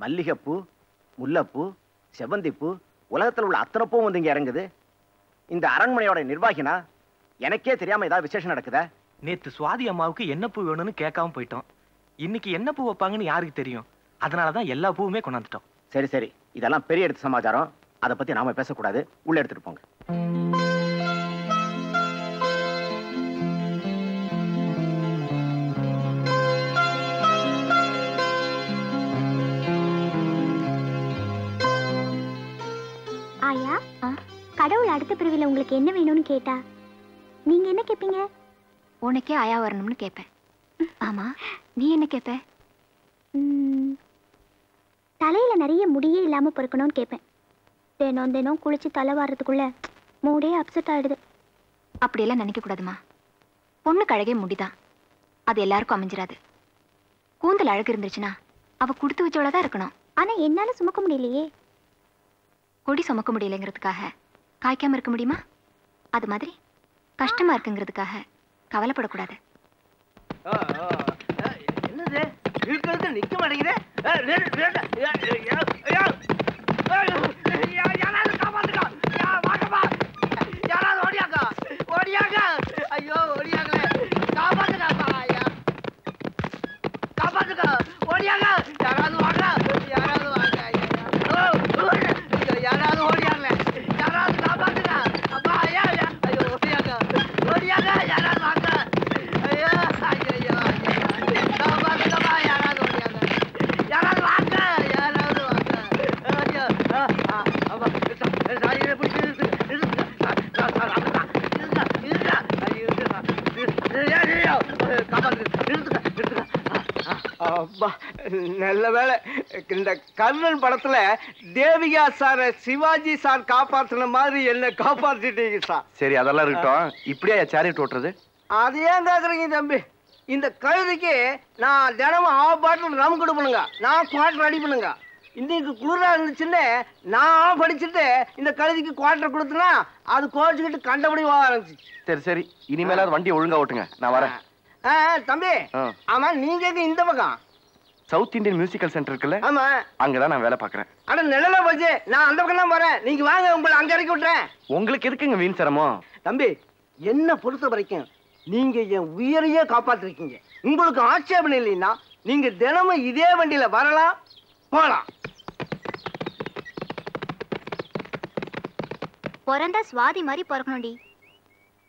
மல்லிகைப்பூ முல்லைப்பூ செவந்திப்பூ உலகத்தில் உள்ள அத்தனை பூவும் வந்து இங்க இறங்குது. இந்த அரண்மனையோட நிர்வாகினா எனக்கே தெரியாம ஏதாவது விசேஷம் நடக்குதா? நேத்து சுவாதி அம்மாவுக்கு என்ன பூ வேணும்னு கேட்காம போயிட்டோம். இன்னைக்கு என்ன பூ வைப்பாங்கன்னு யாருக்கு தெரியும்? அதனாலதான் எல்லா பூவுமே கொண்டாந்துட்டோம். சரி சரி. இதெல்லாம் பெரிய எடுத்து சமாச்சாரம். அதை பத்தி நாம பேசக்கூடாது. உள்ள எடுத்துட்டு போங்க. அடுத்த பிரிவில் உங்களுக்கு என்ன வேணும்னு கேட்டா? நீங்க என்ன கேட்பீங்க உனக்கே ஆயா வரணும்னு கேட்பேன் ஆமா நீ என்ன கேட்ப தலையில நிறைய முடியே இல்லாம பொறுக்கணும்னு கேட்பேன் தினம் தினம் குளிச்சு தலை வாரத்துக்குள்ள மூடே அப்செட் ஆயிடுது. அப்படியெல்லாம் நினைக்க கூடாதுமா. பொண்ணுக்கு அழகே முடிதான். அது எல்லாருக்கும் அமைஞ்சிராது. கூந்தல் அழகு இருந்துச்சுன்னா அவ கொடுத்து வச்சவள தான் இருக்கணும். ஆனா என்னால சுமக்க முடியலையே. கொடி சுமக்க முடியலைங்கிறதுக்காக காய்க்காம இருக்க முடியுமா? அது மாதிரி கஷ்டமா இருக்குங்கிறதுக்காக கவலைப்படக்கூடாது. என்னது? இழுக்க நிக்க மாட்டேங்குது. யாராவது காப்பாத்துக்கா வாங்கப்பா யாராவது ஓடியாக்கா. ஓடியாக்கா. ஐயோ ஓடியாங்களே காப்பாத்துக்காப்பா ஐயா காப்பாத்துக்கா ஓடியாங்க யாராவது வாங்க யாராவது வாங்க ஐயா ஐயோ, யாராவது ஓடியாங்களே யாராவது காப்பாத்துக்கா அப்பா ஐயா ஐயா ஐயோ ஓடியாங்க ஓடியாங்க யாராவது வாங்க ஐயோ ஐயோ ஐயோ காப்பாத்துக்கப்பா யாராவது ஓடியாங்க யாராவது வாங்க யாராவது வாங்க ஐயோ ஆ, ஆ, அப்பா, இருங்க, சாரியை பிடிச்சு இழுத்து, இழுத்து, ஆ, ஆ, ஆ, அப்பா, இருங்க, இருங்க, ஐயோ, இருங்க, ஐயோ, ஐயோ, காப்பாத்து, நிறுத்துங்க, நிறுத்துங்க. ஆ, ஆ, அப்பா நல்ல வேலை இந்த கர்ணன் படத்துல தேவிகா சார சிவாஜி சார் காப்பாத்துன மாதிரி என்ன காப்பாத்திட்டீங்க சார். சரி அதெல்லாம் இருக்கட்டும். இப்படியா சேரிட் ஓட்டுறது? அது ஏன் கேக்குறீங்க தம்பி? இந்த கழுதைக்கு நான் தினமும் ஆ பாட்டில் ரம் கொடுப்பணுங்க. நான் குவார்டர் அடிப்பணுங்க இன்னைக்கு குளிரா இருந்துச்சுன்னு நான் படிச்சுட்டு இந்த கழுதைக்கு குவார்டர் கொடுத்தனா அது கோச்சுக்கிட்டு கண்டபடி ஆரம்பிச்சு. சரி சரி. இனிமேலாவது வண்டியை ஒழுங்கா ஓட்டுங்க. நான் வரேன். தம்பி. ஆ. ஆமா நீங்க எங்க இந்த பக்கம்? சவுத் இந்தியன் மியூசிக்கல் சென்டர் இருக்குல்ல? ஆமா. அங்கதான் நான் வேலை பார்க்கறேன். அட நிழல போச்சு. நான் அந்த பக்கம் தான் வரேன் நீங்க வாங்க உங்களை அங்க இறக்கி விட்டுறேன். உங்களுக்கு எதுக்குங்க வீண் சிரமம்? தம்பி என்ன பொறுத்த வரைக்கும் நீங்க என் உயிரையே காப்பாத்திருக்கீங்க. உங்களுக்கு ஆட்சேபணம் இல்லைன்னா நீங்க தினமும் இதே வண்டியில வரலாம் போலாம். பிறந்தா சுவாதி மாதிரி பிறக்கணும்டி.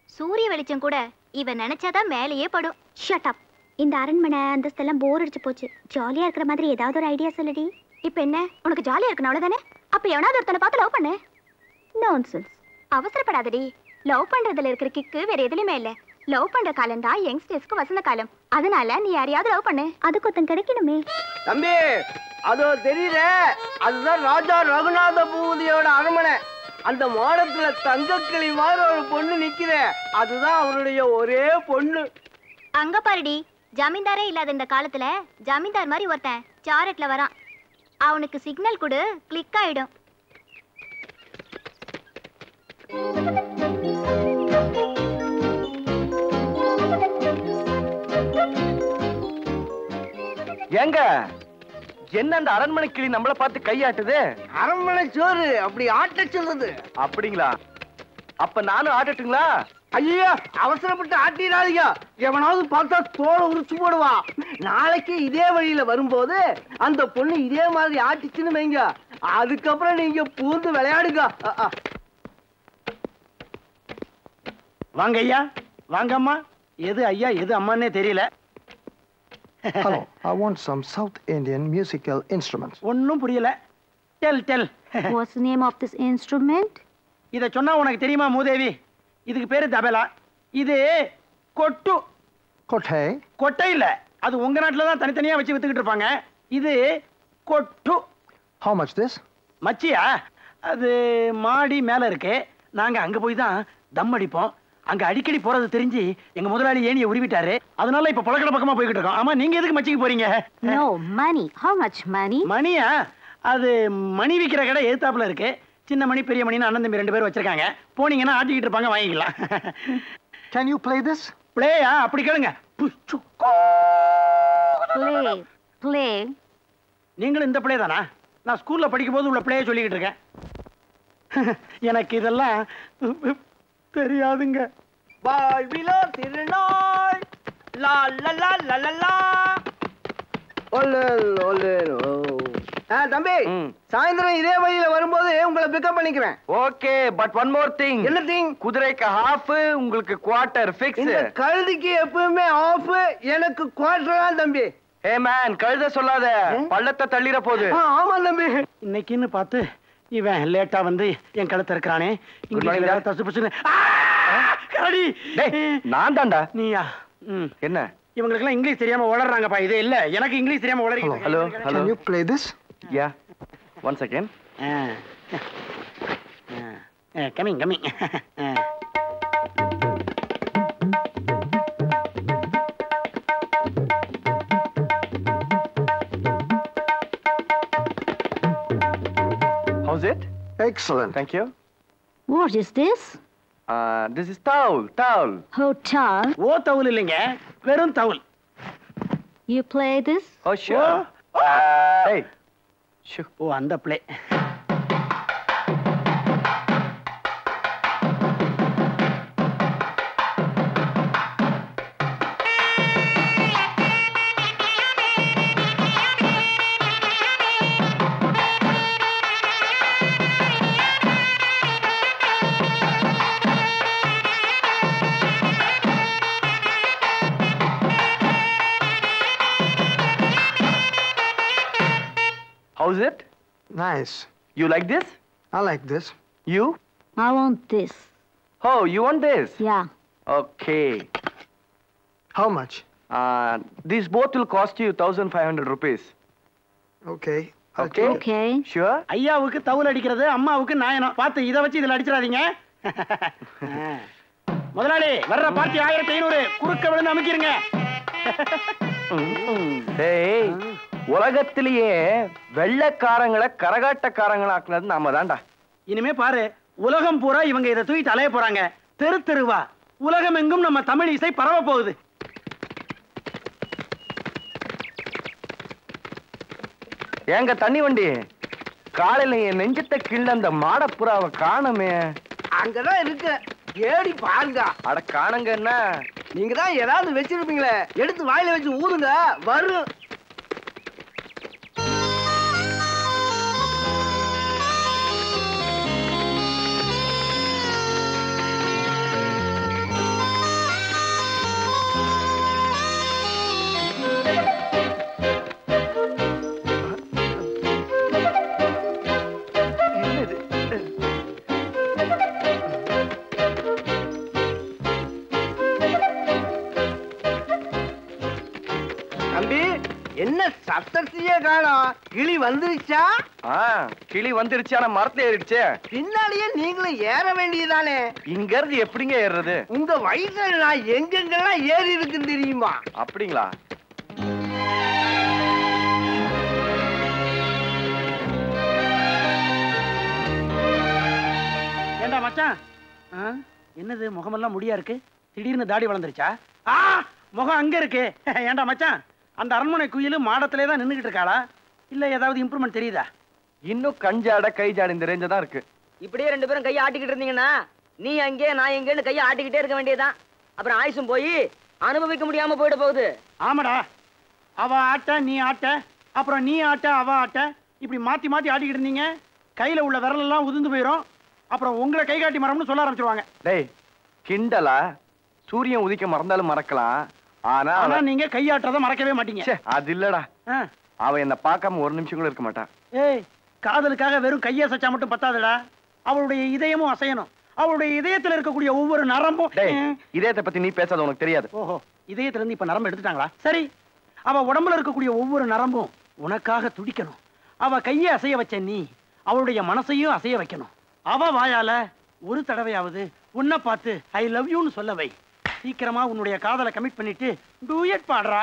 சூரிய வெளிச்சம் கூட இவன் நினைச்சாதான் மேலேயே படும். ஷட் அப் இந்த அரண்மனை அந்தஸ்தெல்லாம் போர் அடிச்சு போச்சு. ஜாலியா இருக்கிற மாதிரி ஏதாவது ஒரு ஐடியா சொல்லுடி. இப்போ என்ன? உனக்கு ஜாலியா இருக்கணும் அவ்வளவுதானே? அப்ப எவனாவது ஒருத்தனை பார்த்து லவ் பண்ணு. நான்சென்ஸ் அவசரப்படாதடி. லவ் பண்றதுல இருக்கிற கிக்கு வேற எதுலயுமே இல்ல. லவ் பண்ற காலம் தான் யங்ஸ்டர்ஸ்க்கு வசந்த காலம். அதனால நீ யாரையாவது லவ் பண்ணு. அதுக்கு ஒருத்தன் கிடைக்கணுமே. தம்பி அதோ தெரியல அதுதான் ராஜா ரகுநாத பூபதியோட அரண்மனை. அந்த மாடத்துல தங்கக்கிளி மாதிரி ஒரு பொண்ணு நிக்குதே. அதுதான் அவருடைய ஒரே பொண்ணு. அங்க பாருடி ஜமீன்தாரே இல்லாத இந்த காலத்துல ஜமீன்தார் மாதிரி ஒருத்தன் சாரட்ல வரான். அவனுக்கு சிக்னல் கொடு கிளிக் ஆயிடும். ஏங்க என்ன அந்த அரண்மனை கிளி நம்மள பார்த்து கையாட்டுது? அரண்மனை சோறு அப்படி ஆட்ட சொல்லுது அப்படிங்களா? அப்ப நானும் ஆட்டட்டுங்களா ஐயோ அவசரப்பட்டு ஆட்டிடாதீங்க. எவனாவது பார்த்தா தோலை உரிச்சு போடுவான் நாளைக்கு இதே வழியில வரும்போது அந்த பொண்ணு இதே மாதிரி ஆட்டிச்சுன்னு வைங்க. அதுக்கப்புறம் நீங்க பூந்து விளையாடுங்க. வாங்க ஐயா. வாங்க அம்மா. எது ஐயா எது அம்மான்னே தெரியல. Hello, I want some South Indian musical instruments. ஒன்னும் புரியல. Tell tell what's name of this instrument இத சொன்னா உனக்கு தெரியுமா மூதேவி? இதுக்கு பேரு தபலா. இது கொட்டு. Kotte, கொட்டை இல்ல. அது உங்க நாட்டுல தான் தனித்தனியா வச்சு வித்துக்கிட்டு இருப்பாங்க. இது கொட்டு. How much this? மச்சியா? அது மாடி மேல இருக்கு. நாங்க அங்க போய் தான் தம் அடிப்போம். அங்க அடிக்கடி போறது தெரிஞ்சு எங்க முதலாளி ஏனிய உருவிட்டாரு. அதனால இப்ப பழக்கட பக்கமா போய்கிட்டு இருக்கோம். ஆமா நீங்க எதுக்கு மச்சிக்கு போறீங்க? No money how much money மணியா? அது மணி விக்கிற கடை எதிர்த்தாப்புல இருக்கு. சின்ன மணி பெரிய மணின்னு அண்ணன் தம்பி ரெண்டு பேர் வச்சிருக்காங்க. போனீங்கன்னா ஆட்டிக்கிட்டு இருப்பாங்க வாங்கிக்கலாம். Can you play this? பிளேயா அப்படி கேளுங்க. ப்ளே ப்ளே நீங்களும் இந்த பிள்ளை தானா? நான் ஸ்கூல்ல படிக்கும் போது உள்ள பிள்ளைய சொல்லிக்கிட்டு இருக்கேன். எனக்கு இதெல்லாம் தெரியாதுங்க. வாழ்விலோ திருநாள். லா லா லா லா லா லா. ஒல்லேல், ஒல்லேல், ஓ. ஆ, தம்பி. சாயந்தரம் இதே வழியில வரும்போது உங்களை பிக்கப் பண்ணிக்கிறேன். Okay but one more thing என்ன திங் குதிரைக்கு ஹாஃப் உங்களுக்கு குவார்ட்டர் ஃபிக்ஸ் இந்த கழுதிக்கு எப்பவுமே ஆஃப் எனக்கு குவார்டர் தான் தம்பி. ஹே மேன் கழுத சொல்லாத. பள்ளத்தை தள்ளிட போகுது. ஆமா தம்பி. இன்னைக்குன்னு பார்த்து இவன் லேட்டா வந்து என் கழுத்து இருக்கிறானே. தசு புசுன்னு! கரடி நான் தான்டா. நீயா? என்ன? இவங்களுக்கெல்லாம் இங்கிலீஷ் தெரியாம வளர்றாங்கப்பா இது இல்ல. எனக்கு இங்கிலீஷ் தெரியாம வளர்றீங்க hello hello you play this? Yeah one second coming coming how's it Excellent. Thank you What is this? This is thavil thavil Hotel. ஓ தவுல் இல்லைங்க. வெறும் தவுல் You play this? Oh sure ஏய் ஷூ ஓ அந்த play Nice. You like this I like this. You I want this. Oh you want this Yeah. Okay How much? these both will cost you 1500 rupees Okay. Okay. Okay. sure ஐயாவுக்கு தவுல் அடிக்கிறது அம்மாவுக்கு நாயனம் பார்த்து இதை வச்சு இதுல அடிச்சிடாதீங்க முதலாளி வர்ற பார்ட்டி ஆயிரத்தி ஐநூறு குறுக்க விழுந்து அமைக்கிருங்க டேய் உலகத்திலேயே வெள்ளைக்காரங்களை கரகாட்டக்காரங்களாக்குனது நாம தான்டா. இனிமே பாரு உலகம் பூரா இவங்க இதை தூக்கிட்டு அலைய போறாங்க. தெரு தெருவா. உலகம் எங்கும் நம்ம தமிழ் இசை பரவ போகுது. ஏங்க தண்ணி வண்டி? காலையில என் நெஞ்சத்தை கிள்ள அந்த மாடப்புறாவை காணமே. அங்கதான் இருக்கு. ஏடி பாருங்க. அட காணுங்க என்ன? நீங்க தான் ஏதாவது வச்சிருப்பீங்களே. எடுத்து வாயில வச்சு ஊதுங்க. வரும். காணோம் கிளி வந்துருச்சா? கிளி வந்துருச்சு ஆனா மரத்துல ஏறிடுச்சே. பின்னாலேயே நீங்களும் ஏற வேண்டியதானே இங்க இருந்து எப்படிங்க ஏறுறது? உங்க வயசுல நான் எங்கெங்கெல்லாம் ஏறி இருக்குன்னு தெரியுமா? அப்படிங்களா? ஏண்டா மச்சான்? என்னது முகமெல்லாம் முடியா இருக்கு? திடீர்னு தாடி வளர்ந்துருச்சா? முகம் அங்க இருக்கு. ஏண்டா மச்சான்? அந்த அரண்மனை குயில் மாடத்திலே தான் நின்னுகிட்டு இருக்காளா? இல்ல ஏதாவது இம்ப்ரூவ்மெண்ட் தெரியுதா? இன்னும் கஞ்சாட கை ஜாட இந்த ரேஞ்ச தான் இருக்கு. இப்படியே ரெண்டு பேரும் கையை ஆட்டிக்கிட்டு இருந்தீங்கன்னா நீ அங்கே நான் எங்கேன்னு கையை ஆட்டிக்கிட்டே இருக்க வேண்டியதுதான். அப்புறம் ஆயுசும் போய் அனுபவிக்க முடியாம போயிட போகுது. ஆமாடா. அவ ஆட்ட நீ ஆட்ட அப்புறம் நீ ஆட்ட அவ ஆட்ட இப்படி மாத்தி மாத்தி ஆட்டிக்கிட்டு இருந்தீங்க. கையில உள்ள விரல் எல்லாம் உதிர்ந்து போயிடும் அப்புறம் உங்களை கை காட்டி மரம்னு சொல்ல ஆரம்பிச்சிருவாங்க. டேய் கிண்டலா? சூரியன் உதிக்க மறந்தாலும் மறக்கலாம். ஆனா நீங்க கையாட்டுறத மறக்கவே மாட்டீங்க. அது இல்லடா. ஆ. அவன் என்ன பார்க்காம ஒரு நிமிஷம் கூட இருக்க மாட்டான் ஏய் காதலுக்காக வெறும் கையை அசைச்சா மட்டும் பத்தாதுடா. அவளுடைய இதயமும் அசையணும். அவளுடைய இதயத்துல இருக்கக்கூடிய ஒவ்வொரு நரம்பும். இதயத்தை பத்தி நீ பேசாத உனக்கு தெரியாது. ஓஹோ இதயத்துல இருந்து இப்ப நரம்பு எடுத்துட்டாங்களா? சரி அவ உடம்புல இருக்கக்கூடிய ஒவ்வொரு நரம்பும் உனக்காக துடிக்கணும். அவ கையை அசைய வச்ச நீ அவளுடைய மனசையும் அசைய வைக்கணும். அவ வாயால ஒரு தடவையாவது உன்னை பார்த்து ஐ லவ் யூன்னு சொல்ல வை. சீக்கிரமா உன்னுடைய காதலை கமிட் பண்ணிட்டு டூயட் பாடுறா.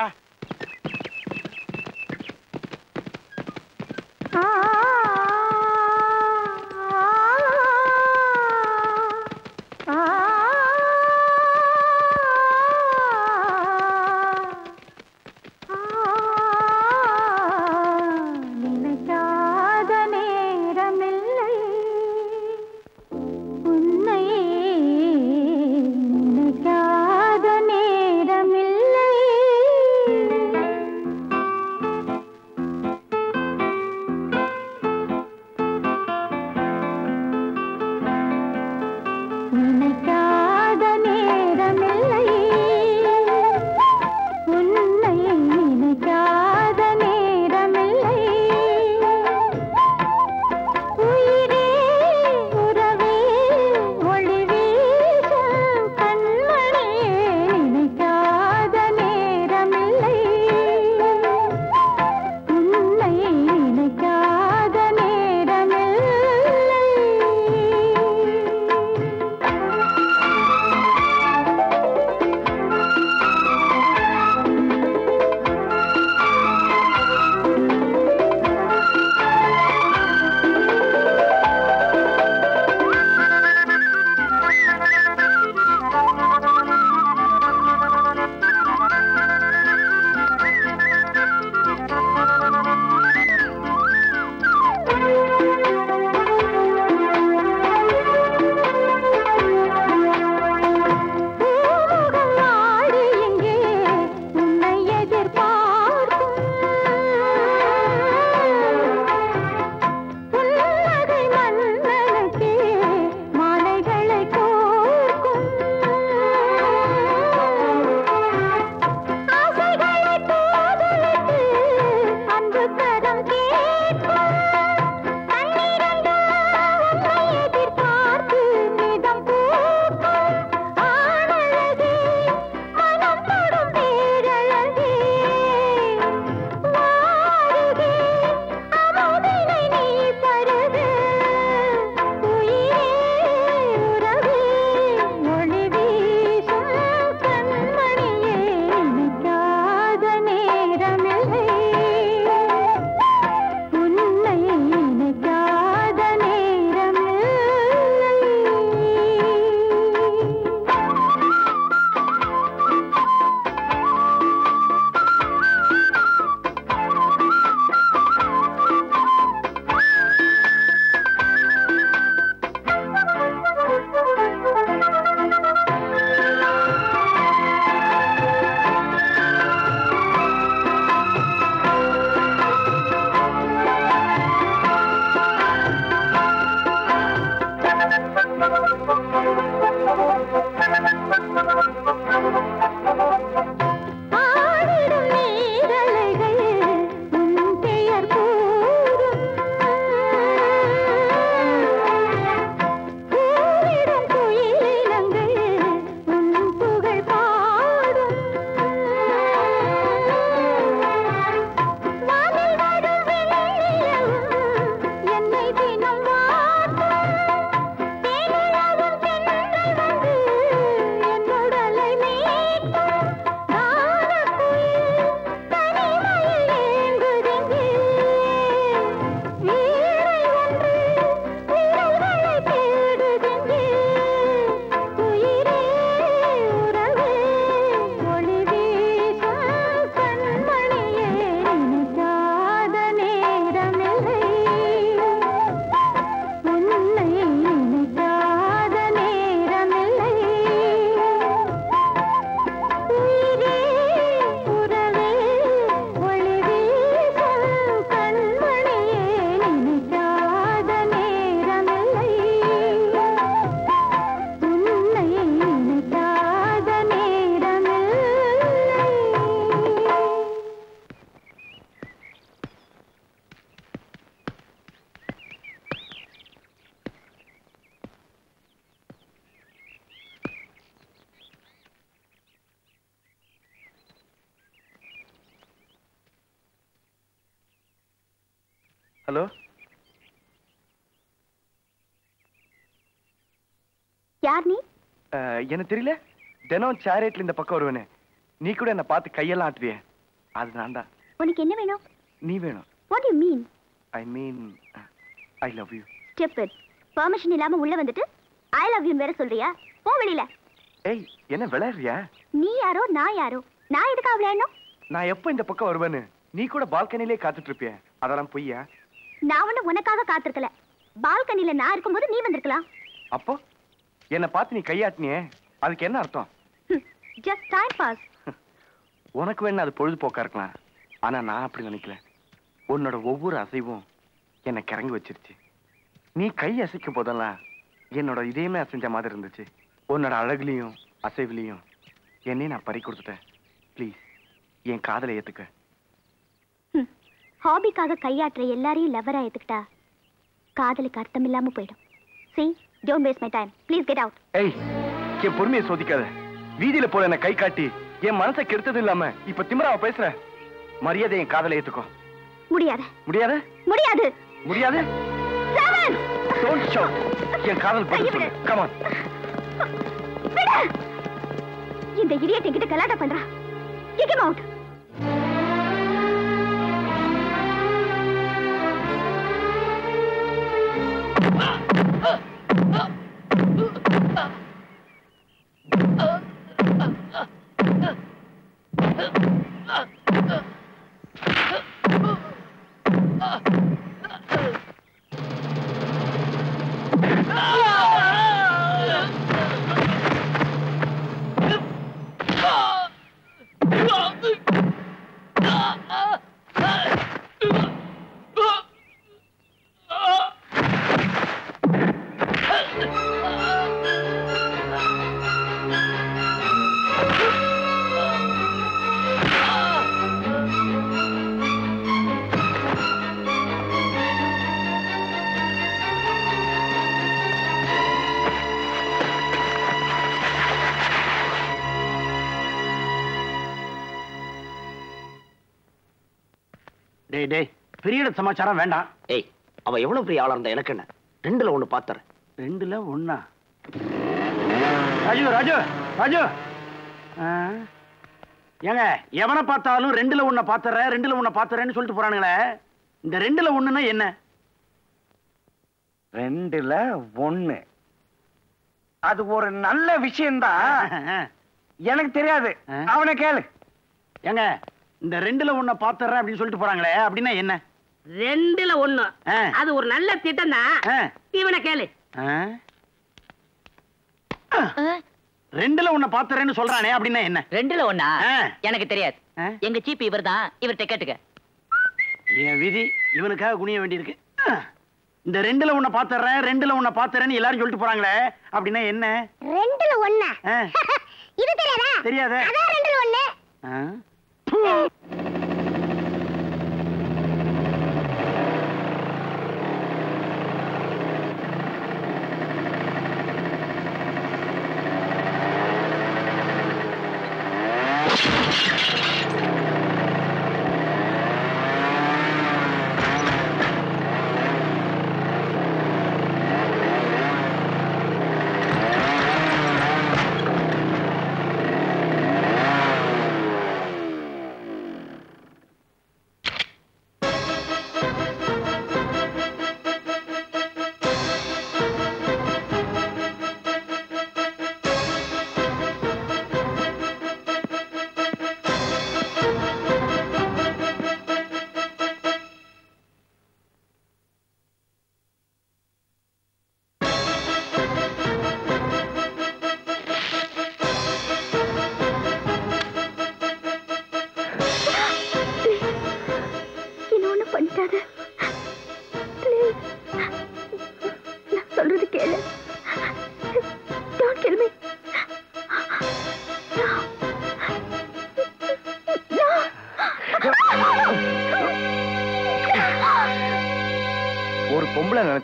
எனக்கு தெரியல? தினம் சேரேட்ல இந்த பக்கம் வருவேனே நீ கூட என்ன பார்த்து கையெல்லாம் ஆட்டுவிய. அது நான் தான் உனக்கு என்ன வேணும்? நீ வேணும். What you mean I mean I love you stepped permission இல்லாம உள்ள வந்துட்டு ஐ லவ் யூ வேற சொல்றியா? போ வெளியில. ஏய் என்ன விளையாடுறியா? நீ யாரோ நான் யாரோ? நான் எதுக்கா விளையாடணும்? நான் எப்போ இந்த பக்கம் வருவேன்னு? நீ கூட பால்கனிலே காத்துட்டு இருப்பிய அதெல்லாம் பொய்யா? நான் ஒண்ணு உனக்காக காத்திருக்கல. பால்கனில நான் இருக்கும்போது நீ வந்திருக்கலாம். அப்போ? என்னை பார்த்து நீ கையாட்டினியே? அதுக்கு என்ன அர்த்தம்? ஜஸ்ட் டைம் பாஸ் உனக்கு வேணா அது பொழுதுபோக்கா இருக்கலாம். ஆனா நான் அப்படி நினைக்கல. உன்னோட ஒவ்வொரு அசைவும் என்னை கிறங்கி வச்சிருச்சு. நீ கை அசைக்கும் போதெல்லாம் என்னோட இதயமே அசைஞ்ச மாதிரி இருந்துச்சு. உன்னோட அழகுலையும் அசைவுலையும் என்னையும் நான் பறி கொடுத்துட்டேன். ப்ளீஸ் என் காதலை ஏத்துக்க. ஹாபிக்காக கையாட்டுற எல்லாரையும் லவரா ஏத்துக்கிட்டா காதலுக்கு அர்த்தம் இல்லாம போயிடும். See don't waste my time. Please get out. ஏய் என் பொறுமையை சோதிக்காத வீதியில போல என்ன கை காட்டி என் மனசை கெடுத்தது இல்லாம இப்ப திமிராவ பேசுற மரியாதை என் காதலை ஏத்துக்கோ முடியாது முடியாது முடியாது முடியாது செவன் டோன்ட் ஷவுட் என் காதல் பதில் சொல்லு இந்த இடியட் என்கிட்ட கலாட்டா பண்றா him out டேய் பெரிய சமாச்சாரம் வேண்டாம். ஏய் அவ எவ்வளவு பெரிய ஆளா இருந்தா எனக்கு என்ன? ரெண்டுல ஒண்ணு பாத்துறேன் ரெண்டுல ஒண்ணா? ராஜு ராஜு ராஜு. ஆ? ஏங்க எவனை பார்த்தாலும் ரெண்டுல ஒண்ண பாத்துறேன் ரெண்டுல ஒண்ண பாத்துறேன்னு சொல்லிட்டு போறானுங்களே. இந்த ரெண்டுல ஒண்ணுன்னா என்ன? ரெண்டுல ஒண்ணு. அது ஒரு நல்ல விஷயம்தான் எனக்கு தெரியாது. அவனை கேளு. ஏங்க இந்த ரெண்டுல ஒண்ண பாத்துறேன் அப்படின்னு சொல்லிட்டு போறாங்களே அப்படின்னா என்ன? ரெண்டுல ஒண்ணு. அது ஒரு நல்ல திட்டம் தான். இவனை கேளு? ரெண்டுல ஒண்ண பாத்துறேன்னு சொல்றானே அப்படின்னா என்ன? ரெண்டுல ஒண்ணா. எனக்கு தெரியாது? எங்க சீப் இவர்தான். இவர்கிட்ட கேட்டுக்க. என் விதி இவனுக்காக குனிய வேண்டியிருக்கு. இந்த ரெண்டுல ஒண்ண பாத்துறேன் ரெண்டுல ஒண்ண பாத்துறேன்னு எல்லாரும் சொல்லிட்டு போறாங்களே அப்படின்னா என்ன? ரெண்டுல ஒண்ணா. இது தெரியாதா? தெரியாதே. அதான் ரெண்டுல ஒண்ணு.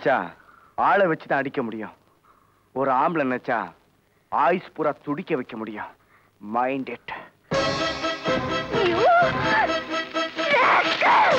நினைச்சா ஆளை வச்சு தான் அடிக்க முடியும் ஒரு ஆம்பளை நினைச்சா ஆயுஸ் பூரா துடிக்க வைக்க முடியும் mind it You rascal!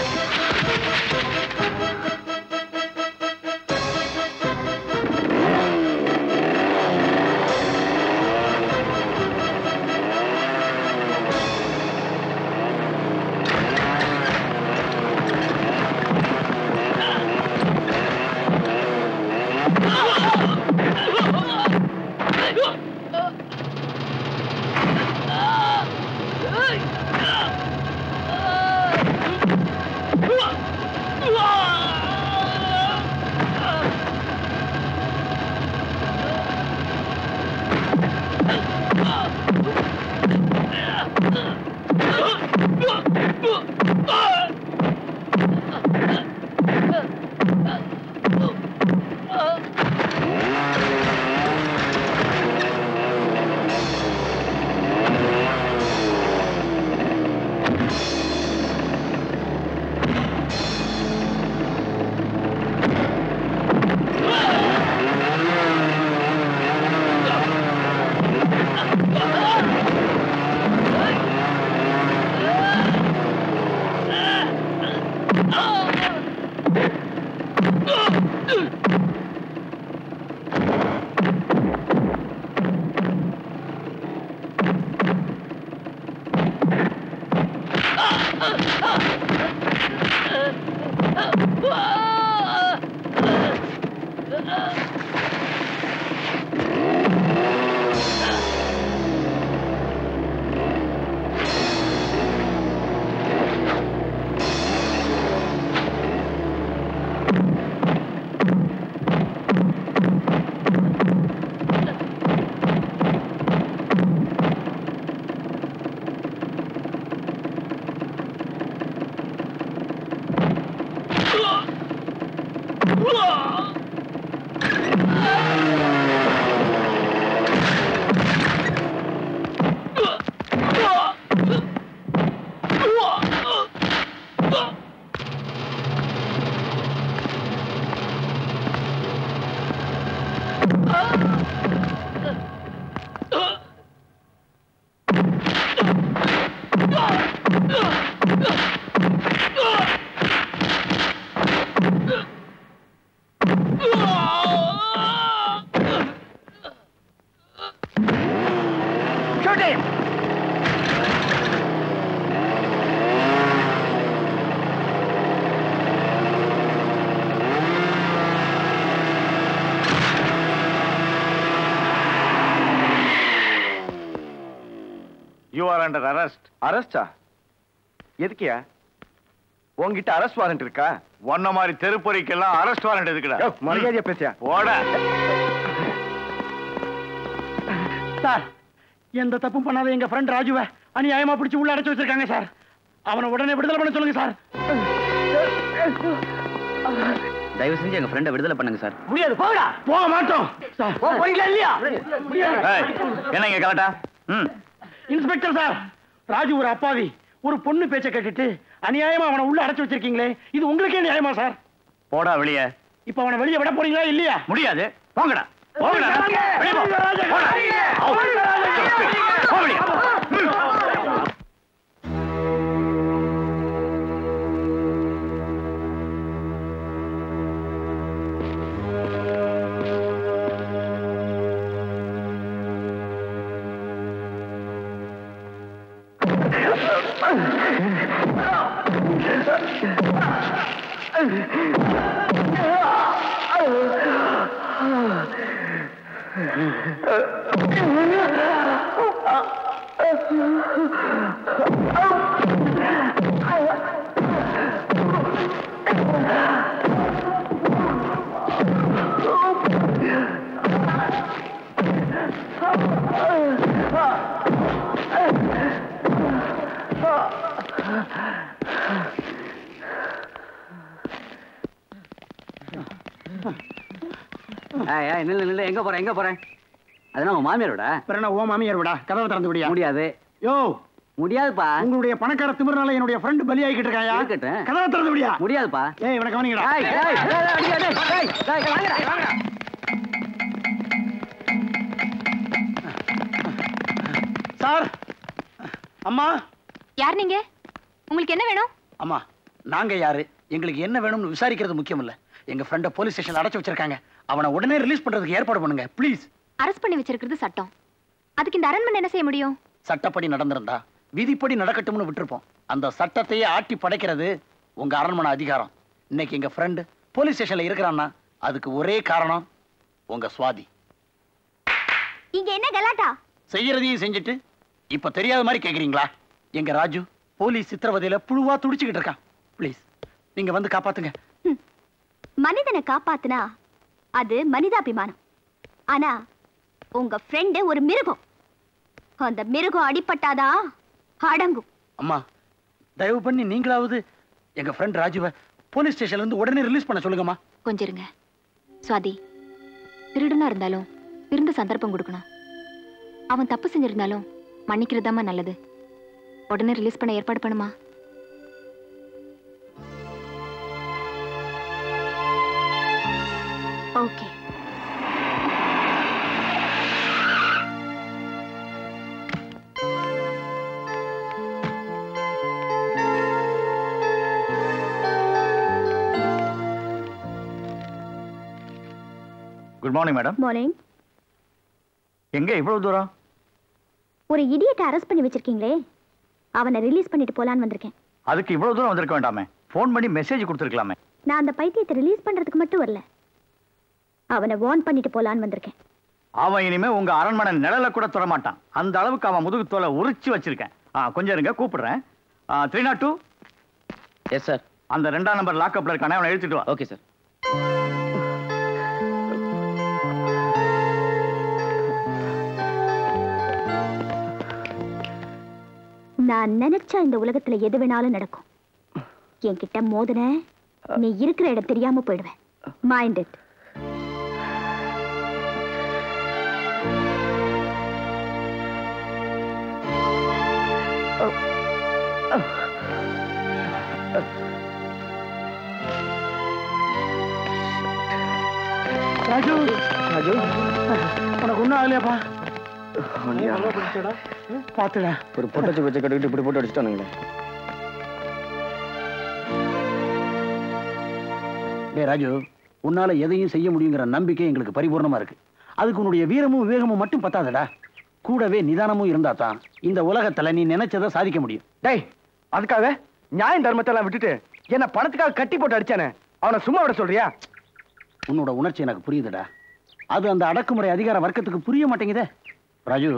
Under arrest அரெஸ்டா எதுக்கியா? உன்கிட்ட அரெஸ்ட் வாரண்ட் இருக்கா? ஒன்ன மாதிரி தெருப்பொறிக்கெல்லாம் அரெஸ்ட் வாரண்ட் எதுக்குடா? யோ, மரியாதையா பேசியா? ஓட சார் எந்த தப்பும் பண்ணாத எங்க ஃப்ரெண்ட் ராஜுவை அநியாயமா பிடிச்சு உள்ள அடைச்சு வச்சிருக்காங்க சார். அவனை உடனே விடுதலை பண்ண சொல்லுங்க சார். தயவு செஞ்சு எங்க ஃப்ரெண்டை விடுதலை பண்ணுங்க சார். முடியாது போகடா போக மாட்டோம். சார். போறீங்களா இல்லையா? முடியாது. ஏய், என்ன இங்க கலட்டா? ம். இன்ஸ்பெக்டர் சார் ராஜு ஒரு அப்பாவி. ஒரு பொண்ணு பேச்ச கேட்டுட்டு அநியாயமா அவனை உள்ள அடைச்சு வச்சிருக்கீங்களே இது உங்களுக்கே நியாயமா சார்? போடா வெளியே. இப்ப அவனை வெளியே விட போறீங்களா இல்லையா? முடியாது. போங்கடா. போங்கடா. வெளியே போ. போடா. அவுட். போ வெளியே. ம். ஏய், ஏய், நில்லு நில்லு எங்க போற எங்க போறேன் அதெல்லாம் உன் மாமியாரோட என்ன ஓ மாமியார் விடா கதவை திறந்து விடியா முடியாது யோ முடியாதுப்பா உங்களுடைய பணக்கார திமிர்னால என்னுடைய ஃப்ரெண்ட் பலியாகிட்டு இருக்காயா இருக்கட்டும். கதவை திறந்து விடியா முடியாதுப்பா ஏய் இவனை கவனிங்கடா. சார் அம்மா யார் நீங்க உங்களுக்கு என்ன வேணும் அம்மா நாங்க யாரு? எங்களுக்கு என்ன வேணும்னு விசாரிக்கிறது முக்கியம் இல்ல எங்க ஃப்ரெண்ட போலீஸ் ஸ்டேஷன்ல அடைச்சு வச்சிருக்காங்க. அவனை உடனே ரிலீஸ் பண்றதுக்கு ஏற்பாடு பண்ணுங்க ப்ளீஸ் அரெஸ்ட் பண்ணி வச்சிருக்கிறது சட்டம். அதுக்கு இந்த அரண்மனை என்ன செய்ய முடியும்? சட்டப்படி நடந்திருந்தா விதிப்படி நடக்கட்டும்னு விட்டுருப்போம். அந்த சட்டத்தையே ஆட்டி படைக்கிறது உங்க அரண்மனை அதிகாரம். இன்னைக்கு எங்க ஃப்ரெண்டு போலீஸ் ஸ்டேஷன்ல இருக்கிறான்னா அதுக்கு ஒரே காரணம் உங்க சுவாதி. இங்க என்ன கலாட்டா? செய்யறதையும் செஞ்சுட்டு இப்ப தெரியாத மாதிரி கேக்குறீங்களா? எங்க ராஜு போலீஸ் சித்திரவதையில புழுவா துடிச்சுக்கிட்டு இருக்கான். ப்ளீஸ் நீங்க வந்து காப்பாத்துங்க. மனிதனை காப்பாத்துனா அது மனிதாபிமானம். ஆனா உங்க ஃப்ரெண்டு ஒரு மிருகம். அந்த மிருகம் அடிபட்டாதான் அடங்கும். அம்மா தயவு பண்ணி நீங்களாவது எங்க ஃப்ரெண்ட் ராஜுவை போலீஸ் ஸ்டேஷன்ல இருந்து உடனே ரிலீஸ் பண்ண சொல்லுங்கம்மா. கொஞ்சம் இருங்க. சுவாதி திருடனா இருந்தாலும் திருந்த சந்தர்ப்பம் கொடுக்கணும். அவன் தப்பு செஞ்சிருந்தாலும் மன்னிக்கிறதாம்மா நல்லது. உடனே ரிலீஸ் பண்ண ஏற்பாடு பண்ணுமா? குட் மார்னிங் மேடம் மார்னிங் எங்க இவ்வளவு தூரம்? ஒரு இடியட்டை அரெஸ்ட் பண்ணி வச்சிருக்கீங்களே. அவனை ரிலீஸ் பண்ணிட்டு போலான்னு வந்திருக்கேன். அதுக்கு இவ்வளவு தூரம் வந்திருக்க வேண்டாமே. ஃபோன் பண்ணி மெசேஜ் கொடுத்துருக்கலாமே. நான் அந்த பைத்தியத்தை ரிலீஸ் பண்றதுக்கு மட்டும் வரல. அவனை வார்ன் பண்ணிட்டு போலான்னு வந்திருக்கேன். அவன் இனிமே உங்க அரண்மனை நிழல கூட தொட மாட்டான். அந்த அளவுக்கு அவன் முதுகு தோலை உரிச்சு வச்சிருக்கேன். கொஞ்சம் இருங்க கூப்பிடுறேன். Three nought two yes sir அந்த ரெண்டாம் நம்பர் லாக்அப்ல இருக்கானே அவனை எழுத்துட்டு வா. ஓகே சார் நான் நினைச்சா இந்த உலகத்துல எது வேணாலும் நடக்கும். என்கிட்ட மோதன நீ இருக்கிற இடம் தெரியாம போயிடுவேன். Mind it Raju Raju. உனக்கு ஒன்றும் ஆகலையாப்பா? பாத்துடா. ஒரு பொட்டச்சு பச்சை கட்டுக்கிட்டு இப்படி போட்டு அடிச்சுட்டானுங்களே டேய் ராஜு உன்னால எதையும் செய்ய முடியுங்கிற நம்பிக்கை எங்களுக்கு பரிபூர்ணமா இருக்கு. அதுக்கு உன்னுடைய வீரமும் விவேகமும் மட்டும் பத்தாதடா. கூடவே நிதானமும் இருந்தா தான் இந்த உலகத்துல நீ நினைச்சதை சாதிக்க முடியும். டேய் அதுக்காக நியாயம் தர்மத்தை எல்லாம் விட்டுட்டு என்ன பணத்துக்காக கட்டி போட்டு அடிச்சானே? அவனை சும்மா விட சொல்றியா? உன்னோட உணர்ச்சி எனக்கு புரியுதுடா. அது அந்த அடக்குமுறை அதிகார வர்க்கத்துக்கு புரிய மாட்டேங்குதே. ராஜு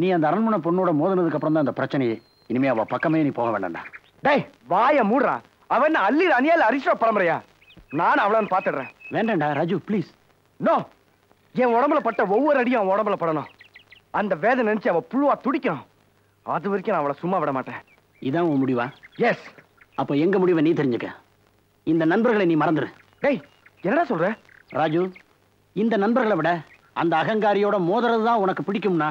நீ அந்த அரண்மனை பொண்ணோட மோதினதுக்கு அப்புறம் தான் அந்த பிரச்சனையே. இனிமே அவ பக்கமே நீ போக வேண்டாம்டா. டேய் வாய மூடுறா. அவன் அள்ளி அணியால் அரிஷ்ட பரம்பரையா? நான் அவளன்னு பாத்துடுறேன். வேண்டாம்டா ராஜு ப்ளீஸ் நோ என் உடம்புல பட்ட ஒவ்வொரு அடியும் அவன் உடம்புல படணும். அந்த வேதனை நினைச்சு அவ புழுவா துடிக்கணும். அது வரைக்கும் நான் அவளை சும்மா விட மாட்டேன். இதான் உன் முடிவா? எஸ் அப்ப எங்க முடிவை நீ தெரிஞ்சுக்க? இந்த நண்பர்களை நீ மறந்துரு. டேய் என்னடா சொல்ற? ராஜு இந்த நண்பர்களை விட அந்த அகங்காரியோட மோதுறது தான் உனக்கு பிடிக்கும்னா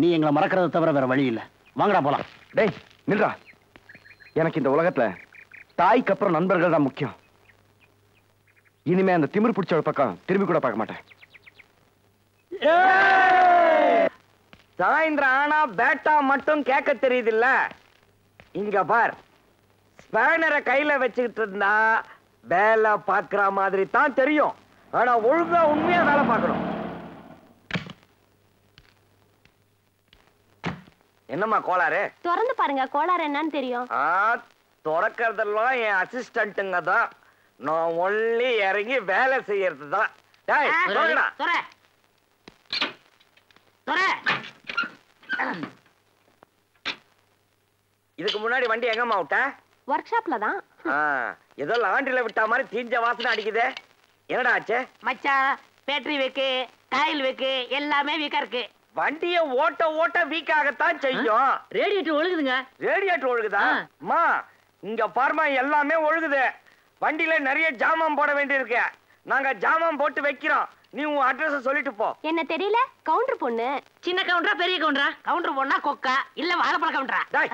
நீ எங்களை மறக்கிறத தவிர வேற வழி இல்லை. வாங்கடா போலாம். டேய் நில்றா. எனக்கு இந்த உலகத்துல தாய்க்கு அப்புறம் நண்பர்கள் தான் முக்கியம். இனிமே அந்த திமிர் பிடிச்ச பக்கம் திரும்பி கூட பார்க்க மாட்டேன். சாயந்தரம் ஆனா பேட்டா மட்டும் கேட்க தெரியுது இல்ல இங்க பார். ஸ்பேனரை கையில வச்சுக்கிட்டு இருந்தா வேலை பாக்குற மாதிரி தான் தெரியும். ஆனா ஒழுங்கா உண்மையா வேலை பார்க்கணும். என்னம்மா கோளாறு? திறந்து பாருங்க கோளாறு என்னன்னு தெரியும். திறக்கறதெல்லாம் என் அசிஸ்டன்ட்டுங்க தான். நான் ஒன்லி இறங்கி வேலை செய்யறது தான். இதுக்கு முன்னாடி வண்டி எங்கம்மா விட்ட? ஒர்க் ஷாப்ல தான் ஏதோ லாண்டில விட்டா மாதிரி தீஞ்ச வாசனை அடிக்குதே. என்னடா ஆச்சு? மச்சான் பேட்டரி வைக்கு காயில் வைக்கு எல்லாமே வீக்கா இருக்கு. வண்டிய ஓட்ட ஓட்ட வீக் ஆகத்தான் செய்யும். ரேடியேட்டர் ஒழுகுதுங்க. ரேடியேட்டர் ஒழுகுதா? அம்மா இங்க பார்மா எல்லாமே ஒழுகுது. வண்டியில நிறைய ஜாமான் போட வேண்டியிருக்கு. நாங்க ஜாமான் போட்டு வைக்கிறோம். நீ உன் அட்ரஸ் சொல்லிட்டு போ. என்ன தெரியல? கவுண்டர் பொண்ணு. சின்ன கவுண்டரா பெரிய கவுண்டரா கவுண்டர் போனா கொக்கா? இல்ல வாழைப்பழ கவுண்டரா டேய்,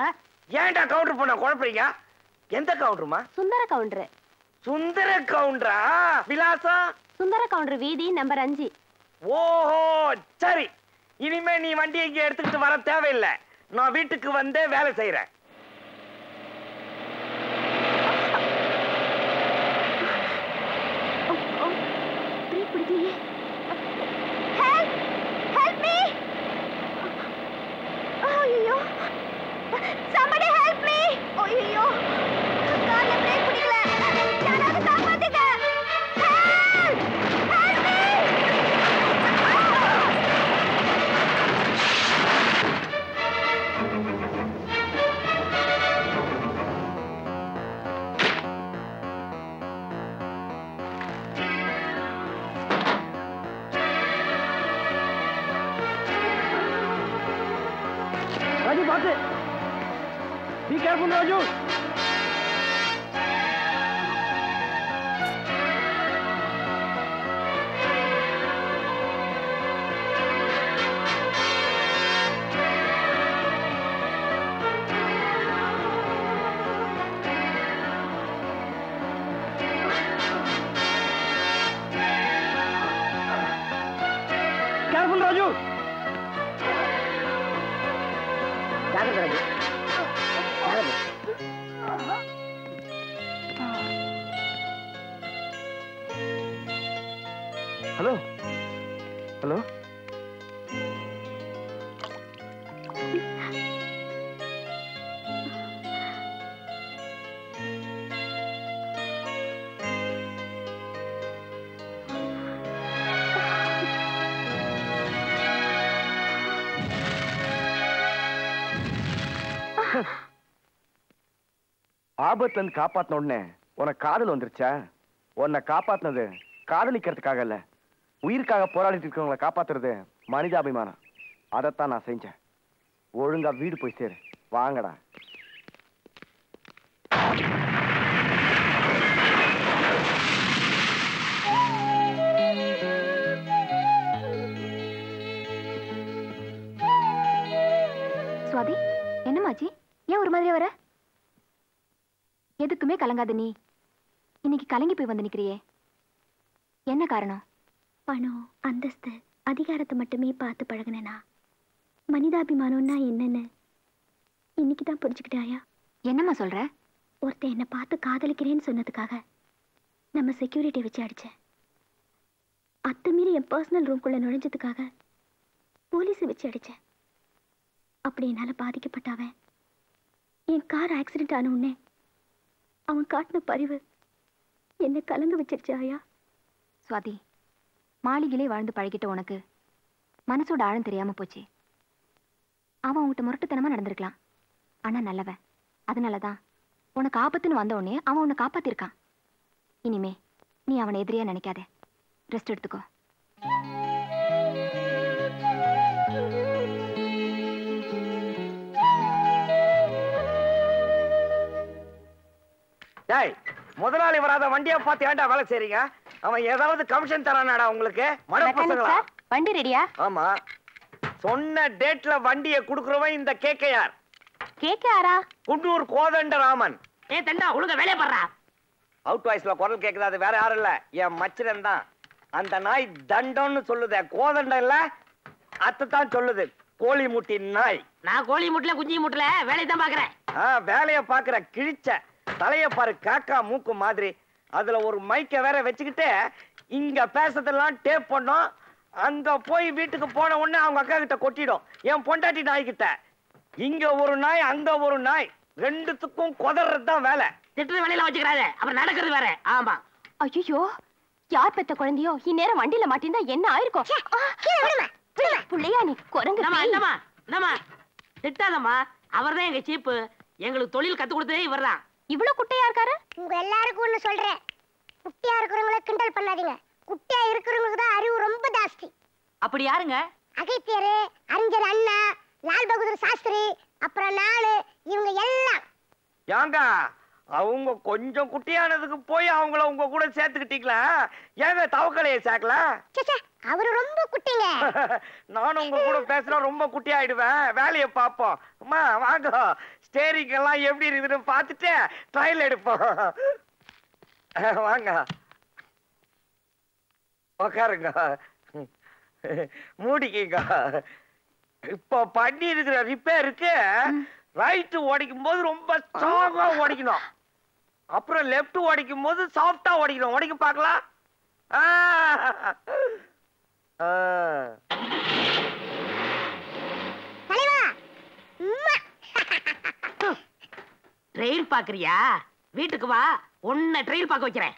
ஏன்டா கவுண்டர் பண்ண குழப்பறீங்க? எந்த கவுண்டருமா சுந்தர கவுண்டர் சுந்தர கவுண்டரா? விலாசம்? சுந்தர கவுண்டர் வீதி நம்பர் அஞ்சு. ஓஹோ சரி. இனிமே நீ வண்டி இங்க எடுத்துக்கிட்டு வர தேவையில்லை. நான் வீட்டுக்கு வந்தே வேலை செய்யறேன் somebody help me! ஐயோ. கால்ல பி கேர்ஃபுல் ஆபத்துல இருந்து காப்பாத்தின உடனே உனக்கு காதல் வந்துருச்சா? உன்னை காப்பாத்தினது காதலிக்கிறதுக்காக இல்ல உயிருக்காக போராடிட்டு இருக்கவங்களை காப்பாத்துறது மனிதாபிமானம். அதைத்தான் நான் செஞ்சேன். ஒழுங்கா வீடு போய் சேரு. வாங்கடா. சுவாதி என்னமாச்சி ஏன் ஒரு மாதிரியா வர? எதுக்குமே கலங்காத நீ. இன்னைக்கு கலங்கி போய் வந்து நிக்கிறியே. என்ன காரணம்? பணம் அந்தஸ்து அதிகாரத்தை மட்டுமே பார்த்து பழகினேனா? மனிதாபிமானம்னா என்னன்னு? இன்னைக்கு தான் புரிஞ்சுக்கிட்டாயா? என்னம்மா சொல்ற? ஒருத்தன் என்னை பார்த்து காதலிக்கிறேன்னு சொன்னதுக்காக நம்ம செக்யூரிட்டி வச்சு அடிச்சேன். அத்துமீறி என் பர்சனல் ரூம்குள்ள நுழைஞ்சதுக்காக போலீஸை வச்சு அடிச்சேன். அப்படி என்னால பாதிக்கப்பட்டவன். என் கார் ஆக்சிடென்ட் ஆன உடனே அவன் காட்டின பரிவு. என்னை கலங்க வச்சிருச்சு ஆயா. சுவாதி மாளிகையிலே வாழ்ந்து பழகிட்ட உனக்கு மனசோட ஆழம் தெரியாம போச்சு. அவன் உன்கிட்ட முரட்டுத்தனமா நடந்திருக்கலாம். ஆனா நல்லவன். அதனாலதான் உனக்கு ஆபத்துன்னு வந்த உடனே அவன் உன்னை காப்பாத்திருக்கான். இனிமே நீ அவனை எதிரியா நினைக்காத. ரெஸ்ட் எடுத்துக்கோ. டேய் முதலாளி வராத வண்டியை பார்த்து ஏன்டா வேலை செய்றீங்க? அவன் ஏதாவது கமிஷன் தரானாடா உங்களுக்கு? மட பசங்களா? வண்டி ரெடியா? ஆமா. சொன்ன டேட்ல வண்டியை குடுக்குறவன் இந்த கேக்கையார் கேக்காரா குன்னூர் கோதண்டராமன். ஏ தண்டா ஒழுங்கா வேலையை பாடுறா அவுட் வாய்ஸ்ல குரல் கேக்குது அது வேற யாரும் இல்ல. என் மச்சிரன் தான். அந்த நாய் தண்டம்னு சொல்லுதே. கோதண்டம் இல்ல அத்தைத்தான் சொல்லுது. கோழி முட்டி நாய். நான் கோழி முட்டல குஞ்சு முட்டல வேலையை தான் பாக்குறேன் வேலைய பாக்குற கிழிச்ச. தலைய பாரு காக்கா மூக்கு மாதிரி. அதுல ஒரு மைக்க வேற வச்சுக்கிட்டு இங்க பேசுறதெல்லாம் டேப் பண்ணோம். அங்க போய் வீட்டுக்கு போன உடனே அவங்க அக்கா கிட்ட கொட்டிடும். என் பொண்டாட்டி நாய் கிட்ட. இங்க ஒரு நாய் அங்க ஒரு நாய். ரெண்டுத்துக்கும் குதறது தான் வேலை. திட்டுற வேலையில வச்சுக்கிறாரு அப்புறம் நடக்கிறது வேற. ஆமா. ஐயோ யார் பெத்த குழந்தையோ? இந்நேரம் வண்டியில மாட்டிருந்தா என்ன ஆயிருக்கும்? புள்ளையா நீ குரங்கு திட்டாதம்மா. அவர்தான் எங்க சீப்பு. எங்களுக்கு தொழில் கத்து கொடுத்ததே இவர்தான். இவ்வளவு குட்டையா இருக்காரு? உங்க எல்லாருக்கும் ஒண்ணு சொல்றேன். குட்டியா இருக்கிறவங்கள கிண்டல் பண்ணாதீங்க. குட்டியா இருக்கிறவங்களுக்கு தான் அறிவு ரொம்ப ஜாஸ்தி. அப்படி யாருங்க? அகைத்தியரு அறிஞர் அண்ணா லால் பகதூர் சாஸ்திரி அப்புறம் நானு இவங்க எல்லாம். ஏங்க அவங்க கொஞ்சம் குட்டியானதுக்கு போய் அவங்கள உங்க கூட சேர்த்துக்கிட்டீங்களா? ஏங்க தவக்கலையை சேர்க்கல? ச்சே, அவரு ரொம்ப குட்டிங்க. நானும் உங்க கூட பேசினா ரொம்ப குட்டி ஆயிடுவேன் வேலையை பார்ப்போம். அம்மா வாங்க. ஸ்டேரிங் எல்லாம் எப்படி இருக்குதுன்னு பார்த்துட்டு ட்ரையல் எடுப்போம். வாங்க. உக்காருங்க. மூடிக்கிங்க. இப்போ பண்ணி இருக்கிற ரிப்பேருக்கு ரைட்டு ஓடிக்கும் போது ரொம்ப ஸ்ட்ராங்கா ஓடிக்கணும். அப்புறம் லெஃப்ட் ஓடிக்கும் போது சாஃப்டா ஓடிக்கணும். ஓடிக்க பார்க்கலாம். ஆ. ஆ. தலைவா உம்மா. ட்ரெயில் பாக்குறியா? வீட்டுக்கு வா. உன்னை ட்ரெயில் பார்க்க வைக்கிறேன்.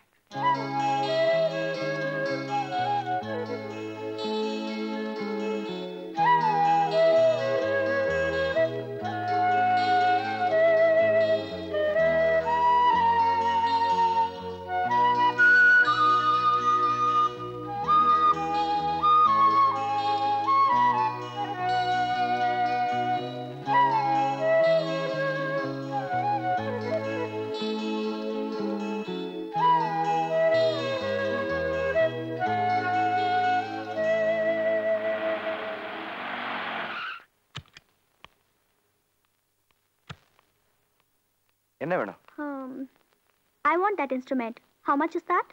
That instrument. How much is that?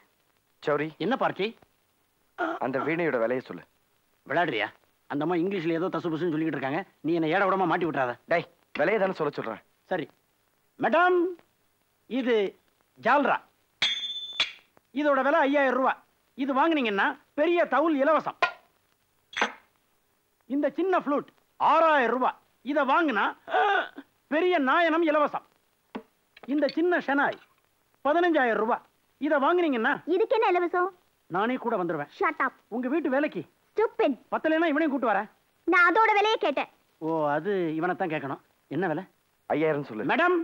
சௌரி. என்ன பார்ட்டி அந்த வீணையோட விலையை சொல்லு. விளையாடுறியா? அந்த அம்மா இங்கிலீஷ்ல ஏதோ தசு புசுன்னு சொல்லிக்கிட்டு இருக்காங்க. நீ என்ன ஏட விடாம மாட்டி விட்டுறாத. டேய் விலையை தானே சொல்ல சொல்றேன் சரி. மேடம் இது ஜால்ரா. இதோட விலை ஐயாயிரம் ரூபாய் இது வாங்குனீங்கன்னா பெரிய தவுல் இலவசம். இந்த சின்ன ஃப்ளூட் ஆறாயிரம் ரூபாய் இதை வாங்கினா பெரிய நாயனம் இலவசம். இந்த சின்ன ஷெனாய் பதினஞ்சாயிரம் ரூபாய் இதை வாங்குனீங்கன்னா இதுக்கு என்ன இலவசம்? நானே கூட வந்துடுவேன் ஷட் அப் உங்க வீட்டு வேலைக்கு. ஸ்டூபிட் பத்தலைன்னா இவனையும் கூட்டு வரேன். நான் அதோட விலையே கேட்டேன். ஓ அது இவனை தான் கேட்கணும். என்ன விலை? ஐயாயிரம் சொல்லு. மேடம்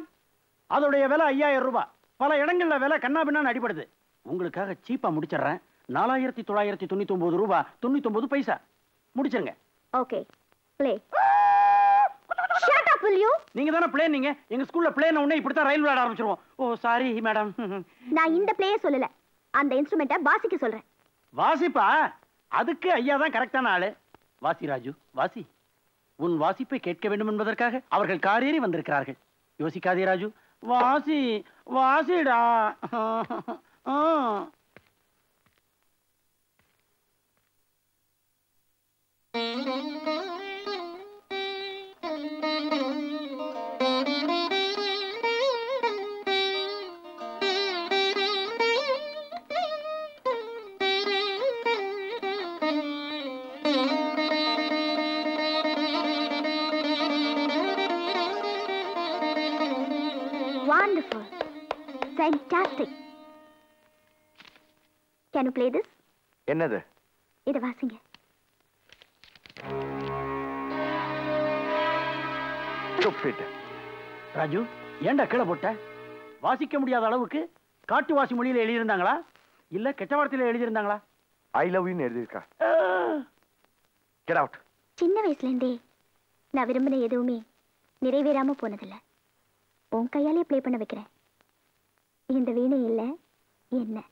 அதோடைய விலை ஐயாயிரம் ரூபாய் பல இடங்கள்ல விலை கண்ணா பின்னான்னு அடிபடுது. உங்களுக்காக சீப்பா முடிச்சிடுறேன். நாலாயிரத்தி தொள்ளாயிரத்தி தொண்ணூத்தி ஒன்பது ரூபாய் தொண்ணூத்தி ஒன்பது பைசா. முடிச்சிருங்க. ஓகே ப்ளே you நீங்க தானே பிளேன் நீங்க? எங்க ஸ்கூல்ல பிளேன் உடனே இப்படித்தான் ரயில் விளையாட ஆரம்பிச்சிருவோம். ஓ சாரி மேடம் நான் இந்த பிளேயே சொல்லல. அந்த இன்ஸ்ட்ருமெண்ட்டை வாசிக்க சொல்றேன். வாசிப்பா? அதுக்கு ஐயா தான் கரெக்டான ஆளு. வாசி ராஜு வாசி. உன் வாசிப்பை கேட்க வேண்டும் என்பதற்காக அவர்கள் காரேறி வந்திருக்கிறார்கள். யோசிக்காதே ராஜு. வாசி வாசிடா. ஆ. Wonderful. Fantastic. Can you play this? என்னது? இதை வாசிங்க. Stupid. ராஜு ஏன்டா கீழே போட்ட? வாசிக்க முடியாத அளவுக்கு காட்டு வாசி மொழியில எழுதியிருந்தாங்களா? இல்ல கெட்ட வார்த்தையில எழுதியிருந்தாங்களா? ஐ லவ் யூன்னு எழுதியிருக்கா. கெட் அவுட் சின்ன வயசுல இருந்தே நான் விரும்பின எதுவுமே நிறைவேறாம போனதில்ல. உன் கையாலே ப்ளே பண்ண வைக்கிறேன். இந்த வீணை இல்ல என்ன?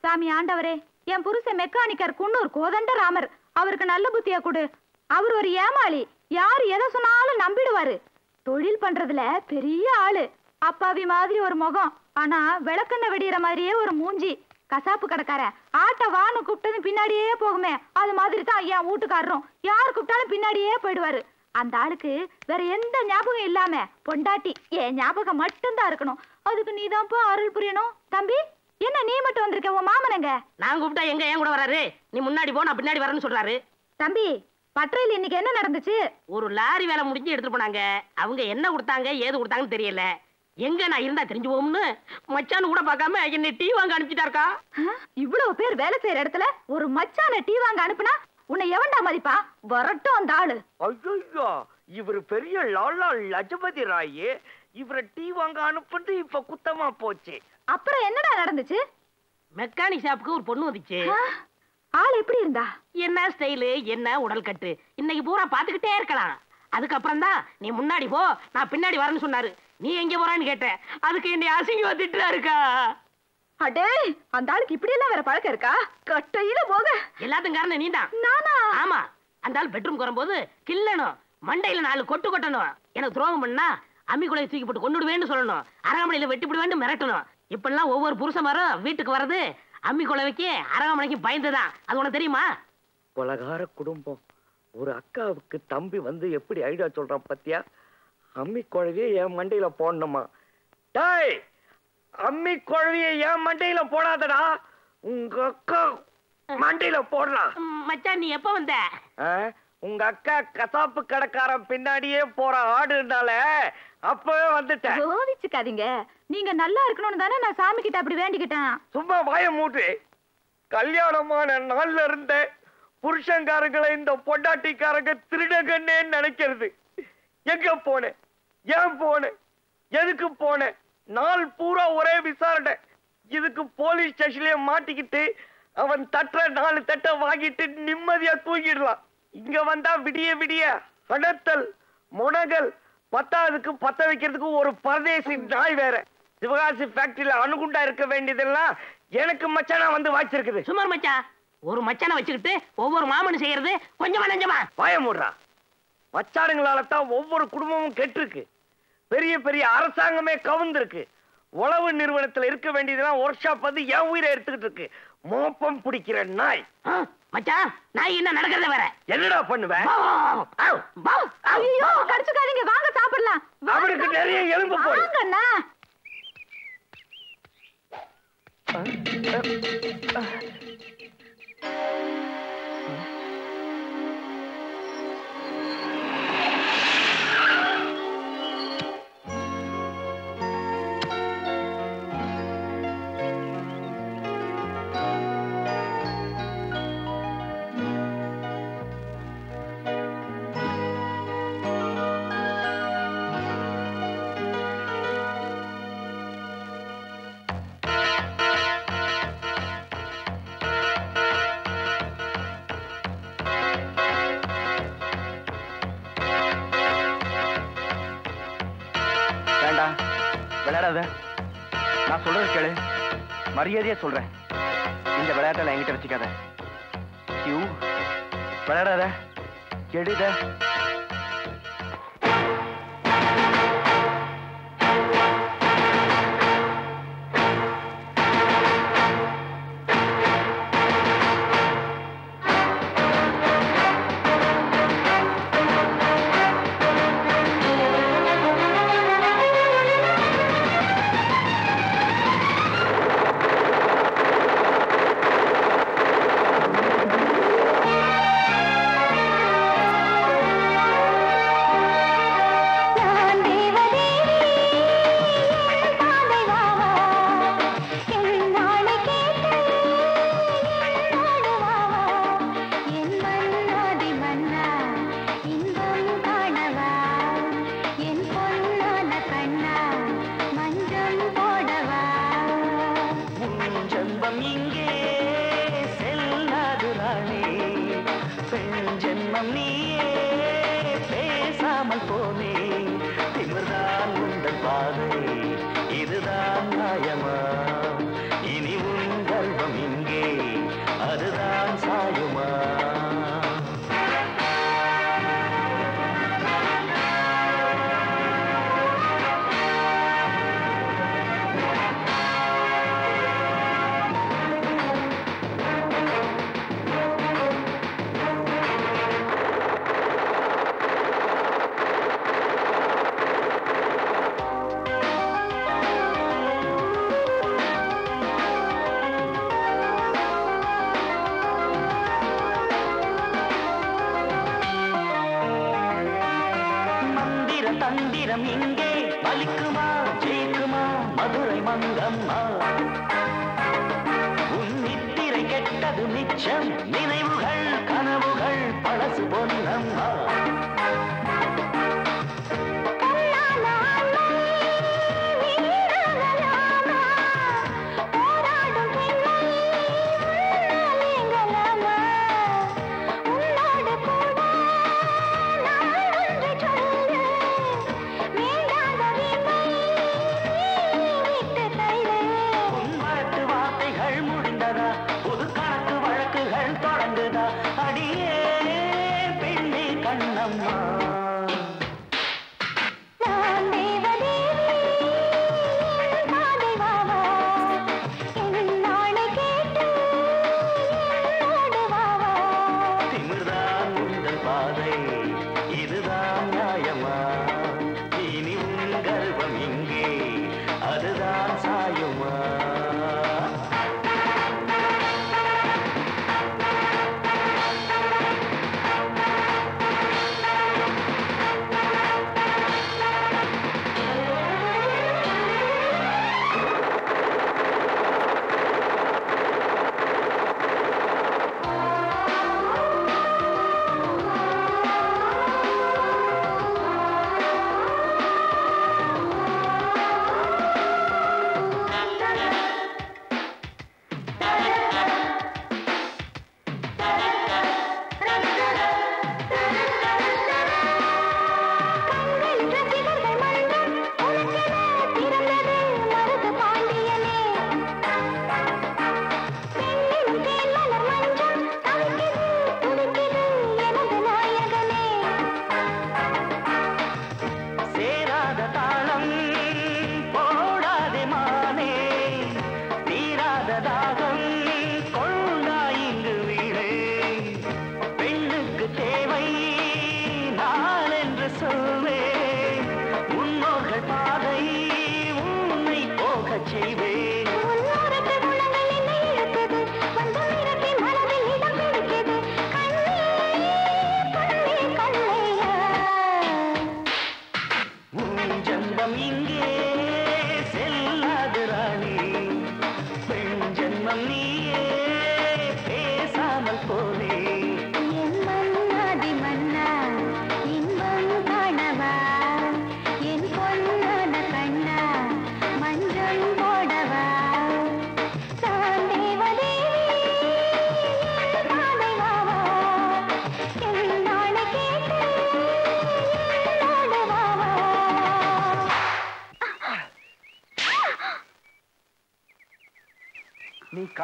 சாமி ஆண்டவரே என் புருஷன் மெக்கானிக்கர் குன்னூர் கோதண்ட ராமர். அவருக்கு நல்ல புத்தியா கொடு. அவர் ஒரு ஏமாளி. யார் எதை சொன்னாலும் நம்பிடுவாரு. தொழில் பண்றதுல பெரிய ஆளு. அப்பாவி மாதிரி ஒரு முகம். ஆனா விளக்கெண்ண வெடிகிற மாதிரியே ஒரு மூஞ்சி. கசாப்பு கடைக்காரன் ஆட்ட வான்னு கூப்பிட்டதும் பின்னாடியே போகுமே. அது மாதிரி தான் என் வீட்டுக்காரரும். யார் கூப்பிட்டாலும் பின்னாடியே போயிடுவாரு. அந்த ஆளுக்கு வேற எந்த ஞாபகம் இல்லாம பொண்டாட்டி என் ஞாபகம் மட்டும்தான் இருக்கணும். அதுக்கு நீதான்ப்பா அருள் புரியணும். தம்பி என்ன நீ மட்டும் வந்திருக்க? உன் மாமனங்க நான் கூப்பிட்டா எங்க? ஏன் கூட வராரு? நீ முன்னாடி போ நான் பின்னாடி வரேன்னு சொல்றாரு. தம்பி பட்டறையில் இன்னைக்கு என்ன நடந்துச்சு? ஒரு லாரி வேலை முடிஞ்சு எடுத்துட்டு போனாங்க. அவங்க என்ன கொடுத்தாங்க ஏது கொடுத்தாங்கன்னு தெரியல. எங்க நான் இருந்தா தெரிஞ்சு போகும்னு மச்சான்னு கூட பார்க்காம என்னை டீ வாங்க அனுப்பிச்சிட்டாருக்கா? இவ்வளவு பேர் வேலை செய்யற இடத்துல ஒரு மச்சான டீ வாங்க அனுப்புனா உன்னை எவன்டா மதிப்பா? வரட்டும் அந்த ஆளு. ஐயோ இவர் பெரிய லாலா லஜபதி ராயே. இவரை டீ வாங்க அனுப்புறது இப்ப குத்தமா போச்சு. அப்புறம் என்னடா நடந்துச்சு? மெக்கானிக் ஷாப்புக்கு ஒரு பொண்ணு வந்துச்சு. ஆள் எப்படி இருந்தா? என்ன ஸ்டைலு என்ன உடல் கட்டு? இன்னைக்கு பூரா பாத்துக்கிட்டே இருக்கலாம். அதுக்கப்புறம் தான் நீ முன்னாடி போ நான் பின்னாடி வரேன்னு சொன்னாரு. நீ எங்க போறான்னு கேட்டேன் அதுக்கு என்னை அசிங்க திட்டுறாருக்கா அடே அந்த ஆளுக்கு இப்படி எல்லாம் வேற பழக்கம் இருக்கா? கட்டையில போக எல்லாத்துக்கும் காரணம் நீதான் நானா? ஆமா அந்த ஆள் பெட்ரூம் வரும்போது கிள்ளணும். மண்டையில நாலு கொட்டு கொட்டணும். எனக்கு துரோகம் பண்ணா அம்மி குலையை தூக்கி போட்டு கொண்டுடுவேன்னு சொல்லணும். அரகமனையில வெட்டி விடுவேன்னு மிரட்டணும். இப்பெல்லாம் ஒவ்வொரு புருஷமாரும் வீட்டுக்கு வர்றது அம்மி குலவைக்கு அரகமனைக்கு பயந்துதான். அது உனக்கு தெரியுமா? கொலகார குடும்பம். ஒரு அக்காவுக்கு தம்பி வந்து எப்படி ஐடியா சொல்றான் பத்தியா? அம்மி குழவிய என் மண்டையில போடணுமா? டேய் அம்மி குழவிய என் மண்டையில போடாதடா. உங்க அக்கா மண்டையில போடலாம். மச்சான் நீ எப்ப வந்த? ஆ? உங்க அக்கா கசாப்பு கடைக்காரன் பின்னாடியே போற ஆடுனால அப்பவே வந்துட்டேன். கோவிச்சுக்காதீங்க நீங்க நல்லா இருக்கணும்னு தானே நான் சாமி கிட்ட அப்படி வேண்டிக்கிட்டேன். சும்மா வாய மூட்டு கல்யாணமான நாள்ல இருந்த புருஷன்காரங்களை இந்த பொண்டாட்டிக்காரங்க திருடகன்னே நினைக்கிறது. எங்க போனேன் ஏன் போனேன் எதுக்கு போனேன் நாள் பூரா ஒரே விசாரணை. இதுக்கு போலீஸ் ஸ்டேஷன்லயே மாட்டிக்கிட்டு அவன் தட்டுற நாலு தட்டை வாங்கிட்டு நிம்மதியா தூங்கிடலாம். இங்க வந்தா விடிய விடிய அடத்தல் முனகல் பத்தாவதுக்கு பத்த வைக்கிறதுக்கு ஒரு பரதேசி நாய் வேற. சிவகாசி ஃபேக்டரியில அணுகுண்டா இருக்க வேண்டியதெல்லாம் எனக்கு மச்சானா வந்து வாய்ச்சிருக்குது. சுமார் மச்சான் ஒரு மச்சானை வச்சுக்கிட்டு ஒவ்வொரு மாமனும் செய்யறது கொஞ்சமா நெஞ்சமா? வாய மூடுறா. மச்சாடுங்களால தான் ஒவ்வொரு குடும்பமும் கெட்டிருக்கு. பெரிய பெரிய அரசாங்கமே கவுந்திருக்கு. உளவு நிறுவனத்துல இருக்க வேண்டியதெல்லாம் ஒர்க் ஷாப் வந்து என் உயிரை எடுத்துக்கிட்டு இருக்கு. மோப்பம் பிடிக்கிற நாய். மச்சான் நாய் என்ன நடக்கிறத வேற? என்னடா பண்ணுவேன் ஐயோ கடிச்சுக்காதீங்க. வாங்க சாப்பிடலாம். அவனுக்கு நிறைய எலும்பு. வாங்கண்ணா. வேண்டாம் மரியாதையா சொல்றேன். இந்த விளையாட்டெல்லாம் என்கிட்ட வச்சுக்காத. யூ விளையாடாத. கெடுத.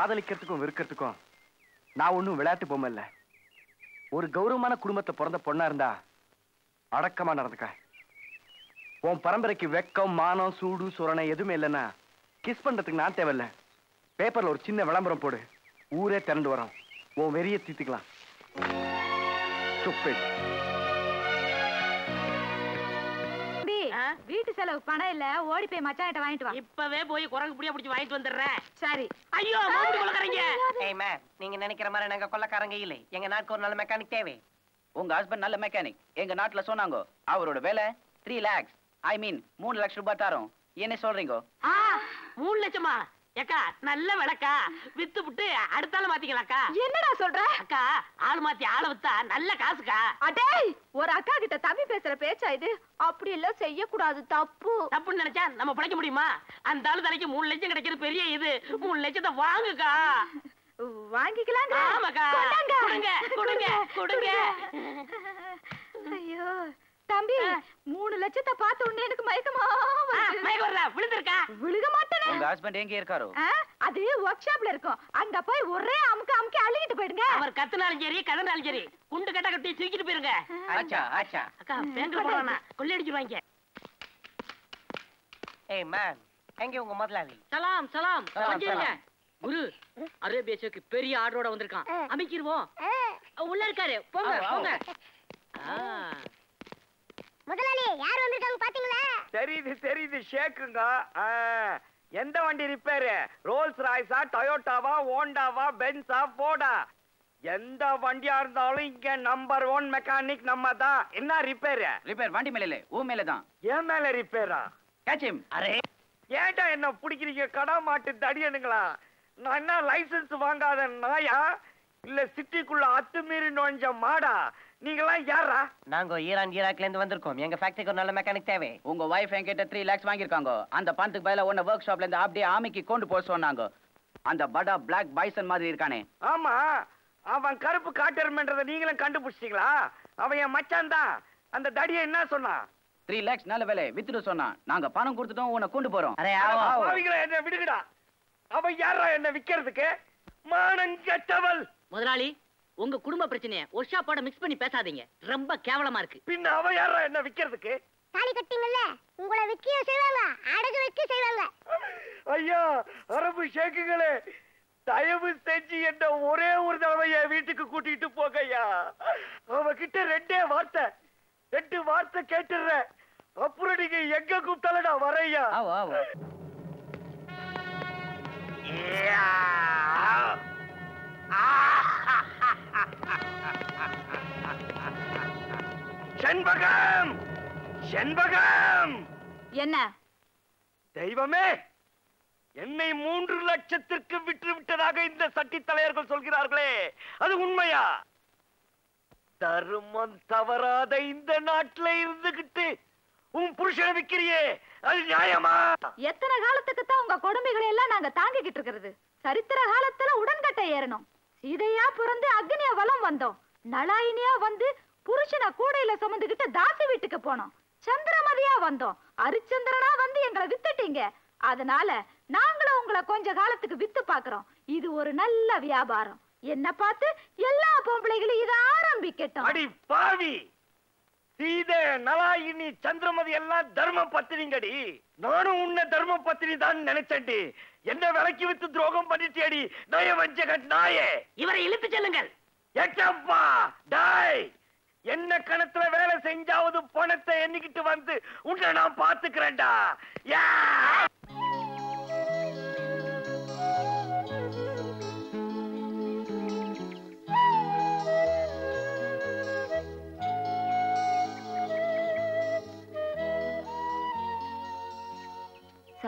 காதலிக்கிறதுக்கும் வெறுக்கிறதுக்கும் நான் ஒன்றும் விளையாட்டு பொம்மை இல்ல. ஒரு கௌரவமான குடும்பத்தை பிறந்த பொண்ணா இருந்தா அடக்கமா நடந்துக்க. உன் பரம்பரைக்கு வெக்கம் மானம் சூடு சுரணை எதுவுமே இல்லைன்னா கிஸ் பண்றதுக்கு நான் தேவையில்ல. பேப்பர்ல ஒரு சின்ன விளம்பரம் போடு. ஊரே திரண்டு வரோம். உன் வெறிய தீத்துக்கலாம் Stupid. வீட்டு செலவு பணம் இல்ல ஓடி போய் மச்சான் வாங்கிட்டு வா. இப்பவே போய் குரங்கு புடியா பிடிச்சு வாங்கிட்டு வந்துடுறேன் சரி. ஐயோ மூடி கொள்ளக்காரங்க. ஏய் மேம் நீங்க நினைக்கிற மாதிரி நாங்க கொள்ளக்காரங்க இல்லை. எங்க நாட்டுக்கு ஒரு நல்ல மெக்கானிக் தேவை. உங்க ஹஸ்பண்ட் நல்ல மெக்கானிக் எங்க நாட்டுல சொன்னாங்க அவரோட வேலை த்ரீ லேக்ஸ் ஐ மீன் மூணு லட்சம் ரூபாய் தரோம். என்ன சொல்றீங்க? ஆ, மூணு லட்சமா? ஏக்கா நல்ல விளக்கா. வித்து விட்டு அடுத்தால மாத்திக்கலாக்கா என்னடா சொல்ற? அக்கா ஆள் மாத்தி ஆள வித்தா நல்ல காசுக்கா. அடேய் ஒரு அக்கா கிட்ட தம்பி பேசுற பேச்சா இது? அப்படி எல்லாம் செய்யக்கூடாது தப்பு. தப்புன்னு நினைச்சா நம்ம பிழைக்க முடியுமா? அந்த ஆளு தலைக்கு மூணு லட்சம் கிடைக்கிறது பெரிய இது. மூணு லட்சத்தை வாங்குக்கா. வாங்கிக்கலாங்க ஆமாக்கா. கொடுங்க கொடுங்க. கொடுங்க. ஐயோ. தம்பி மூணு லட்சத்தை பார்த்த உடனே எனக்கு மயக்கமா. மயக்கம் வருதா? விழுந்திருக்கா? விழுக மாட்டேனே. உங்க ஹஸ்பண்ட் எங்க இருக்காரோ? அது ஒர்க் ஷாப்ல இருக்கும். அங்க போய் ஒரே அமுக்கு அமுக்கி அள்ளிக்கிட்டு போயிடுங்க. அவர் கத்துனாலும் சரி கதனாலும் சரி குண்டு கட்ட கட்டி தூக்கிட்டு போயிருங்க. ஆச்சா ஆச்சா. அக்கா பேங்க்ல போடுவானா கொள்ளையடிச்சிருவாங்க. ஏய் மேம் எங்க உங்க முதலாளி? சலாம் சலாம். சலாம். குரு அரேபியாச்சுக்கு பெரிய ஆர்டரோட வந்திருக்கான். அமைக்கிருவோம். உள்ள இருக்காரு. போங்க. போங்க. ஆ. முதலாளி யார் வந்திருக்காங்க பாத்தீங்களா? தெரியுது தெரியுது ஷேக்குங்க. எந்த வண்டி ரிப்பேரு ரோல்ஸ் ராய்ஸா டொயோட்டாவா ஹோண்டாவா பென்ஸா போடா எந்த வண்டியா இருந்தாலும் இங்க நம்பர் ஒன் மெக்கானிக் நம்ம தான் என்ன ரிப்பேரு ரிப்பேர் வண்டி மேல இல்ல ஊ மேல தான் என் மேல ரிப்பேரா கேட்ச் ஹிம் அரே. ஏன்டா என்ன பிடிக்கிறீங்க? கடா மாட்டு தடியனுங்களா? நான் என்ன லைசென்ஸ் வாங்காத நாயா? இல்ல சிட்டிக்குள்ள அத்துமீறி நுழைஞ்ச மாடா? நீங்களாம் யாரா? நாங்க ஈரான் ஈராக்ல இருந்து வந்திருக்கோம். எங்க ஃபேக்டரிக்கு ஒரு நல்ல மெக்கானிக் தேவை. உங்க வைஃப் என்கிட்ட த்ரீ லேக்ஸ் வாங்கியிருக்காங்க. அந்த பணத்துக்கு பதிலா உன்னை ஒர்க் ஷாப்ல இருந்து அப்படியே ஆமிக்கு கொண்டு போக சொன்னாங்க. அந்த படா பிளாக் பைசன் மாதிரி இருக்கானே. ஆமா. அவன் கருப்பு காட்டெருமைன்றத நீங்களும் கண்டுபிடிச்சிட்டீங்களா? அவன் என் மச்சான் தான் அந்த தடிய என்ன சொன்னான் த்ரீ லேக்ஸ் நல்ல வேலை வித்துட்டு சொன்னா நாங்க பணம் கொடுத்துட்டோம் உன்னை கொண்டு போறோம். என்ன விடுங்கடா. அவன் யாரா என்ன விக்கிறதுக்கு? மானங்கெட்டவள் முதலாளி உங்க குடும்ப பிரச்சனைய ஒர்க் ஷாப்போட மிக்ஸ் பண்ணி பேசாதீங்க. ரொம்ப கேவலமா இருக்கு. பின்ன அவன் யாரா என்ன விக்கிறதுக்கு? தாலி கட்டிங்கல்ல? உங்களை விக்கிய செய்வாங்க. அடகு வைக்க செய்வாங்க. ஐயா அரபு ஷேக்குகளே தயவு செஞ்சு என்ன ஒரே ஒரு தடவை என் வீட்டுக்கு கூட்டிட்டு போங்க ஐயா அவகிட்ட ரெண்டே வார்த்தை ரெண்டு வார்த்தை கேட்டுடுறேன் அப்புறம் நீங்க எங்க கூப்பிட்டாலும் நான் வரையா? ஆவோ செண்பகம்! செண்பகம்! என்ன? தெய்வமே என்னை மூன்று லட்சத்திற்கு விற்று விட்டதாக இந்த சட்டி தலைவர்கள் சொல்கிறார்களே அது உண்மையா? தர்மம் தவறாத இந்த நாட்டுல இருந்துகிட்டு உன் புருஷனை விக்கிறியே அது நியாயமா? எத்தனை காலத்துக்கு தான் உங்க கொடுமைகளை எல்லாம் நாங்க தாங்கிக்கிட்டு இருக்கிறது? சரித்திர காலத்துல உடன்கட்டை ஏறணும். சீதையா பிறந்து அக்னியா வலம் வந்தோம். நலாயினியா வந்து புருஷனை கூடையில சுமந்துகிட்டு தாசி வீட்டுக்கு போனோம். சந்திரமதியா வந்தோம். அரிச்சந்திரனா வந்து எங்களை வித்துட்டீங்க. அதனால நாங்களும் உங்களை கொஞ்ச காலத்துக்கு வித்து பாக்குறோம். இது ஒரு நல்ல வியாபாரம். என்ன பார்த்து எல்லா பொம்பளைகளும் இதை ஆரம்பிக்கட்டும். அடி பாவி! சீதை நலாயினி சந்திரமதி எல்லாம் தர்ம பத்தினிங்கடி. நானும் உன்னை தர்ம பத்தினி தான் நினைச்சேன்டி. என்ன விலைக்கு வித்து துரோகம் பண்ணிட்டேடி. நய வஞ்சகன் நாயே. இவரை இழுத்து செல்லுங்கள். எட்டப்பா டாய். என்ன கணத்துல வேலை செஞ்சாவது பணத்தை எண்ணிக்கிட்டு வந்து உன்னை நான் பாத்துக்கிறேன்டா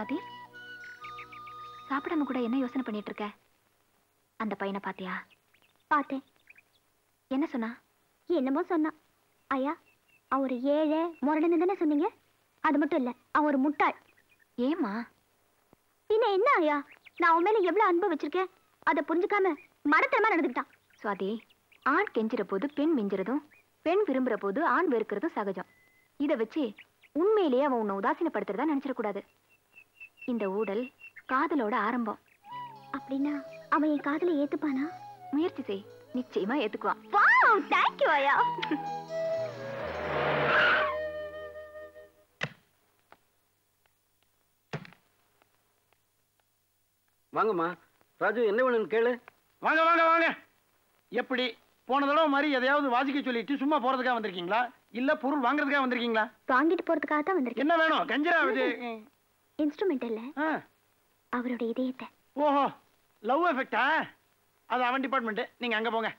யா சதீர்? சாப்பிடாம கூட என்ன யோசனை பண்ணிட்டு இருக்க அந்த பையனை பாத்தியா? பார்த்தேன். என்ன சொன்னா? என்னமோ சொன்னான் ஐயா அவன் ஒரு ஏழை முரடன்னு தானே சொன்னீங்க? அது மட்டும் இல்ல அவன் ஒரு முட்டாள். ஏமா பின்ன என்ன ஐயா? நான் அவன் மேல எவ்வளவு அன்பு வச்சிருக்கேன்? அதை புரிஞ்சுக்காம மடத்தனமா நடந்துக்கிட்டான். சுவாதி ஆண் கெஞ்சிற போது பெண் மிஞ்சுறதும் பெண் விரும்புற போது ஆண் வெறுக்கிறதும் சகஜம். இதை வச்சு உண்மையிலேயே அவன் உன்னை உதாசீனப்படுத்துறதா நினைச்சிடக்கூடாது. இந்த ஊடல் காதலோட ஆரம்பம். அப்படின்னா அவன் என் காதலை ஏத்துப்பானா? முயற்சி செய். நிச்சயமா ஏத்துக்குவான். வாவ் தேங்க் யூ ஐயா. வாங்கம்மா. ராஜு என்ன வேணும்னு கேளு. வாங்க வாங்க வாங்க. எப்படி? போன தடவை மாதிரி எதையாவது வாசிக்க சொல்லிட்டு சும்மா போறதுக்காக வந்திருக்கீங்களா? இல்ல பொருள் வாங்குறதுக்காக வந்திருக்கீங்களா? வாங்கிட்டு போறதுக்காக தான் வந்திருக்கேன். என்ன வேணும்? கஞ்சரா இது இன்ஸ்ட்ருமெண்ட் இல்ல. அவரோட இதயத்தை. ஓஹோ லவ் எஃபெக்டா அது அவன் டிபார்ட்மெண்ட் நீங்க அங்க போங்க.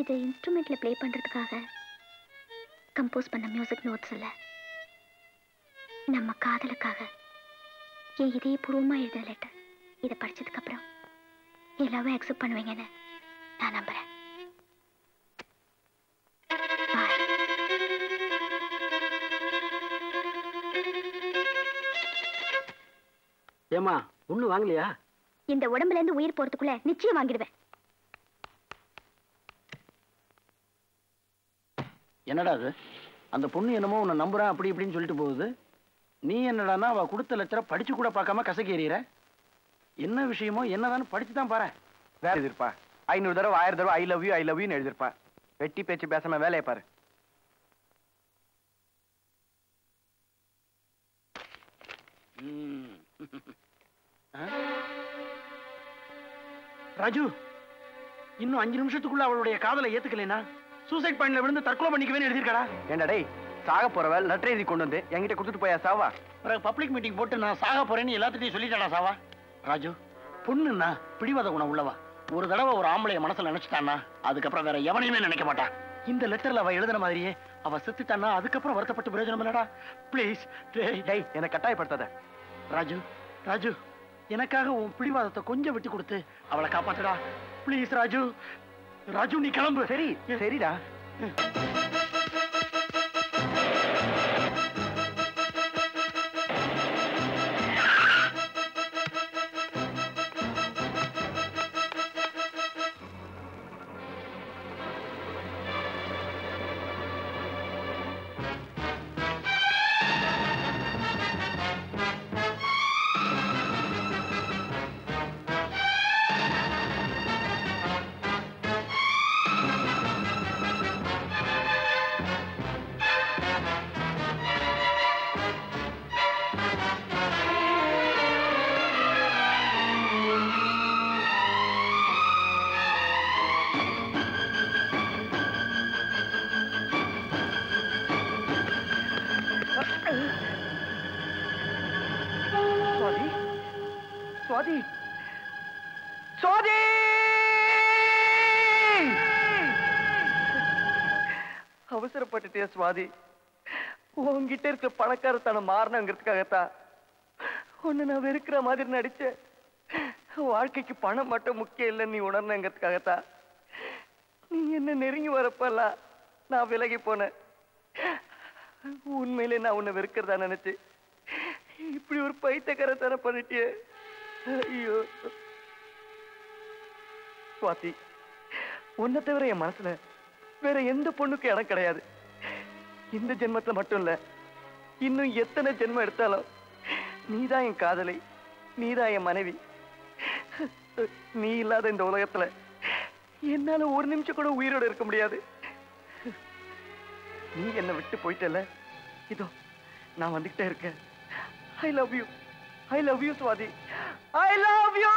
இது இன்ஸ்ட்ருமெண்ட்ல ப்ளே பண்றதுக்காக கம்போஸ் பண்ண மியூசிக் நோட்ஸ் இல்ல நம்ம காதலுக்காக என் இதயபூர்வமா எழுதின லெட்டர் இதை படிச்சதுக்கு அப்புறம் எல்லாமே அக்செப்ட் பண்ணுவீங்கன்னு நான் நம்புறேன். ஏமா ஒண்ணு வாங்கலையா? இந்த உடம்புல இருந்து உயிர் போறதுக்குள்ள நிச்சயம் வாங்கிடுவேன். என்னடா அது? அந்த பொண்ணு என்னமோ உன்னை நம்புறேன் அப்படி இப்படின்னு சொல்லிட்டு போகுது. நீ என்னடான்னா அவ கொடுத்த லட்சம் படிச்சு கூட பார்க்காம கசக்கி என்ன விஷயமோ என்னதான்னு படிச்சு தான் பாரு வேற எழுதிருப்பா. ஐநூறு தடவை ஆயிரம் தடவை I love you I love யூன்னு எழுதிருப்பா. வெட்டி பேச்சு பேசாம வேலையை பாரு. ராஜு இன்னும் அஞ்சு நிமிஷத்துக்குள்ள அவளுடைய காதலை ஏத்துக்கலைனா சூசைட் பாயிண்ட்ல விழுந்து தற்கொலை பண்ணிக்குவேன்னு எழுதிருக்கடா ஏண்டா டேய் சாக போறவ லெட்டர் எழுதி கொண்டு வந்து என்கிட்ட கொடுத்துட்டு போயா சாவா? பிறகு பப்ளிக் மீட்டிங் போட்டு நான் சாக போறேன்னு எல்லாத்துட்டையும் சொல்லிட்டாடா சாவா? ராஜு பொண்ணுன்னா பிடிவாத குணம் உள்ளவா? ஒரு தடவை ஒரு ஆம்பளைய மனசுல நினைச்சிட்டான்னா அதுக்கப்புறம் வேற எவனையுமே நினைக்க மாட்டா. இந்த லெட்டர்ல அவ எழுதுன மாதிரியே அவ செத்துட்டான்னா அதுக்கப்புறம் வருத்தப்பட்டு பிரயோஜனம் இல்லடா. ப்ளீஸ் டேய் என்னை கட்டாயப்படுத்தாத. ராஜு ராஜு எனக்காக உன் பிடிவாதத்தை கொஞ்சம் விட்டு கொடுத்து அவளை காப்பாத்துடா. ப்ளீஸ் ராஜு. ராஜு நீ கிளம்பு. சரி சரிடா. அவசரப்பட்டுட்டே சுவாதி உன்கிட்ட இருக்க பணக்காரத்தான மாறணுங்கிறதுக்காகத்தான் உன்னை நான் வெறுக்கிற மாதிரி நடிச்சேன். வாழ்க்கைக்கு பணம் மட்டும் முக்கியம் இல்லைன்னு நீ உணர்னங்கிறதுக்காகத்தான் நீ என்ன நெருங்கி வரப்பெல்லாம் நான் விலகி போனேன். உண்மையிலே நான் உன்னை வெறுக்கிறதா நினைச்சு இப்படி ஒரு பைத்தக்காரத்தனை பண்ணிட்டியே. ஐயோ. சுவாதி உன்னை தவிர என் மனசுல வேற எந்த பொண்ணுக்கும் இடம் கிடையாது. இந்த ஜென்மத்துல மட்டும் இல்ல இன்னும் எத்தனை ஜென்மம் எடுத்தாலும் நீதான் என் காதலை நீதான் என் மனைவி. நீ இல்லாத இந்த உலகத்துல என்னால ஒரு நிமிஷம் கூட உயிரோட இருக்க முடியாது. நீ என்னை விட்டு போயிட்டல இதோ நான் வந்துகிட்டே இருக்கேன். I love you I love you Swathi. I love you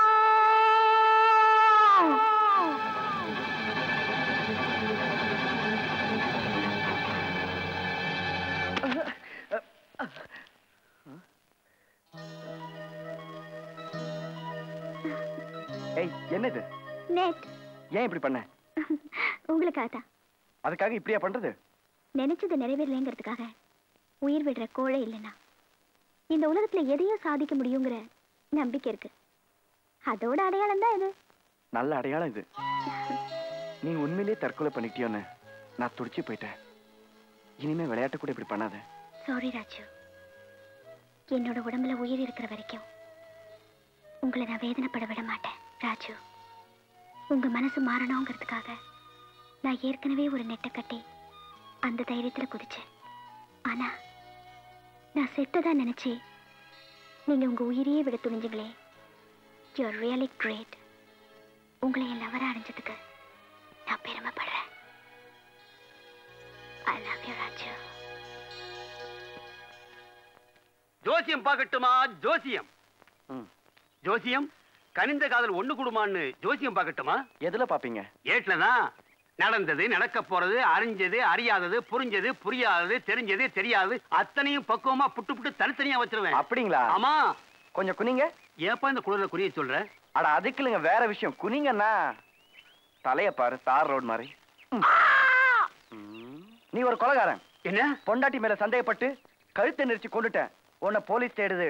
ஏய் என்னது? நெட் ஏன் இப்படி பண்ண? உங்களுக்காக தான் அதுக்காக இப்படியா பண்றது? நினைச்சது நிறைவேறலைங்கிறதுக்காக உயிர் விடுற கோழை இல்லைனா இந்த உலகத்துல எதையும் சாதிக்க முடியுங்கிற நம்பிக்கை இருக்கு. அதோட அடையாளம் தான் இது. நல்ல அடையாளம் இது. நீ உண்மையிலேயே தற்கொலை பண்ணிட்டியோன்னு நான் துடிச்சு போயிட்டேன். இனிமே விளையாட்டு கூட இப்படி பண்ணாத. சாரி ராஜு. என்னோட உடம்புல உயிர் இருக்கிற வரைக்கும் உங்களை நான் வேதனைப்பட விட மாட்டேன். ராஜு உங்க மனசு மாறணுங்கிறதுக்காக நான் ஏற்கனவே ஒரு நெட்டை கட்டி அந்த தைரியத்துல குதிச்சேன். ஆனா நான் செத்ததா நினைச்சு நீங்க உங்க உயிரையே விட துணிஞ்சுங்களே. யூஆர் ரியலி கிரேட் உங்களை என் லவரா அடைஞ்சதுக்கு நான் பெருமைப்படுறேன். I love you Raju. ஜோசியம் பார்க்கட்டுமா? ஜோசியம். ஜோசியம் கனிந்த காதல் ஒண்ணு குடுமான்னு ஜோசியம் பார்க்கட்டுமா? எதுல பாப்பீங்க ஏட்லதான் நடந்தது நடக்க போறது அறிஞ்சது அறியாதது புரிஞ்சது புரியாதது தெரிஞ்சது தெரியாது. அத்தனையும் பக்குவமா புட்டு புட்டு தனித்தனியா வச்சிருவேன். அப்படிங்களா? ஆமா. கொஞ்சம் குனிங்க. ஏப்பா இந்த குளிர்ல குறிய சொல்ற? அட அதுக்கு இல்லைங்க வேற விஷயம். குனிங்கன்னா தலைய பாரு தார் ரோடு மாதிரி. நீ ஒரு கொலகாரன். என்ன? பொண்டாட்டி மேல சந்தேகப்பட்டு கழுத்தை நெரிச்சு கொண்டுட்டேன். உன்னை போலீஸ் தேடுது.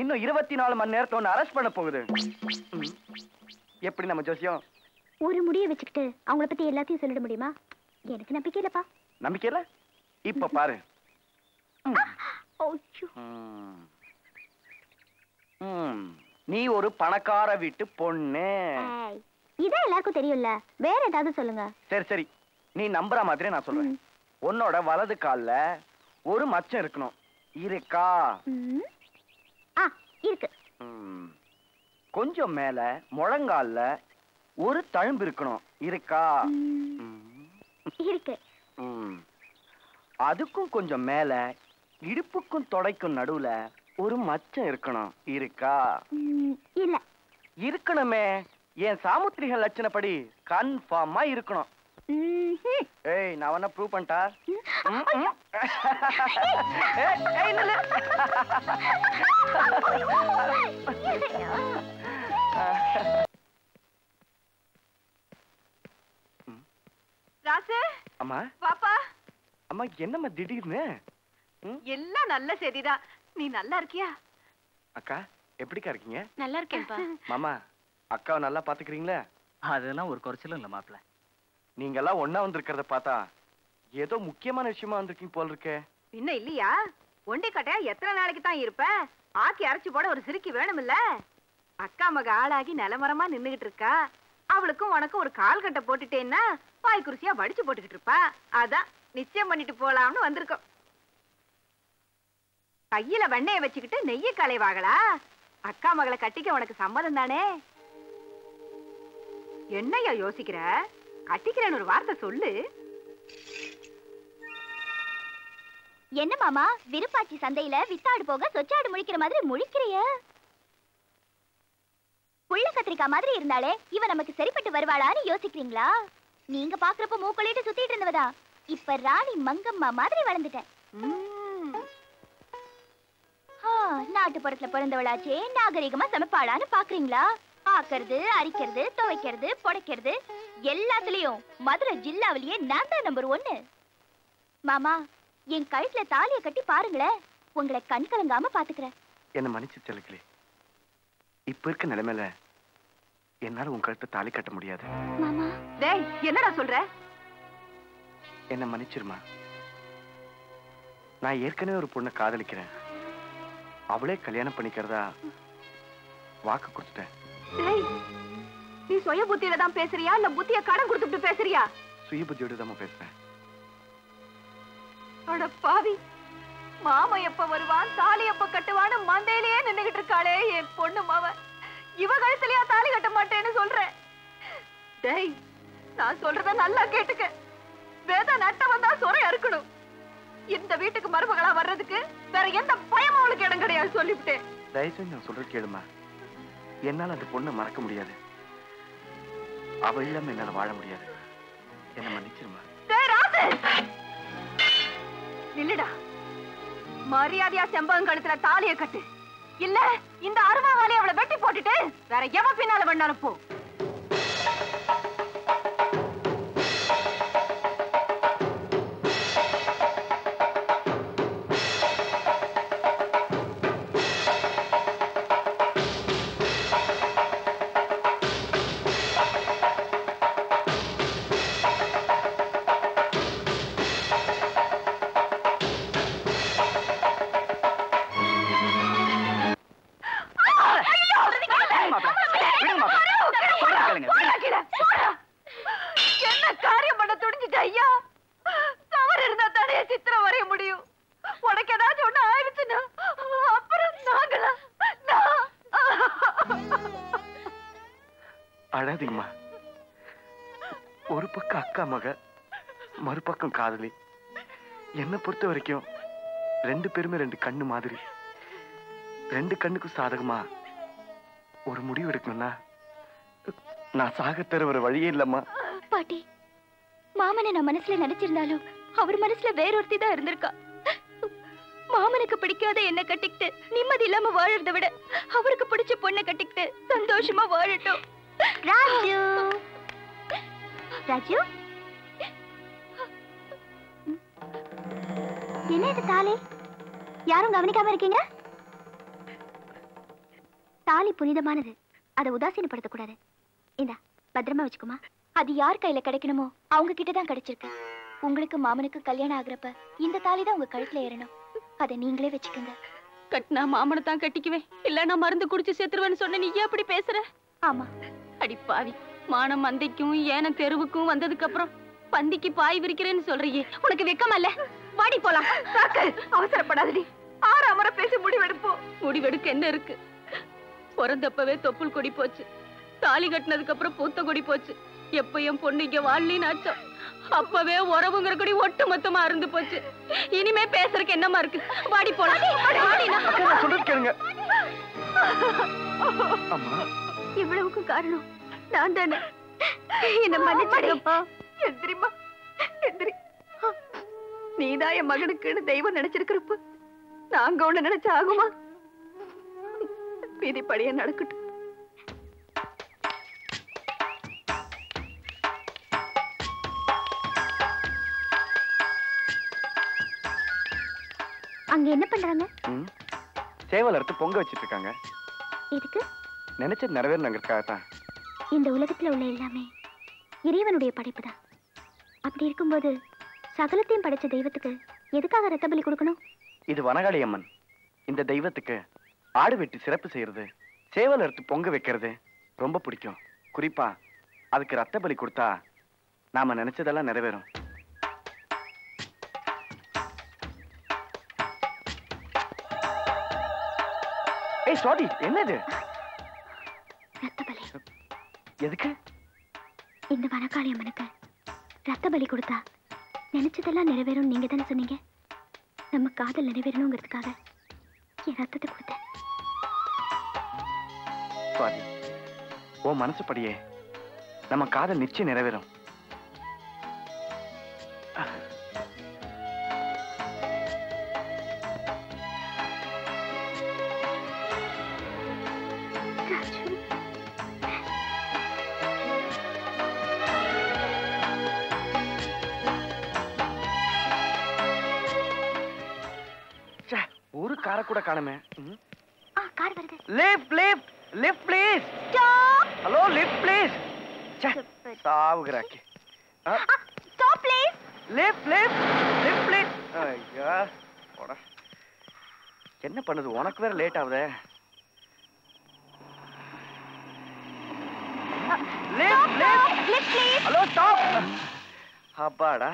இன்னும் இருபத்தி நாலு மணி நேரத்தை உன்னை அரெஸ்ட் பண்ண போகுது. எப்படி நம்ம ஜோசியம்? ஒரு முடியை வச்சுக்கிட்டு அவங்கள பத்தி எல்லாத்தையும் சொல்லிட முடியுமா? எனக்கு நம்பிக்கை இல்லப்பா. நம்பிக்கை இல்ல? இப்ப பாரு. நீ ஒரு பணக்கார வீட்டு பொண்ணு. இதான் எல்லாருக்கும் தெரியும்ல. வேற ஏதாவது சொல்லுங்க. சரி சரி. நீ நம்புற மாதிரி நான் சொல்றேன். உன்னோட வலது கால்ல ஒரு மச்சம் இருக்கணும். இருக்கா. ஆ இருக்கு. கொஞ்சம் மேல முழங்கால்ல ஒரு தழும்பு இருக்கணும். இருக்கா? இருக்கு. அதுக்கும் கொஞ்சம் மேல இடுப்புக்கும் தொடைக்கும் நடுவுல ஒரு மச்சம் இருக்கணும். இருக்கா? இல்ல. இருக்கணுமே. என் சாமுத்திரிக லட்சணப்படி கன்ஃபார்மா இருக்கணும். ஏய் நான் வேணா ப்ரூவ் பண்ணிட்டா. ராசு அம்மா. பாப்பா அம்மா என்னம்மா திடீர்னு? எல்லாம் நல்ல செய்திதான் நீ நல்லா இருக்கியா? அக்கா எப்படிக்கா இருக்கீங்க? நல்லா இருக்கேன்ப்பா. மாமா அக்காவை நல்லா பாத்துக்கிறீங்களா? அதெல்லாம் ஒரு குறைச்சலும் இல்ல மாப்பிள்ள. நீங்க எல்லாம் ஒண்ணா வந்திருக்கிறத பார்த்தா ஏதோ முக்கியமான விஷயமா வந்திருக்கீங்க போல இருக்கே. இன்னும் இல்லையா? ஒண்டி கட்டையா எத்தனை நாளைக்கு தான் இருப்ப? ஆக்கி அரைச்சு போட ஒரு சிரிக்கி வேணும்ல? அக்கா மக ஆளாகி நிலமரமா நின்னுகிட்டு இருக்கா. அவளுக்கும் உனக்கும் ஒரு கால் கட்டை போட்டுட்டேன்னா வாய் குருசியா வடிச்சு போட்டுக்கிட்டு இருப்பா. அதான் நிச்சயம் பண்ணிட்டு போலாம்னு வந்திருக்கோம். கையில வெண்ணைய வச்சுக்கிட்டு நெய்ய களைவாங்களா அக்கா மகளை கட்டிக்க உனக்கு சம்மதம் தானே? என்னையா யோசிக்கிற? கட்டிக்கிறேன்னு ஒரு வார்த்தை சொல்லு. என்ன மாமா விருப்பாச்சி சந்தையில வித்தாடு போக சொச்சாடு முழிக்கிற மாதிரி முழிக்கிறிய? புள்ள கத்திரிக்காய் மாதிரி இருந்தாலே இவ நமக்கு சரிப்பட்டு வருவாளான்னு யோசிக்கிறீங்களா? நீங்க பாக்குறப்ப மூக்கொள்ளிட்டு சுத்திட்டு இருந்தவதா? இப்ப ராணி மங்கம்மா மாதிரி வளர்ந்துட்டேன். நாட்டுப்புறத்துல பிறந்தவளாச்சே நாகரிகமா சமைப்பாளான்னு பாக்குறீங்களா? ஆக்கறது அரிக்கிறது துவைக்கிறது புடைக்கிறது எல்லாத்துலயும். மதுரை ஜில்லாவிலேயே நான் தான் நம்பர் ஒன்னு மாமா என் கழுத்துல தாலிய கட்டி பாருங்களேன் உங்களை கண் கலங்காம பாத்துக்கிறேன். என்ன மன்னிச்சு இப்ப இருக்க நிலைமையில என்னால உன் கழுத்தை தாலி கட்ட முடியாது. மாமா. டேய் என்னடா சொல்ற? என்ன மன்னிச்சிருமா? நான் ஏற்கனவே ஒரு பொண்ணை காதலிக்கிறேன். அவளே கல்யாணம் பண்ணிக்கிறதா வாக்கு கொடுத்துட்டேன். நீ சுய புத்தியில தான் பேசுறியா? இல்ல புத்திய கடன் கொடுத்துட்டு பேசுறியா? சுய புத்தியோடு தான் பேசுறேன். அட பாவி மாமா எப்ப வருவான் தாலி எப்ப கட்டுவான்னு மந்தையிலேயே நின்னுகிட்டு இருக்காளே என் பொண்ணு மாவ. இவ கழுத்துலயா தாலி கட்ட மாட்டேன்னு சொல்றேன் டேய் நான் சொல்றத நல்லா கேட்டுக்க. வேத நட்ட வந்தா சுரை அறுக்கணும். இந்த வீட்டுக்கு மருமகளா வர்றதுக்கு வேற எந்த பயமும் அவளுக்கு இடம் கிடையாது சொல்லிவிட்டேன். தயவு செஞ்சு நான் சொல்றது கேளுமா என்னால அந்த பொண்ணை மறக்க முடியாது. அவ இல்லாம என்னால வாழ முடியாது. என்ன மன்னிச்சிருமா? இல்லடா மரியாதையா செம்பகம் கழுத்துல தாலிய கட்டு. இல்ல இந்த அருவாவாலே அவளை வெட்டி போட்டுட்டு வேற எவ பின்னால வேணாலும் போ. காரியம் பண்ண துணிஞ்சிட்ட ஐயா. தவறு இருந்தா தானே சித்திரம் வரைய முடியும். உனக்கு ஏதாச்சும் ஒண்ணு ஆயிடுச்சுன்னா அப்புறம் நாங்களா? நான் அழாதீங்கம்மா. ஒரு பக்கம் அக்கா மக மறுபக்கம் காதலி. என்னை பொறுத்த வரைக்கும் ரெண்டு பேருமே ரெண்டு கண்ணு மாதிரி. ரெண்டு கண்ணுக்கும் சாதகமா ஒரு முடிவு எடுக்கணும்னா நான் சாக தர ஒரு வழியே இல்லம்மா. பாட்டி மாமனை நான் மனசுல நினைச்சிருந்தாலும் அவர் மனசுல வேறொருத்தி தான் இருந்திருக்கா. மாமனுக்கு பிடிக்காத என்ன கட்டிக்கிட்டு நிம்மதி இல்லாம வாழறத விட அவருக்கு பிடிச்ச பொண்ணை கட்டிக்கிட்டு சந்தோஷமா வாழட்டும். ராஜு. ராஜு? என்ன இது தாலி? யாரும் கவனிக்காம இருக்கீங்க? தாலி புனிதமானது. அதை உதாசீனப்படுத்தக்கூடாது. இந்தா பத்திரமா வச்சுக்குமா. அது யார் கையில கிடைக்கணுமோ அவங்க கிட்ட தான் கிடைச்சிருக்கு. உங்களுக்கு மாமனுக்கு கல்யாணம் ஆகுறப்ப இந்த தாலி தான் உங்க கழுத்துல ஏறணும். அதை நீங்களே வச்சுக்கோங்க. கட்டினா மாமனை தான் கட்டிக்குவேன். இல்ல நான் மருந்து குடிச்சு செத்துருவேன்னு சொன்ன நீ ஏன் அப்படி பேசுற? ஆமா. அடி பாவி. மானம் மந்தைக்கும் ஏன தெருவுக்கும் வந்ததுக்கு அப்புறம் பந்திக்கு பாய் விரிக்கிறேன்னு சொல்றியே. உனக்கு வெக்கமா இல்ல? வாடி போலாம். அவசரப்படாதடி ஆறு அமர பேசி முடிவெடுப்போம் முடிவெடுக்க என்ன இருக்கு? பிறந்தப்பவே தொப்புள் கொடி போச்சு. தாலி கட்டினதுக்கு அப்புறம் பூத்த கொடி போச்சு. எப்ப என் பொண்ணு இங்க வாழலின்னு அப்பவே உறவுங்கிற கொடி ஒட்டு மொத்தமா அருந்து போச்சு. இனிமே பேசுறதுக்கு என்னமா இருக்கு? வாடி போலாம். வாடினா. அக்கா நான் சொல்றது கேளுங்க. அம்மா. இவ்வளவுக்கு காரணம் நான் தானே. என்ன மன்னிச்சிடுங்கப்பா. எந்திரிமா எந்திரி. நீதான் என் மகனுக்குன்னு தெய்வம் நினைச்சிருக்கிறப்ப நாங்க ஒண்ணு நினைச்சா ஆகுமா விதிப்படியே நடக்கட்டும். அங்க என்ன பண்றாங்க? சேவல் அறுத்து பொங்க வச்சிட்டு இருக்காங்க. எதுக்கு? நினைச்சது நிறைவேறினங்கிறதுக்காக தான் இந்த உலகத்துல உள்ள எல்லாமே இறைவனுடைய படைப்பு தான் அப்படி இருக்கும்போது சகலத்தையும் படைச்ச தெய்வத்துக்கு எதுக்காக ரத்த பலி கொடுக்கணும்? இது வனகாளி அம்மன். இந்த தெய்வத்துக்கு ஆடு வெட்டி சிறப்பு செய்யறது சேவல் அறுத்து பொங்க வைக்கிறது ரொம்ப பிடிக்கும். குறிப்பா அதுக்கு ரத்த பலி கொடுத்தா நாம நினைச்சதெல்லாம் நிறைவேறும். ஏய் சுவாதி என்னது? ரத்த பலி எதுக்கு? இந்த வனக்காளி அம்மனுக்கு ரத்த பலி கொடுத்தா நினைச்சதெல்லாம் நிறைவேறும் நீங்க தானே சொன்னீங்க? நம்ம காதல் நிறைவேறணுங்கிறதுக்காக என் ரத்தத்தை கொடுத்தேன். சுவாதி உன் மனசுப்படியே நம்ம காதல் நிச்சயம் நிறைவேறும். காரை கூட காணுமே. ம். ஆ கார் வருது. Lift lift lift please hello lift please சாவுகிறாக்கி. Stop please lift lift lift please ஐயா போடா. என்ன பண்ணுது? உனக்கு வேற லேட் ஆகுதே. லிஃப்ட் லிஃப்ட் ஹலோ ஸ்டாப் அப்பாடா.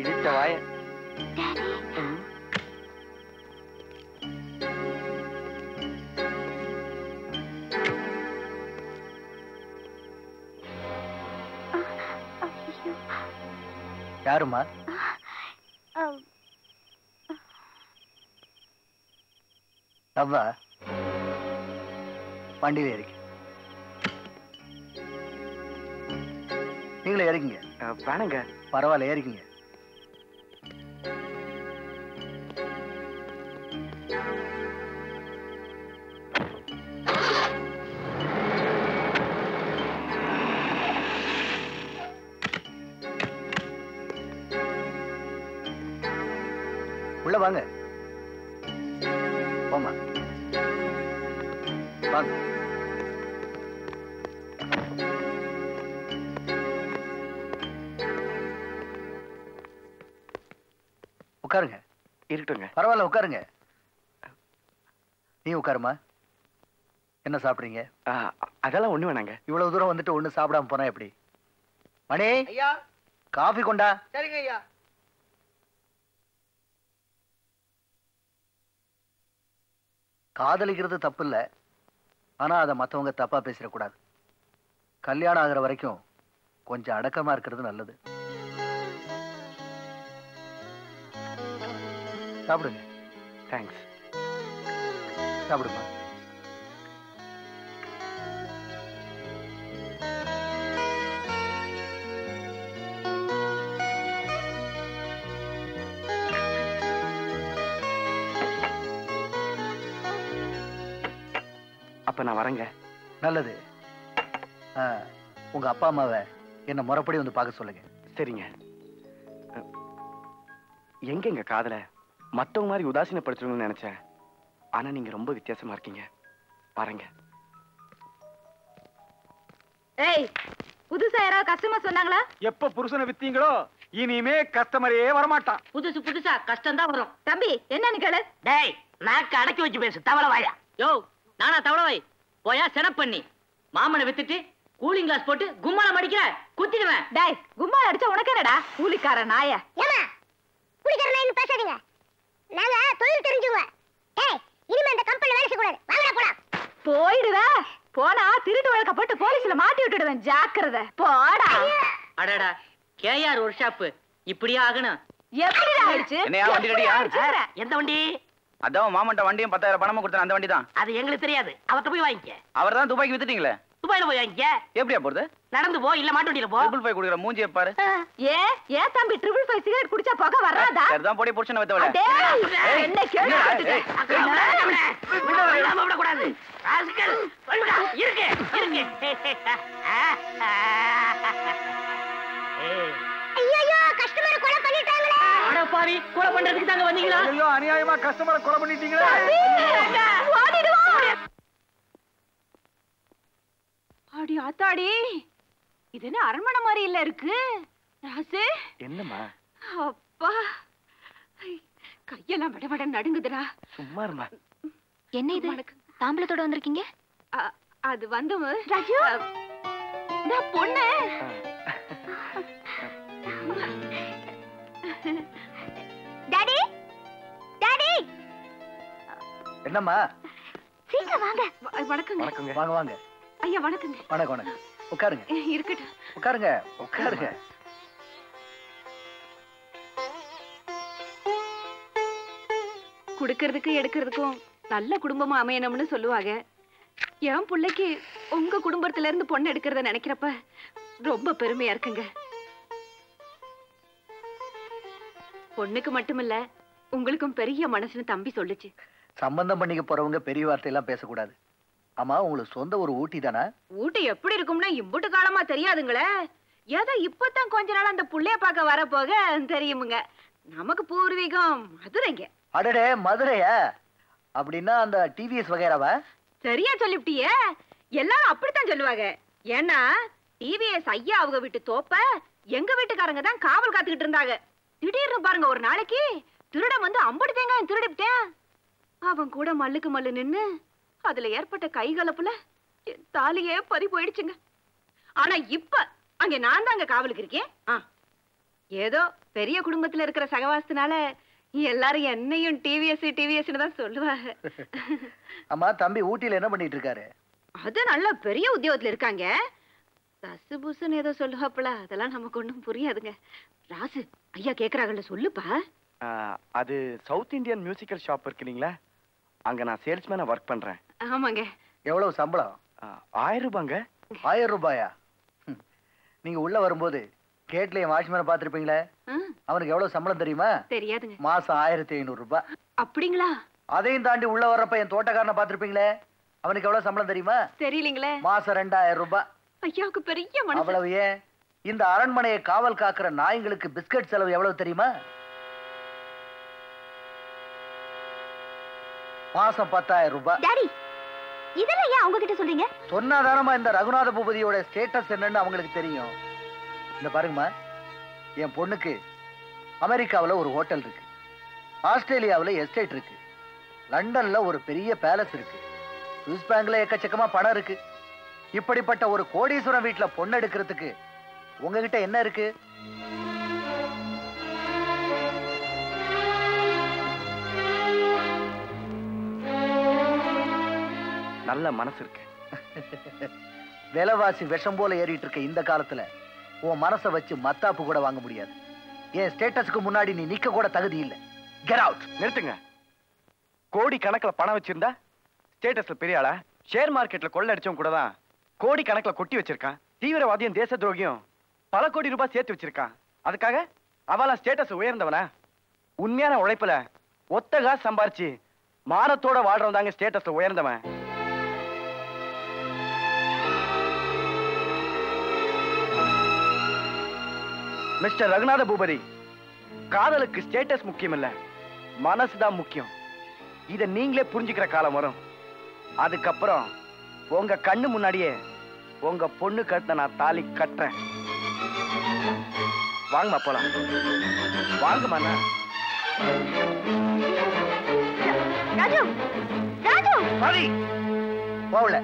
இடிச்ச வாய. ம். யாருமா அவ்வா வண்டியில ஏறிக்க. நீங்களே ஏறிக்கிங்க வேணாங்க. பரவாயில்ல ஏறிக்கிங்க. இருக்கட்டுங்க பரவாயில்ல உட்காருங்க. நீ உட்காருமா என்ன சாப்பிடுறீங்க? அதெல்லாம் ஒண்ணு வேணாங்க. இவ்வளவு தூரம் வந்துட்டு ஒண்ணு சாப்பிடாம போனா எப்படி? மணி ஐயா. காஃபி கொண்டா. சரிங்க ஐயா. காதலிக்கிறது தப்பு இல்ல ஆனா அதை மத்தவங்க தப்பா பேசிடக்கூடாது. கல்யாணம் ஆகுற வரைக்கும் கொஞ்சம் அடக்கமா இருக்கிறது நல்லது. சாப்பிடுங்க. தேங்க்ஸ் சாப்பிடுமா அப்ப நான் வரேங்க. நல்லது. உங்க அப்பா அம்மாவை என்ன முறைப்படி வந்து பார்க்க சொல்லுங்க. சரிங்க. அஹ், எங்கெங்க காதல? மத்தவங்க மாதிரி உதாசீனப்படுத்துறீங்கன்னு நினைச்சேன். ஆனா நீங்க ரொம்ப வித்தியாசமா இருக்கீங்க. வரேங்க ஏய் புதுசா யாராவது கஸ்டமர் சொன்னாங்களா? எப்ப புருஷனை வித்தீங்களோ இனிமே கஸ்டமரே வரமாட்டான். புதுசு புதுசா கஷ்டம் தான் வரும். தம்பி என்னன்னு கேளு. டேய் நாக்கு அடக்கி வச்சு பேசு தவளை வாயா. யோ நானா தவளை வாய்? போயா செனப் பண்ணி. மாமனை வித்துட்டு கூலிங் கிளாஸ் போட்டு கும்மாளம் அடிக்கிற குத்திடுவேன். டேய் கும்மா அடிச்சா உனக்கு என்னடா? கூலிக்கார நாய. ஏமா குடிக்கிறேன்னு பேசாதீங்க. நாங்க தொழில் தெரிஞ்சுங்க ஏய் இனிமே இந்த கம்பெனில வேலை செய்யக்கூடாது. வாங்கடா போலாம். போயிடுவ. போனா திருட்டு வழக்க போட்டு போலீஸ்ல மாட்டி விட்டுடுவேன். ஜாக்கிரதை. போடா. அடடா. கேஆர் ஒர்க் ஷாப் இப்படியே ஆகணும்? எப்படி ஆயிடுச்சு? என்னையா, வண்டி ரெடியா? ஆயிடுச்சுங்கிற. எந்த வண்டி? அதான் மாமன்ட்ட வண்டியும் பத்தாயிரம் பணமும் கொடுத்தேன். அந்த வண்டி தான் அது எங்களுக்கு தெரியாது. அவர்ட்ட போய் வாங்கிக்க. அவர் தான் துபாய்க்கு வித்துட்டீங்களே? துபாயில போய் வாங்கிக்க எப்படியா போறது? நடந்து போ இல்ல மாட்டு வண்டியில போ. ட்ரிபிள் ஃபைவ் கொடுக்குற மூஞ்சியை பாரு. ஏன் ஏன் தம்பி ட்ரிபிள் ஃபைவ் சிகரெட் குடிச்சா புகை வராதா? சரிதான் போடி புருஷனை வைத்தவள. டேய், என்ன கேள்வி? கேட்டுட்ட? விடாம விடக்கூடாது. ராஸ்கல், சொல்லுடா, இருக்கு இருக்கு. ஐயோ கஸ்டமர் கொலை பண்ணிட்டாங்களே. அட பாவி கொலை பண்றதுக்கு தாங்க வந்தீங்களா? ஐயோ அநியாயமா கஸ்டமரை கொலை பண்ணிட்டீங்களே. அடி ஆத்தாடி. இது என்ன அரண்மனை மாதிரி இல்ல இருக்கு? ராசு? என்னம்மா? அப்பா. கையெல்லாம் விட விட நடுங்குதுடா. சும்மா இருமா என்ன இது? தாம்பளத்தோட வந்திருக்கீங்க? அது வந்து ராஜு? நான் பொண்ணு. டாடி? டாடி? என்னம்மா? சீக்கிரம் வாங்க. வணக்கங்க. வணக்கங்க. வாங்க வாங்க. ஐயா வணக்கங்க. வணக்கம் வணக்கம். உட்காருங்க. இருக்கட்டும். உட்காருங்க உட்காருங்க. குடுக்கறதுக்கு எடுக்கிறதுக்கும் நல்ல குடும்பமா அமையணும்னு சொல்லுவாங்க. என் பிள்ளைக்கு உங்க குடும்பத்துல இருந்து பொண்ணு எடுக்கிறத நினைக்கிறப்ப ரொம்ப பெருமையா இருக்குங்க. பொண்ணுக்கு மட்டுமில்ல உங்களுக்கும் பெரிய மனசுன்னு தம்பி சொல்லுச்சு. சம்பந்தம் பண்ணிக்க போறவங்க பெரிய வார்த்தையெல்லாம் பேசக்கூடாது. ஆமா உங்களுக்கு சொந்த ஒரு ஊட்டி தானே? ஊட்டி எப்படி இருக்கும்னா இம்புட்டு காலமா தெரியாதுங்களே. ஏதோ இப்பதான் கொஞ்ச நாள் அந்த புள்ளைய பார்க்க வர போக தெரியுமுங்க. நமக்கு பூர்வீகம் மதுரைங்க. அடடே மதுரையா? அப்படின்னா அந்த டிவிஎஸ் வகைராவா சரியா சொல்லிவிட்டியே. எல்லாரும் அப்படித்தான் சொல்லுவாங்க. ஏன்னா டிவிஎஸ் ஐயா அவங்க வீட்டு தோப்ப எங்க வீட்டுக்காரங்க தான் காவல் காத்துக்கிட்டு இருந்தாங்க. திடீர்னு பாருங்க ஒரு நாளைக்கு திருடன் வந்து அம்படி தேங்காய் திருடிவிட்டேன். அவன் கூட மல்லுக்கு மல்லு நின்னு அதுல ஏற்பட்ட கைகலப்புல என் தாலியே பறி போயிடுச்சுங்க. ஆனா இப்ப அங்க நான் தாங்க காவலுக்கு இருக்கேன். ஏதோ பெரிய குடும்பத்துல இருக்கிற சகவாசத்தினால எல்லாரும் என்னையும் டிவிஎஸ் டிவிஎஸ்னு தான் சொல்லுவாங்க. ஆமா தம்பி ஊட்டியில என்ன பண்ணிட்டு இருக்காரு? அது நல்ல பெரிய உத்தியோகத்துல இருக்காங்க. தசு புசுன்னு ஏதோ சொல்லுவாப்புல அதெல்லாம் நமக்கு ஒண்ணும் புரியாதுங்க. ராசு ஐயா கேக்குறாங்கல்ல சொல்லுப்பா. அது சவுத் இந்தியன் மியூசிக்கல் ஷாப் இருக்கு இல்லைங்களா? அங்க நான் சேல்ஸ்மேனா ஒர்க் பண்றேன். ஆமாங்க. எவ்வளவு சம்பளம்? ஆயிரம் ரூபாங்க. ஆயிரம் ரூபாயா. நீங்க உள்ள வரும்போது கேட்ல என் வாட்ச்மேனை பார்த்திருப்பீங்களே? அவனுக்கு எவ்வளவு சம்பளம் தெரியுமா? தெரியாதுங்க. மாசம் ஆயிரத்தி ஐநூறு ரூபாய் அப்படிங்களா? அதையும் தாண்டி உள்ள வர்றப்ப என் தோட்டக்காரனை பார்த்திருப்பீங்களே? அவனுக்கு எவ்வளவு சம்பளம் தெரியுமா? தெரியலீங்களே. மாசம் ரெண்டாயிரம் ரூபாய் ஐயாவுக்கு பெரிய மனசு அவ்வளவு ஏன்? இந்த அரண்மனையை காவல் காக்கிற நாய்களுக்கு பிஸ்கட் செலவு எவ்வளவு தெரியுமா? மாசம் பத்தாயிரம் ரூபாய் இதெல்லாம் ஏன் அவங்க கிட்ட சொல்றீங்க? சொன்னாதானமா இந்த ரகுநாத பூபதியோட ஸ்டேட்டஸ் என்னன்னு அவங்களுக்கு தெரியும். இந்த பாருங்கம்மா என் பொண்ணுக்கு அமெரிக்காவில் ஒரு ஹோட்டல் இருக்கு. ஆஸ்திரேலியாவில் எஸ்டேட் இருக்கு. லண்டன்ல ஒரு பெரிய பேலஸ் இருக்கு. சுவிஸ் பேங்க்ல எக்கச்சக்கமா பணம் இருக்கு. இப்படிப்பட்ட ஒரு கோடீஸ்வரன் வீட்டுல பொண்ணு எடுக்கிறதுக்கு உங்ககிட்ட என்ன இருக்கு? நல்ல மனசு இருக்கு. விலைவாசி விஷம் போல ஏறிட்டு இருக்க இந்த காலத்துல உன் மனசை வச்சு மத்தாப்பு கூட வாங்க முடியாது. என் ஸ்டேட்டஸ்க்கு முன்னாடி நீ நிக்க கூட தகுதி இல்லை. கெட் அவுட் நிறுத்துங்க. கோடி கணக்குல பணம் வச்சிருந்தா ஸ்டேட்டஸ்ல பெரிய ஆளா? ஷேர் மார்க்கெட்ல கொள்ள அடிச்சவன் கூட தான் கோடி கணக்குல கொட்டி வச்சிருக்கான். தீவிரவாதியும் தேச துரோகியும் பல கோடி ரூபாய் சேர்த்து வச்சிருக்கான். அதுக்காக அவளா ஸ்டேட்டஸ் உயர்ந்தவனா? உண்மையான உழைப்புல ஒத்த காசு சம்பாரிச்சு மானத்தோட வாழ்றவன் தாங்க ஸ்டேட்டஸ்ல உயர்ந்தவன். மிஸ்டர் ரகுநாத பூபதி காதலுக்கு ஸ்டேட்டஸ் முக்கியம் இல்ல மனசுதான் முக்கியம். இத நீங்களே புரிஞ்சுக்கிற காலம் வரும். அதுக்கப்புறம் உங்க கண்ணு முன்னாடியே உங்க பொண்ணு கழுத்த நான் தாலி கட்டுறேன். வாங்கம்மா போலாம். வாங்கம்மா. ராஜு போகல.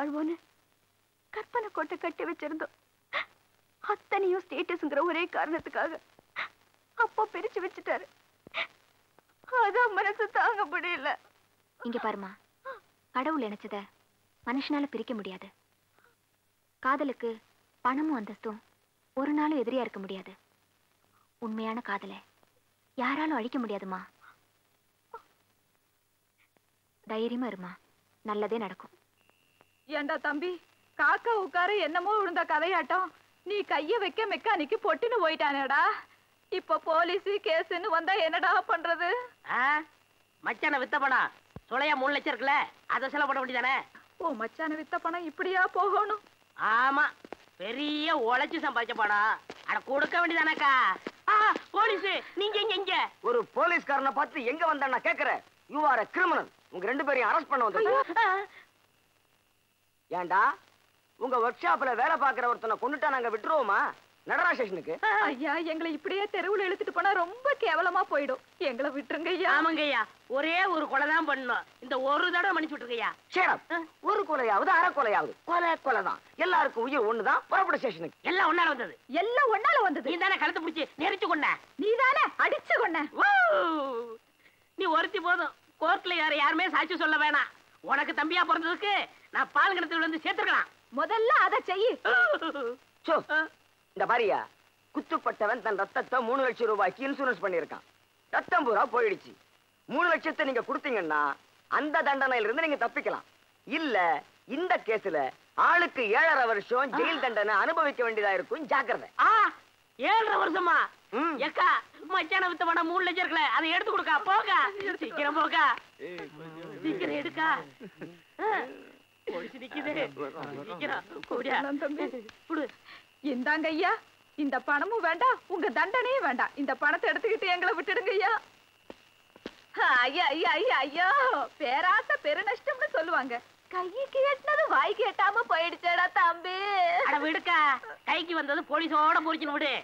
வாழ்வோன்னு கற்பனை கோட்டை கட்டி வச்சிருந்தோம். அத்தனையும் ஸ்டேட்டஸ்ங்கிற ஒரே காரணத்துக்காக அப்பா பிரிச்சு வச்சுட்டாரு. அதான் மனசு தாங்க முடியல. இங்க பாருமா. கடவுள் நினைச்சத மனுஷனால பிரிக்க முடியாது. காதலுக்கு பணமும் அந்தஸ்தும் ஒரு நாளும் எதிரியா இருக்க முடியாது. உண்மையான காதலை யாராலும் அழிக்க முடியாதுமா. தைரியமா இருமா. நல்லதே நடக்கும். ஏண்டா தம்பி? காக்கா உட்கார என்னமோ விழுந்த கதையாட்டம். நீ கைய வைக்க மெக்கானிக்கு பொட்டுன்னு போயிட்டானேடா. இப்ப போலீஸ் கேஸ்ன்னு வந்தா என்னடா பண்றது? ஆ? மச்சான வித்த பணம். சுளையா மூணு லட்சம் இருக்குல்ல அதை செலவு பண்ண வேண்டியதானே? ஓ மச்சான வித்த பணம் இப்படியா போகணும்? ஆமா பெரிய உழைச்சு சம்பாதிச்ச பணம். அட கொடுக்க வேண்டியதானக்கா? ஆ, போலீஸ் நீங்க எங்க எங்க? ஒரு போலீஸ்காரனை பார்த்து எங்க வந்த நான் கேக்குறேன். யூ ஆர் கிரிமினல் உங்க ரெண்டு பேரையும் அரெஸ்ட் பண்ண ஏன்டா உங்க ஒர்க் ஷாப்ல வேலை பாக்குற ஒருத்தனை கொண்டுட்டா நாங்க விட்டுருவோமா? நடரா ஸ்டேஷனுக்கு ஐயா எங்களை இப்படியே தெருவுல இழுத்துட்டு போனா ரொம்ப கேவலமா போயிடும். எங்களை விட்டுருங்க ஐயா ஆமாங்க ஐயா ஒரே ஒரு கொலை தான் பண்ணணும் இந்த ஒரு தடவை மன்னிச்சு விட்டுருங்கய்யா. சேடம் ஒரு கொலையாவது அரை கொலையாவது. கொலை கொலை தான். எல்லாருக்கும் உயிர் ஒண்ணுதான் புறப்பட ஸ்டேஷனுக்கு எல்லாம் ஒன்னால வந்தது. எல்லாம் ஒன்னால வந்தது. நீ தானே கழுத்து பிடிச்சி நெரிச்சு கொண்ட நீதானே அடிச்சு கொன்ன? நீ ஒருத்தி போதும். கோர்ட்ல யார யாருமே சாட்சி சொல்ல வேணாம். உனக்கு தம்பியா பிறந்ததுக்கு நான் பால் கிணத்துல வந்து சேர்த்துக்கலாம் முதல்ல அதை செய்யு சோ இந்த பாரியா குத்துப்பட்டவன் தன் ரத்தத்தை மூணு லட்சம் ரூபாய்க்கு இன்சூரன்ஸ் பண்ணியிருக்கான். ரத்தம் பூரா போயிடுச்சு. மூணு லட்சத்தை நீங்க கொடுத்தீங்கன்னா அந்த தண்டனையில இருந்து நீங்க தப்பிக்கலாம். இல்ல இந்த கேஸ்ல ஆளுக்கு ஏழரை வருஷம் ஜெயில் தண்டனை அனுபவிக்க வேண்டியதா இருக்கும். ஜாக்கிரதை. ஆ ஏழரை வருஷமா? ஏக்கா மச்சான வித்த பணம் மூணு லட்சம் இருக்குல்ல அதை எடுத்து கொடுக்கா போக. சீக்கிரம் போக. சீக்கிரம் எடுக்கா. இந்தாங்க ஐயா. இந்த பணமும் வேண்டாம். உங்க தண்டனையும் வேண்டாம். இந்த பணத்தை எடுத்துக்கிட்டு எங்களை விட்டுடுங்க ஐயா. ஐயா ஐயா ஐயா ஐயோ. பேராசை பெருநஷ்டம்னு சொல்லுவாங்க. கைக்கு எட்டினது வாய்க்கு எட்டாம போயிடுச்சேடா தம்பி. அட விடுக்கா. கைக்கு வந்தது போலீஸோட பொறிக்கணும் விடு.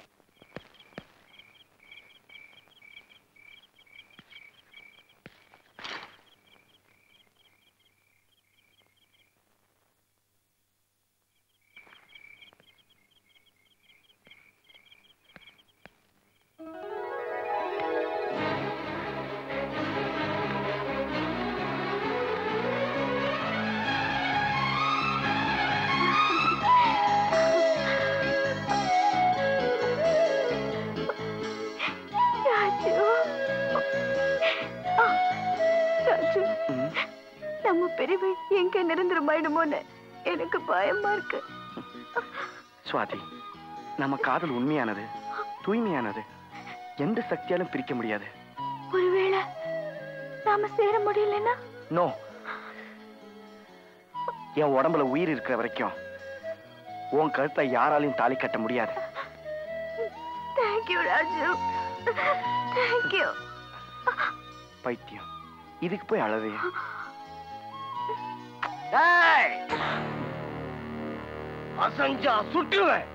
நிரந்தரமாயிடுமோன்னு எனக்கு பயமா இருக்கு. சுவாதி நம்ம காதல் உண்மையானது தூய்மையானது. எந்த சக்தியாலும் பிரிக்க முடியாது. ஒருவேளை நாம சேர முடியலன்னா? நோ என் உடம்புல உயிர் இருக்கிற வரைக்கும் உன் கழுத்தை யாராலையும் தாலி கட்ட முடியாது. பைத்தியம். இதுக்கு போய் அழவே ஏய் அசஞ்சா சுட்டுவேன்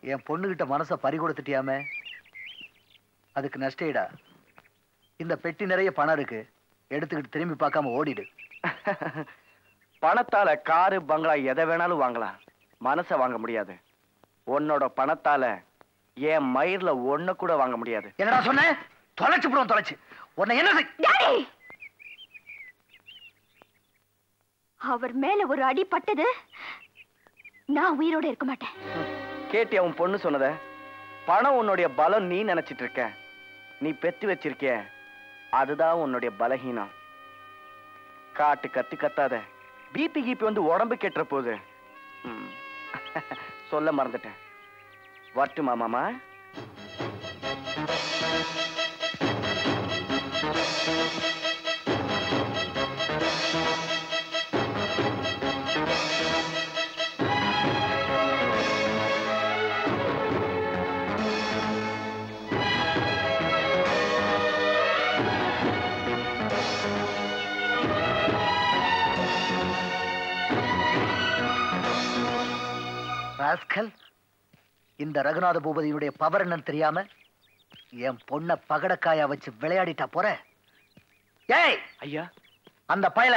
என் பொண்ணுகிட்ட மனசை பறி கொடுத்துட்டியாமே அதுக்கு நஷ்டீடா. இந்த பெட்டி நிறைய பணம் இருக்கு. எடுத்துக்கிட்டு திரும்பி பார்க்காம ஓடிடு. பணத்தால காரு பங்களா எதை வேணாலும் வாங்கலாம். மனசை வாங்க முடியாது. உன்னோட பணத்தால என் மயிர்ல ஒண்ணு கூட வாங்க முடியாது. என்னடா சொன்ன? தொலைச்சு போடும் தொலைச்சு. உன்னை என்ன செய்- டாடி! அவர் மேல ஒரு அடி பட்டது நான் உயிரோட இருக்க மாட்டேன். கேட்டி அவன் பொண்ணு சொன்னத பணம் உன்னுடைய பலம் நீ நினைச்சிட்டு இருக்க. நீ பெத்து வச்சிருக்கிய அதுதான் உன்னுடைய பலஹீனம் காட்டு கத்தி கத்தாத. பிபி கிபி வந்து உடம்பு கெட்டுற போகுது. சொல்ல மறந்துட்டேன். வரட்டுமா மாமா ராஸ்கல் இந்த ரகுநாத பூபதியினுடைய பவர் என்னன்னு தெரியாம என் பொண்ண பகடக்காயா வச்சு விளையாடிட்டா போற? ஏய்! ஐயா? அந்த பயல!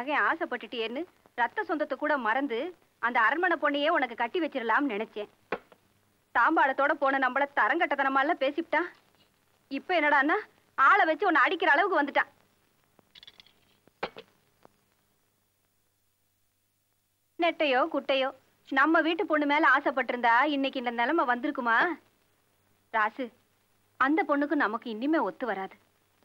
மகன் ஆசைப்பட்டுட்டேன்னு ரத்த சொந்தத்தை கூட மறந்து அந்த அரண்மனை பொண்ணையே உனக்கு கட்டி வச்சிடலாம்னு நினைச்சேன். தாம்பாளத்தோட போன நம்மள தரங்கட்டத்தனமால பேசிவிட்டான் இப்ப என்னடான்னா ஆளை வச்சு உன்னை அடிக்கிற அளவுக்கு வந்துட்டான். நெட்டையோ குட்டையோ நம்ம வீட்டு பொண்ணு மேல ஆசைப்பட்டிருந்தா இன்னைக்கு இந்த நிலைமை வந்திருக்குமா? ராசு அந்த பொண்ணுக்கு நமக்கு இனிமே ஒத்து வராது.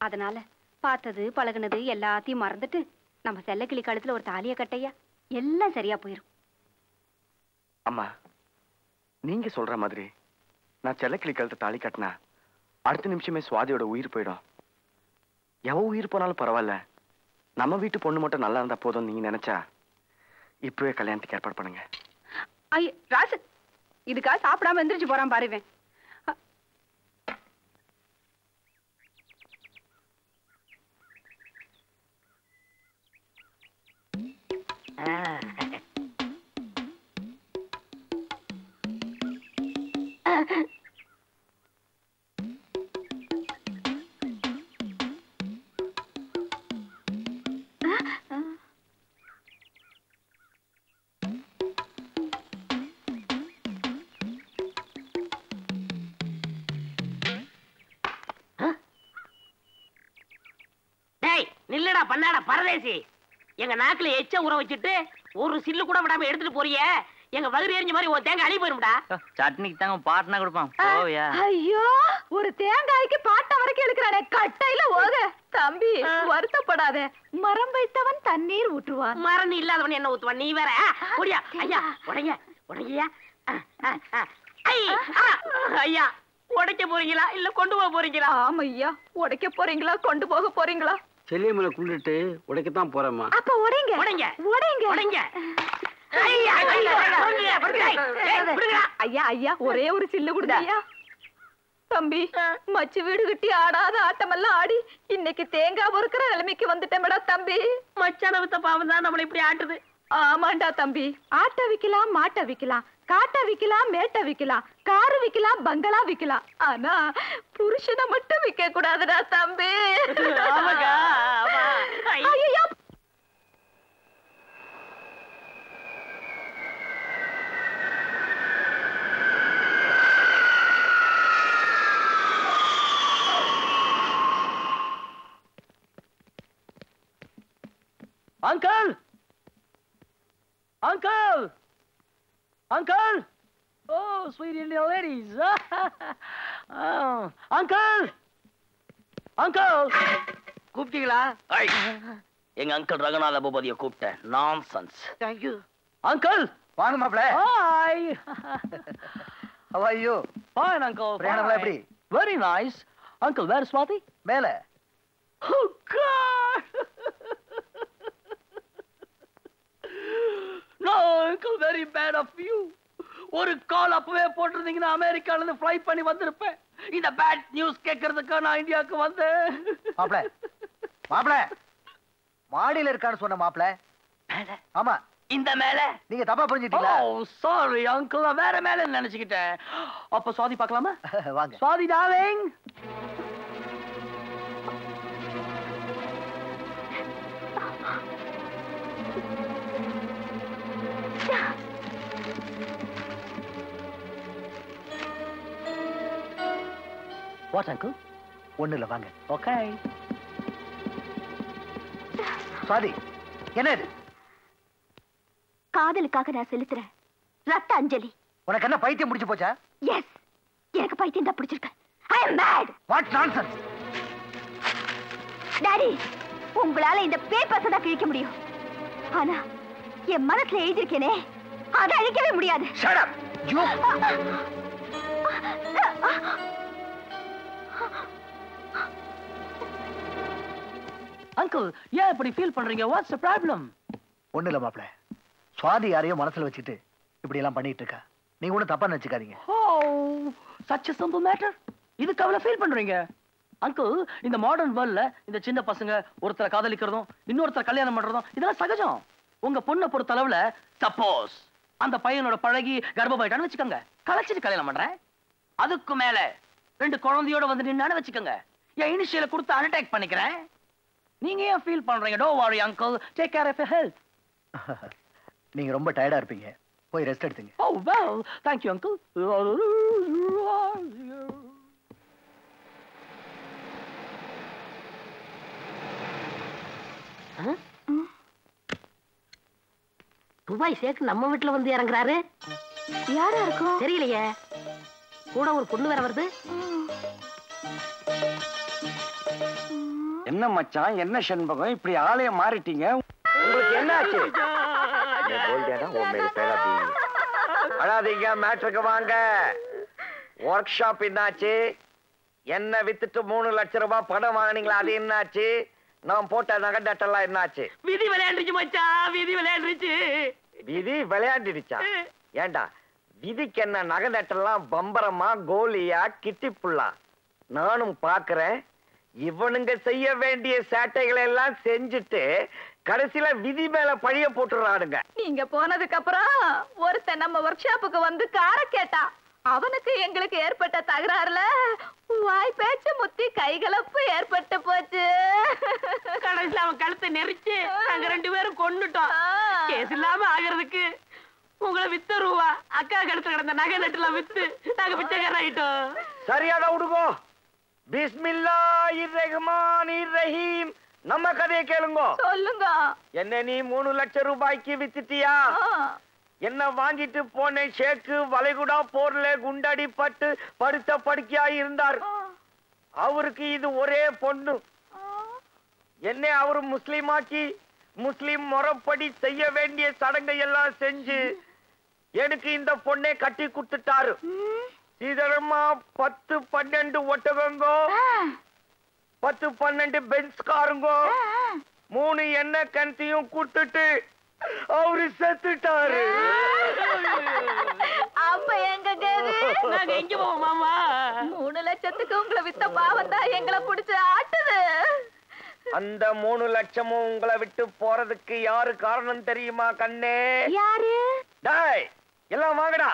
அதனால பார்த்தது பழகுனது எல்லாத்தையும் மறந்துட்டு நம்ம செல்லக்கிளி கழுத்துல ஒரு தாலிய கட்டையா? எல்லாம் சரியா போயிரும். அம்மா நீங்க சொல்ற மாதிரி நான் செல்லக்கிளி கழுத்து தாலி கட்டினா அடுத்த நிமிஷமே சுவாதியோட உயிர் போயிடும். எவ உயிர் போனாலும் பரவாயில்ல. நம்ம வீட்டு பொண்ணு மட்டும் நல்லா இருந்தா போதும் நீங்க நினைச்சா இப்பவே கல்யாணத்துக்கு ஏற்பாடு பண்ணுங்க. ஐய ராசு இதுக்காக சாப்பிடாம எந்திரிச்சு போறான் பாருவேன் நில்லுடா பண்ணாடா பரதேசி. எங்க நாக்குல எச்ச உற வச்சுட்டு ஒரு சில்லு கூட விடாம எடுத்துட்டு போறியே? எங்க வயிறு எரிஞ்ச மாதிரி உன் தேங்காய் அழி போயிரும்டா. சட்னிக்கு தாங்க பாட்டுனா கொடுப்பான். ஐயோ ஒரு தேங்காய்க்கு பாட்டம் வரைக்கும் எடுக்கிறானே கட்டையில ஓக. தம்பி வருத்தப்படாத. மரம் வைத்தவன் தண்ணீர் ஊற்றுவான். மரணி இல்லாதவன் என்ன ஊத்துவான்? நீ வேற. ஓடியா. ஐயா உடைங்க ஆ, ஐயா உடைக்க போறீங்களா? இல்ல கொண்டு போக போறீங்களா? ஆமா ஐயா. உடைக்க போறீங்களா? கொண்டு போக போறீங்களா? செல்லியம்மனை கும்பிட்டுட்டு உடைக்கத்தான் போறேம்மா. அப்ப உடைங்க. உடைங்க. உடைங்க. உடைங்க. ஐயா, ஐயா, ஒரே ஒரு சில்லு கொடுங்க ஐயா. தம்பி மச்சு வீடு கட்டி ஆடாத ஆட்டமெல்லாம் ஆடி இன்னைக்கு தேங்காய் பொறுக்கிற நிலைமைக்கு வந்துட்டேன்டா தம்பி. மச்சான பாவம் தான் நம்மள இப்படி ஆட்டுது. ஆமாண்டா தம்பி. ஆட்ட விக்கலாம் மாட்ட விக்கலாம். காட்ட விக்கலாம் மேட்ட விக்கலாம் காரு விக்கலாம் பங்களா விக்கலாம் ஆனா புருஷனை மட்டும் விக்க கூடாதுடா தம்பி. ஐயையோ, uncle! Uncle uncle oh sweet Indian ladies uncle uncle கூப்பிட்டீங்களா? எங்க அங்கிள் ரங்கநாத பூபதியை கூப்பிட்டேன் நான்சென்ஸ் தேங்க்யூ அங்கிள் வாங்க மாப்ள hi How are you? Fine uncle பிரயாணம்லாம் எப்படி? Very nice uncle where Swathi மேல. Oh God! Uncle, very bad of you. ஒரு call அப்பவே போட்டிருந்தீங்கன்னா அமெரிக்கால இருந்து ஃப்ளை பண்ணி வந்திருப்பேன். இந்த பேட் நியூஸ் கேட்கறதுக்கு நான் இந்தியாவுக்கு வந்தேன். மாப்ள மாப்ள மாடியில இருக்கான்னு சொன்ன மாப்ள ஆமா. இந்த மேல? நீங்க தப்பா புரிஞ்சுட்டீங்களா? ஓ சாரி அங்கிள் நான் வேற மேல நினைச்சுக்கிட்டேன். அப்ப சுவாதி பார்க்கலாமா? வாங்க. சுவாதி டார்லிங் வாட் அங்கிள் ஒண்ணு இல்ல வாங்க. ஓகே சுவாதி என்ன இது காதலுக்காக நான் செலுத்துறேன். ரத்த அஞ்சலி. உனக்கு என்ன பைத்தியம் முடிச்சு போச்சா? எஸ் எனக்கு பைத்தியம் தான் பிடிச்சிருக்கு. I am bad what nonsense daddy உங்களால இந்த பேப்பர்ஸ் தான் கிழிக்க முடியும். ஆனா என் மனசுல எழுதியிருக்கேனே அதை அழிக்கவே முடியாது. ஷட் அப் யூ அங்கிள் ஏன் இப்படி ஃபீல் பண்றீங்க? வாட்ஸ் த ப்ராப்ளம் ஒண்ணு இல்ல மாப்ள சுவாதி யாரையோ மனசுல வச்சுட்டு இப்படி எல்லாம் பண்ணிட்டு இருக்கா. நீங்க ஒண்ணும் தப்பா நினைச்சுக்காதீங்க. Oh such a simple matter இதுக்கு அவ்வளவு ஃபீல் பண்றீங்க? அங்கிள் இந்த மாடர்ன் வேர்ல்ட்ல இந்த சின்ன பசங்க ஒருத்தரை காதலிக்கிறதும் இன்னொருத்தரை கல்யாணம் பண்றதும் இதெல்லாம் சகஜம். உங்க பொண்ணை பொறுத்த அளவுல சப்போஸ் அந்த பையனோட பழகி கர்ப்பமாயிட்டான்னு வச்சுக்கோங்க. கலைச்சிட்டு கல்யாணம் பண்றேன். அதுக்கு மேல ரெண்டு குழந்தையோட வந்து நின்னான்னு வச்சுக்கோங்க. என் இனிஷியலை கொடுத்து அன்டேக் பண்ணிக்கிறேன். நீங்க ஏன் ஃபீல் பண்றீங்க? To worry uncle take care of health நீங்க ரொம்ப டயர்டா இருப்பீங்க. போய் ரெஸ்ட் எடுத்துங்க. Oh, well, thank you, Uncle. Dubai sheikh நம்ம வீட்டுல வந்து இறங்குறாரு. யாரா இருக்கும் தெரியலையே. கூட ஒரு பொண்ணு வேற வருது. என்ன மச்சான் என்ன செண்பகம்? இப்படி ஆலய மாறிட்டீங்க. உங்களுக்கு என்ன ஆச்சு? அழாதீங்க மேட்ருக்கு வாங்க. ஒர்க் ஷாப் என்னாச்சு? என்ன வித்துட்டு மூணு லட்சம் ரூபாய் பணம் வாங்குனீங்களா? அது என்னாச்சு? நான் போட்ட நகை நட்டெல்லாம் என்னாச்சு? விதி விளையாண்டுச்சு மச்சான் விதி விளையாண்டுச்சு விதி விளையாண்டுடுச்சா? ஏண்டா விதிக்கு என்ன நகை நட்டெல்லாம் பம்பரமா கோலியா கிட்டி புள்ளா நானும் பாக்குறேன். இவனுங்க செய்ய வேண்டிய சேட்டைகளை எல்லாம் செஞ்சுட்டு கடைசியில விதி மேல பழிய போட்டுறானுங்க. நீங்க போனதுக்கு அப்புறம் ஒருத்தன் நம்ம ஒர்க் ஷாப்புக்கு வந்து கார கேட்டான். அவனுக்கு எங்களுக்கு ஏற்பட்ட தகராறுல வாய் பேச்சு முத்தி கைகலப்பு ஏற்பட்டு போச்சு. கடைசியில அவன் கழுத்தை நெரிச்சு நாங்க ரெண்டு பேரும் கொன்னுட்டோம். கேஸ் இல்லாம ஆகிறதுக்கு உங்களை வித்த ரூபா அக்கா கழுத்துல கிடந்த நகை நட்டுலாம் வித்து நாங்க பிச்சைக்கார ஆயிட்டோம். சரியாடா விடுங்கோ பிஸ்மில்லா ரஹ்மான் ரஹீம் நம்ம கதையை கேளுங்க. சொல்லுங்க. என்ன நீ மூணு லட்சம் ரூபாய்க்கு வித்துட்டியா? என்ன வாங்கிட்டு போனேன் ஷேக்கு வளைகுடா போர்ல குண்டடிப்பட்டு படுத்த படுக்கையா இருந்தார். அவருக்கு இது ஒரே பொண்ணு. என்ன அவரு முஸ்லீமாக்கி முஸ்லிம் முறைப்படி செய்ய வேண்டிய சடங்கை எல்லாம் செஞ்சு எனக்கு இந்த பொண்ணை கட்டி கொடுத்துட்டாரு. சீதளமா பத்து பன்னெண்டு ஒட்டகங்கோ பத்து பன்னெண்டு பென்ஸ் காருங்கோ மூணு எண்ணெய் கணத்தையும் கொடுத்துட்டு அவரு செத்துட்டாரு. அப்ப எங்க கேது நாங்க எங்க போவோம் மாமா? மூணு லட்சத்துக்கு உங்களை வித்த பாவம் தான் எங்களை புடிச்சு ஆட்டுது. அந்த மூணு லட்சமும் உங்களை விட்டு போறதுக்கு யாரு காரணம் தெரியுமா கண்ணே? யாரு? டேய் எல்லாம் வாங்கடா.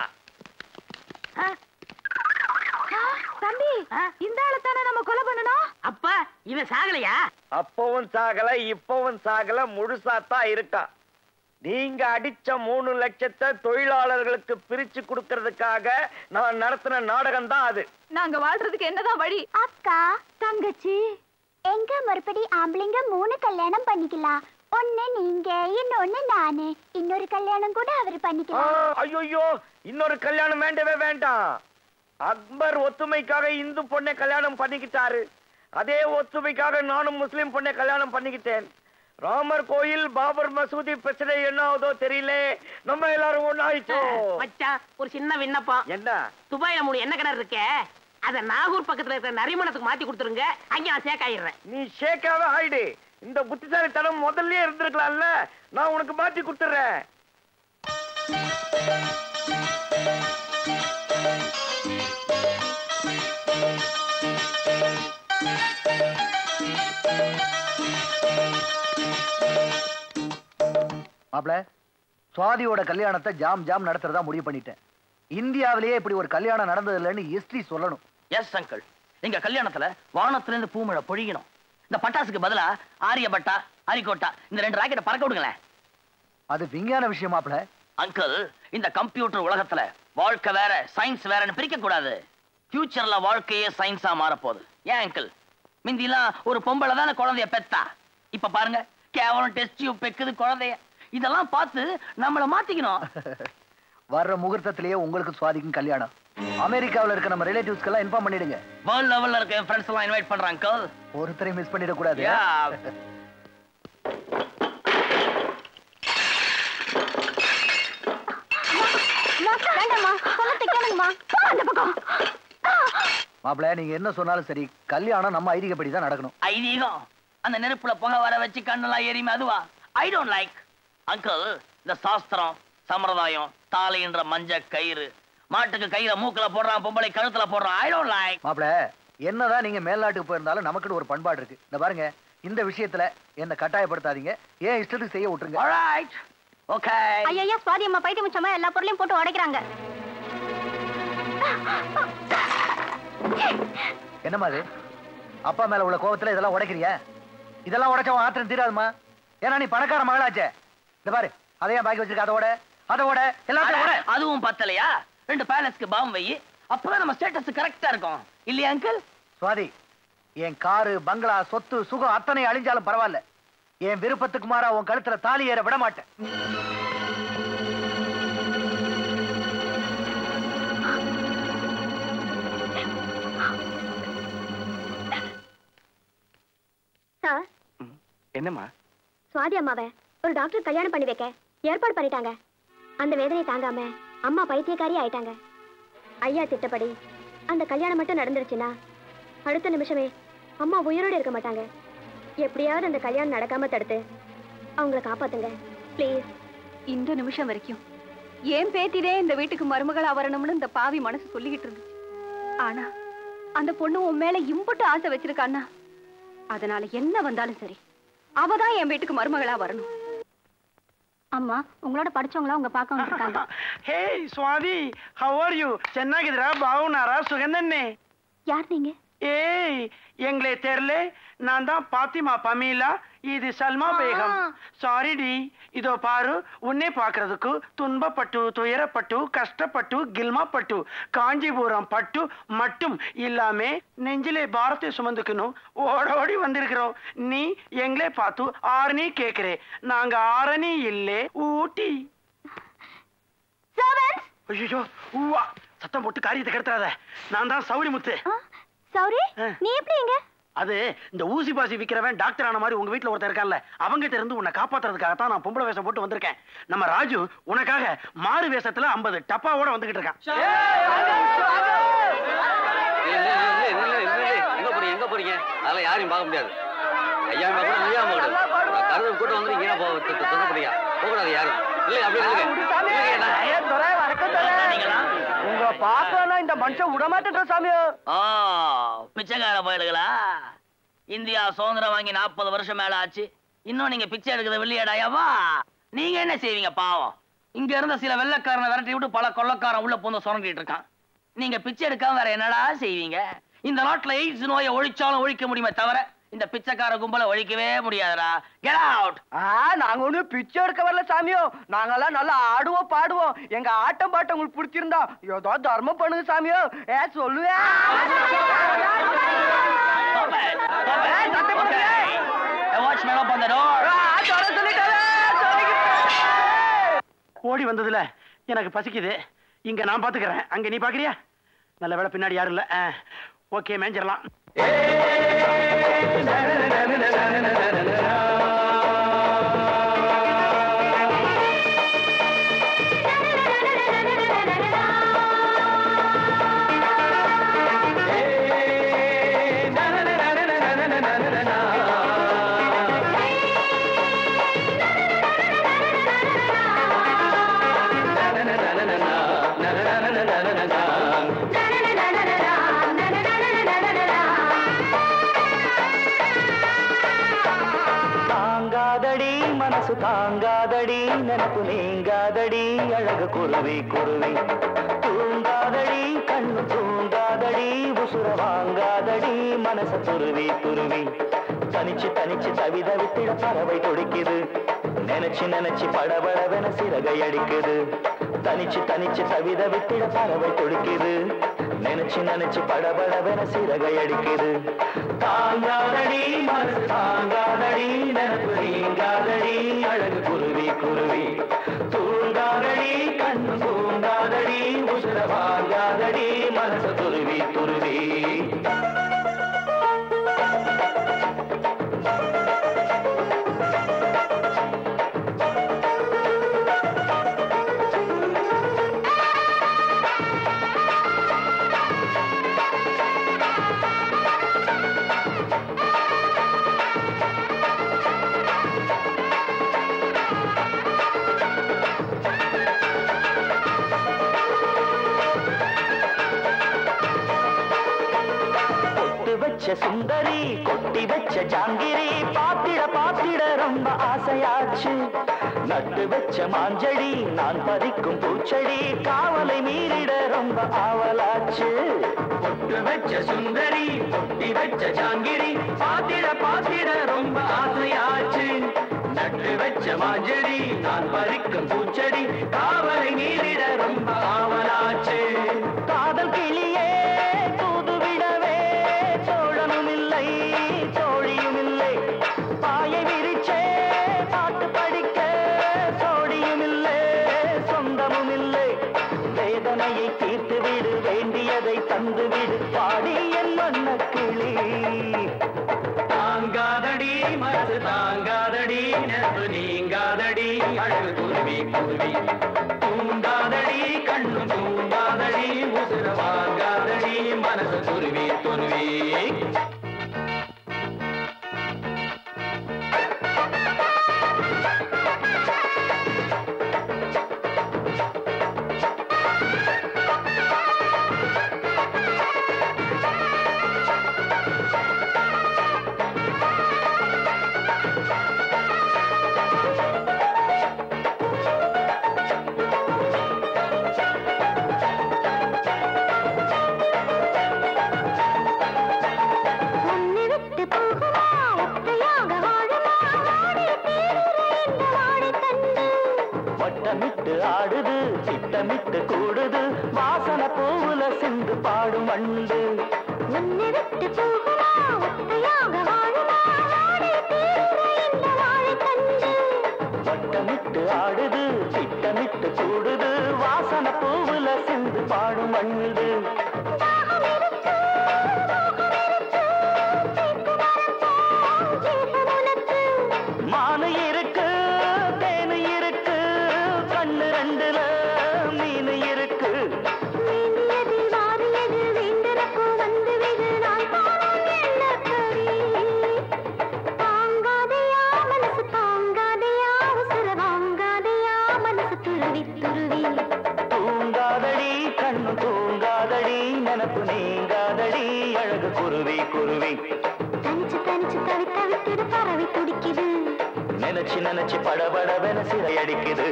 தம்பி இந்த ஆளு தானே நம்ம கொலை பண்ணணும்? அப்ப இவன் சாகலையா? அப்பவும் சாகல இப்பவும் சாகல முழுசாத்தான் இருக்கான். நீங்க அடிச்ச மூணு லட்சத்தை தொழிலாளர்களுக்கு பிரிச்சு கொடுக்கறதுக்காக நான் நடத்தின நாடகம் தான் அது. நாங்க வாழ்றதுக்கு என்னதான் வழி? அக்கா தங்கச்சி எங்க மறுபடி ஆம்பளைங்க மூணு கல்யாணம் பண்ணிக்கலாம்? ஒண்ணு நீங்க இன்னொன்னு நானு. இன்னொரு கல்யாணம் கூட அவரு பண்ணிக்கலாம். ஐயோ இன்னொரு கல்யாணம் வேண்டவே வேண்டாம். அக்பர் ஒத்துமைக்காக இந்து பொண்ணை கல்யாணம் பண்ணிக்கிட்டாரு. அதே ஒத்துமைக்காக நானும் முஸ்லிம் பொண்ணை கல்யாணம் பண்ணிக்கிட்டேன். ராமர் கோயில் பாபர் மசூதி பிரச்சனை என்ன ஆகுதோ தெரியல. நம்ம எல்லாரும் ஒண்ணாயிட்டோம் மச்சான் ஒரு சின்ன விண்ணப்பம். என்ன? துபாயில மூணு எண்ணெய் கிணறு இருக்கே. அத நாகூர் பக்கத்துல இருக்கிற நரிமணத்துக்கு மாத்தி கொடுத்துருங்க. அங்க நான் சேக் ஆயிடுறேன். நீ ஷேக்காவே ஆயிடு. இந்த புத்திசாலித்தனம் முதல்லயே இருந்திருக்கலாம்ல. நான் உனக்கு மாத்தி கொடுத்துறேன். மாப்பிள சுவாதியோட கல்யாணத்தை ஜாம் ஜாம் நடத்துறதா முடிவு பண்ணிட்டேன். இந்தியாவிலேயே இப்படி ஒரு கல்யாணம் நடந்தது இல்லைன்னு ஹிஸ்டரி சொல்லணும். எஸ் அங்கிள் எங்க கல்யாணத்துல வானத்துல இருந்து பூமழை பொழியணும். இந்த பட்டாசுக்கு பதிலா ஆரியபட்டா அரிக்கோட்டா இந்த ரெண்டு ராக்கெட்டை பறக்க விடுங்களேன். அது விஞ்ஞான விஷயம் மாப்பிள அங்கிள் இந்த கம்ப்யூட்டர் உலகத்துல வாழ்க்கை வேற சயின்ஸ் வேறன்னு பிரிக்க கூடாது ஃபியூச்சர்ல வாழ்க்கையே சயின்ஸா மாறப்போகுது. ஏன் அங்கிள் மிந்திலாம் ஒரு பொம்பளை தானே குழந்தைய பெத்தா? இப்ப பாருங்க கேவலம் டெஸ்ட் டியூப் பெக்குது குழந்தைய. இதெல்லாம் பார்த்து நம்மள மாத்திக்கணும். வர்ற முகூர்த்தத்திலேயே உங்களுக்கு சுவாதிக்கும் கல்யாணம். அமெரிக்காவுல இருக்க நம்ம ரிலேட்டிவ்ஸ்க்கு எல்லாம் இன்ஃபார்ம் பண்ணிடுங்க. வேர்ல்ட் லெவல்ல இருக்க என் ஃப்ரெண்ட்ஸ் எல்லாம் இன்வைட் பண்றாங்க அங்கிள் ஒருத்தரையும் மிஸ் பண்ணிட கூடாது வேண்டாம்மா சொல்லத்தை கேளுங்கம்மா. அந்த பக்கம். மாப்பிள நீங்க என்ன சொன்னாலும் சரி கல்யாணம் நம்ம ஐதீகப்படி தான் நடக்கணும். ஐதீகம். அந்த நெருப்புல புகை வர வச்சு கண்ணெல்லாம் எரியுமே அதுவா? ஐ டோன்ட் லைக் அங்கிள் இந்த சாஸ்திரம் சம்பிரதாயம் தாலின்ற மஞ்ச கயிறு மாட்டுக்கு கயிறை மூக்குல போடுறான் பொம்பளை கழுத்துல போடுறான் ஐ டோன்ட் லைக் என்னதான் நீங்க மேல்நாட்டுக்கு போயிருந்தாலும் நமக்குன்னு ஒரு பண்பாடு இருக்கு. இந்த பாருங்க இந்த விஷயத்துல என்ன கட்டாயப்படுத்தாதீங்க. ஏன் இஷ்டத்துக்கு செய்ய விட்டுருங்க. ஆல்ரைட் ஓகே ஐயா சுவாதி அம்மா பைத்தியம் முச்சமா எல்லா பொருளையும் போட்டு உடைக்கிறாங்க. என்னம்மா இது அப்பா மேல உள்ள கோவத்துல இதெல்லாம் உடைக்கிறியா? இதெல்லாம் உடைச்சவன் ஆத்திரம் தீராதுமா? ஏன்னா நீ பணக்கார மகளாச்சே. இந்த பாரு அதையா பாக்கி வச்சிருக்க? அதோட அதோட எல்லாத்தையும். அதுவும் பத்தலையா? ரெண்டு பேலஸ்க்கு பாம் வை. அப்பதான் நம்ம ஸ்டேட்டஸ் கரெக்டா இருக்கும். இல்லையா அங்கிள் சுவாதி என் காரு பங்களா சொத்து சுகம் அத்தனை அழிஞ்சாலும் பரவாயில்ல. என் விருப்பத்துக்கு மாறா உன் கழுத்துல தாலி ஏற விட மாட்டேன். என்னம்மா? சுவாதி அம்மாவை. ஒரு டாக்டர் கல்யாணம் பண்ணி வைக்க ஏற்பாடு பண்ணிட்டாங்க. அந்த வேதனை தாங்காம அம்மா பைத்தியக்காரி ஆயிட்டாங்க. ஐயா திட்டப்படி அந்த கல்யாணம் மட்டும் நடந்துருச்சுன்னா அடுத்த நிமிஷமே அம்மா உயிரோடு இருக்க மாட்டாங்க. எப்படியாவது அந்த கல்யாணம் நடக்காம தடுத்து அவங்கள காப்பாத்துங்க. ப்ளீஸ் இந்த நிமிஷம் வரைக்கும் ஏன் பேத்திதே இந்த வீட்டுக்கு மருமகளா வரணும்னு இந்த பாவி மனசு சொல்லிக்கிட்டு இருந்துச்சு. ஆனா அந்த பொண்ணு உன் மேல இம்புட்டு ஆசை வச்சிருக்கான்னா அதனால என்ன வந்தாலும் சரி அவதான் என் வீட்டுக்கு மருமகளா வரணும். அம்மா உங்களோட படிச்சவங்களா உங்க பாக்க வந்திருக்காங்க. Hey Swathi how are you சென்னாகிதரா பாவுனாரா சுகந்தன்னே யார் நீங்க? ஏய் எங்களே தெரியல நான் தான் பாத்திமா பமீலா. இது சல்மா பேகம். Sorry D. இதோ பாரு உன்னை பார்க்கறதுக்கு துன்பப்பட்டு துயரப்பட்டு கஷ்டப்பட்டு கில்மாப்பட்டு காஞ்சிபுரம் பட்டு மட்டும் இல்லாம நெஞ்சிலே பாரத்தை சுமந்துக்கணும் ஓடோடி வந்திருக்கிறோம். நீ எங்களே பார்த்து ஆரணி கேக்குறே நாங்க ஆரணி இல்லே ஊட்டி. ஐயோ சத்தம் போட்டு காரியத்தை கெடுத்துறாத. நான் தான் சௌரி முத்து. சௌரி? நீ எப்படி எங்க அது இந்த ஊசி பாசி விக்கிறவன் டாக்டர் ஆன மாதிரி உங்க வீட்ல ஒருத்தன் இருக்கான்ல அவங்கிட்ட இருந்து உன்னை காப்பாத்துறதுக்காக தான் நான் பொம்பளை வேஷம் போட்டு வந்திருக்கேன். நம்ம ராஜு உனக்காக மாறு வேஷத்துல 50 டப்பாவோட வந்துகிட்டு இருக்கான். எங்க போறீங்க எங்க போறீங்க? அதெல்லாம் யாரையும் பார்க்க முடியாது. ஐயா கூட கருது கூட்டம் வந்து நீங்க சொல்ல முடியா போகக்கூடாது யாரும். இல்லை அப்படியே உங்க பாக்கலாம் இந்த மனுஷன் விட சாமியோ. ஓ பிச்சைக்கார பயலுகளா? இந்தியா சுதந்திரம் வாங்கி நாற்பது வருஷம் மேல ஆச்சு. இன்னும் நீங்க பிச்சை எடுக்கிறது வெள்ளியடாயாவா நீங்க என்ன செய்வீங்க பாவம்? இங்க இருந்த சில வெள்ளைக்காரனை விரட்டி விட்டு பல கொள்ளக்காரன் உள்ள பூந்து சுரண்டிட்டு இருக்கான். நீங்க பிச்சை எடுக்காம வேற என்னடா செய்வீங்க? இந்த நாட்டுல எய்ட்ஸ் நோயை ஒழிச்சாலும் ஒழிக்க முடியுமே தவிர இந்த பிச்சைக்கார கும்பலை ஒழிக்கவே முடியாதுடா. கெட் அவுட் ஆ நாங்க ஒண்ணு பிச்சை எடுக்க வரல சாமியோ. நாங்கெல்லாம் நல்லா ஆடுவோம் பாடுவோம். எங்க ஆட்டம் பாட்டம் உங்களுக்கு பிடிச்சிருந்தா ஏதோ தர்மம் பண்ணுங்க சாமியோ. ஏ சொல்லுவேன் ஓடி வந்ததுல எனக்கு பசிக்குது. இங்க நான் பாத்துக்கிறேன். அங்க நீ பாக்குறியா? நல்ல வேளை பின்னாடி யாரும் இல்ல. ஓகே மேஞ்சிடலாம் தாங்காதடி தாங்காதடி நினப்பு நீங்காதடி அழகு குருவி குருவி. தூங்காதடி கண்ணு தூங்காதடி உசுர வாங்காதடி மனச துருவி துருவி. தனிச்சு தனிச்சு தவி தவித்திட பறவை துடிக்குது. நினைச்சு நினைச்சு படபடவென சிறகை அடிக்குது. தனிச்சு தனிச்சு தவி தவித்திட பறவை துடிக்குது. நினைச்சு நினைச்சு படபடவென சிறகை அடிக்குது. தாங்காதடி மனசு தாங்காதடி நினப்பு நீங்காதடி அழகு குருவி குருவி. தூங்காதடி கண்ணு தூங்காதடி உசுர வாங்காதடி மனசு துருவி துருவி. வச்ச சுந்தரி கொட்டி வச்ச ஜாங்கிரி பாத்திட பாத்திட ரொம்ப ஆசையாச்சு. நட்டு வச்ச மாஞ்செடி நான் பறிக்கும் பூச்செடி காவலை மீறிட ரொம்ப ஆவலாச்சு. பொட்டு வச்ச சுந்தரி கொட்டி வச்ச ஜாங்கிரி பாத்திட பாத்திட ரொம்ப ஆசையாச்சு. நட்டு வச்ச மாஞ்செடி நான் பறிக்கும் பூச்செடி காவலை மீறிட ரொம்ப வட்டமிட்டு கூடுது வாசன பூவுல சென்று பாடும் வண்டு விட்டு போகுமா ஒத்தையாக வட்டமிட்டு ஆடுது திட்டமிட்டு கூடுது வாசன பூவுல சென்று பாடும் வண்டு நினைச்சு படபடவென சிறை அடிக்குது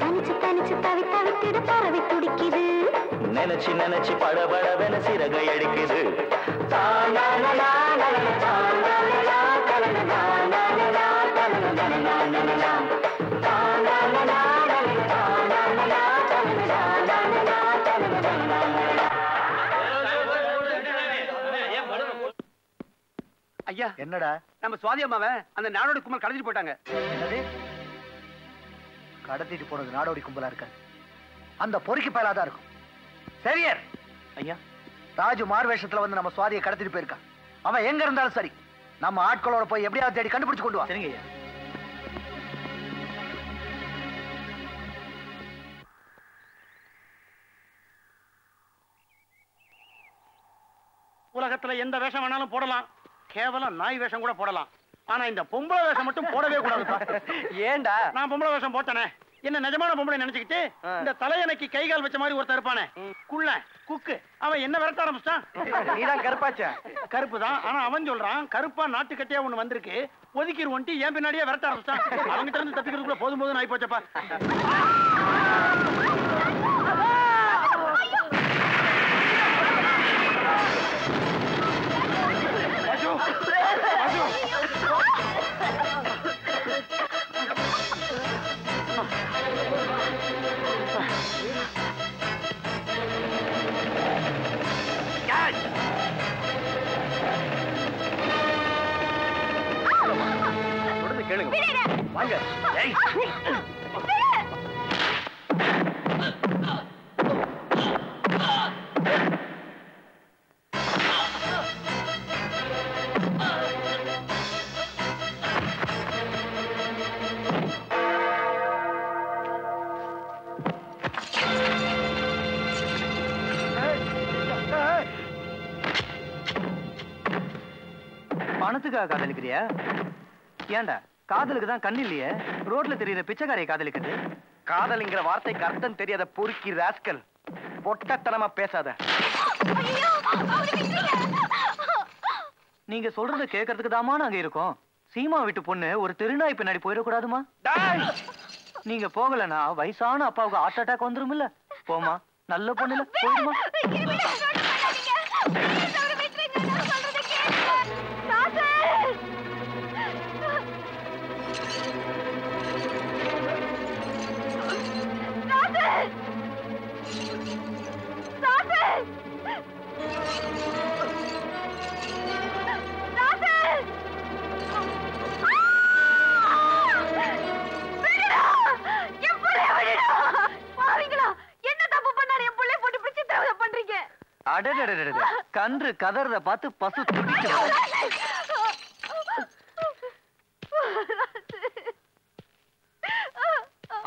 தனிச்சு தனிச்சு தவி தவித்திடு பறவை துடிக்குது. நினைச்சு நினைச்சு படபடவென சிறகை அடிக்குது. ஐயா. என்னடா? நம்ம சுவாதி அம்மாவை அந்த நாடோடி கும்பல் கடத்திட்டு போயிட்டாங்க. கடத்திட்டு போனது நாடோடி கும்பலா இருக்காது அந்த பொறுக்கி பயலாதான் இருக்கும். சரியர் ஐயா. ராஜு மார்வேஷத்துல வந்து நம்ம சுவாதியை கடத்திட்டு போயிருக்கான் அவன் எங்க இருந்தாலும் சரி. நம்ம ஆட்களோட போய் எப்படியாவது தேடி கண்டுபிடிச்சு கொண்டு வா. சரிங்க ஐயா. உலகத்துல எந்த வேஷம் வேணாலும் போடலாம். கேவலம் நாய் வேஷம் கூட போடலாம். ஆனா இந்த பொம்பளை வேஷம் மட்டும் போடவே கூடாது ஏன்டா நான் பொம்பளை வேஷம் போட்டனே. என்ன நிஜமான பொம்பளை நினைச்சுக்கிட்டு இந்த தலையணைக்கு கை கால் வச்ச மாதிரி ஒருத்தர் இருப்பானே. குள்ள குக்கு அவன் என்ன விரட்ட ஆரம்பிச்சிட்டான்? நீதான் கருப்பாச்ச. கருப்பு தான் ஆனா அவன் சொல்றான் கருப்பா நாட்டுக்கட்டையா ஒண்ணு வந்திருக்கு. ஒதுக்கிரு ஒண்டி என் பின்னாடியே விரட்ட ஆரம்பிச்சிட்டான். அவங்கிட்ட இருந்து தப்பிக்கிறதுக்குள்ள போதும் போதும் ஆயி போச்சப்பா கேளுங்க. வாங்க. ஏய். பணத்துக்காக காதலிக்கிறியா? ஏன்டா? காதலுக்கு தான் கண் இல்லையே. ரோட்ல தெரியுற பிச்சைக்காரையை காதலிக்குது காதலிங்கிற வார்த்தைக்கு அர்த்தம் தெரியாத பொறுக்கி ராஸ்கல். பொட்டத்தனமா பேசாத. நீங்க சொல்றத கேட்கறதுக்கு தாமா நாங்க இருக்கோம். சீமா வீட்டு பொண்ணு ஒரு திருநாய் பின்னாடி போயிடக்கூடாதுமா? நீங்க போகலனா வயசான அப்பாவுக்கு ஹார்ட் அட்டாக் வந்துருமில்ல? போமா நல்ல பொண்ணுல போயிடுமா? அடடடடட கன்று கதறத பார்த்து பசு துடிச்சு.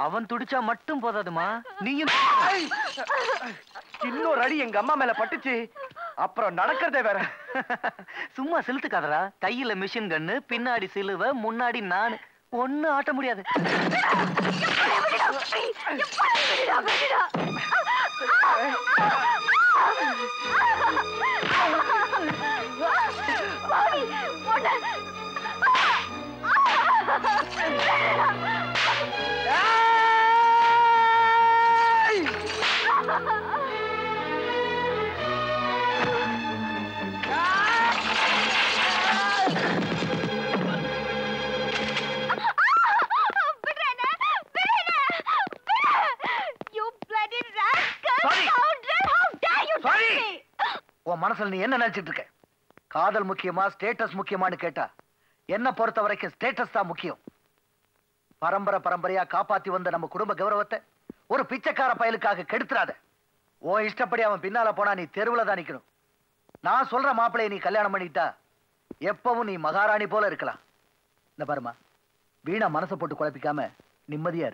அவன் துடிச்சா மட்டும் போதாதுமா? நீயும் இன்னொரு அடி எங்க அம்மா மேல பட்டுச்சு. அப்புறம் நடக்கிறதே வேற. சும்மா செலுத்துக்காதடா கையில மிஷின் கன்னு பின்னாடி சிலுவை முன்னாடி நானு ஒண்ணு ஆட்ட முடியாது. Oh, மனசுல நீ என்ன நினைச்சிட்டு இருக்க? காதல் முக்கியமா ஸ்டேட்டஸ் முக்கியமான்னு கேட்டா என்ன பொறுத்த வரைக்கும் ஸ்டேட்டஸ் தான் முக்கியம். பரம்பரை பரம்பரையா காப்பாத்தி வந்த நம்ம குடும்ப கௌரவத்தை ஒரு பிச்சைக்கார பயலுக்காக கெடுத்துறாத. ஓ இஷ்டப்படி அவன் பின்னால போனா நீ தெருவில் தான் நிக்கணும். நான் சொல்ற மாப்பிள்ளையை நீ கல்யாணம் பண்ணிட்டா எப்பவும் நீ மகாராணி போல இருக்கலாம். இந்த பாருமா வீணா மனசை போட்டு குழப்பிக்காம நிம்மதியா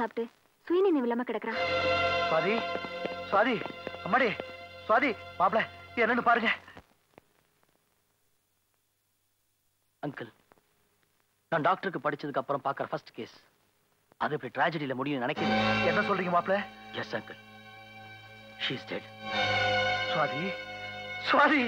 சாப்பிட்டு சுயநினைவு இல்லாம கிடக்குறான் சுவாதி சுவாதி அம்மாடி சுவாதி மாப்பிள என்னன்னு பாருங்க. அங்கிள் நான் டாக்டருக்கு படிச்சதுக்கு அப்புறம் பார்க்குற ஃபர்ஸ்ட் கேஸ் அது இப்படி ட்ராஜடியில் முடியும் நினைக்கிறேன் என்ன சொல்றீங்க மாப்பிள? Yes uncle she's dead Swathi Swathi.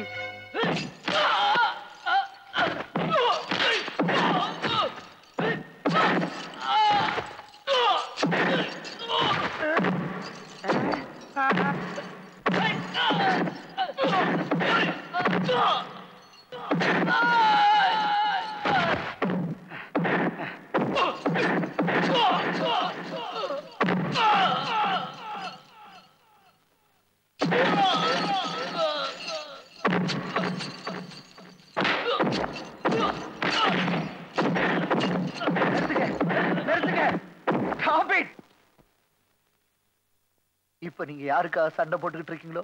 இப்ப நீங்க யாருக்காக சண்டை போட்டுக்கிட்டு இருக்கீங்களோ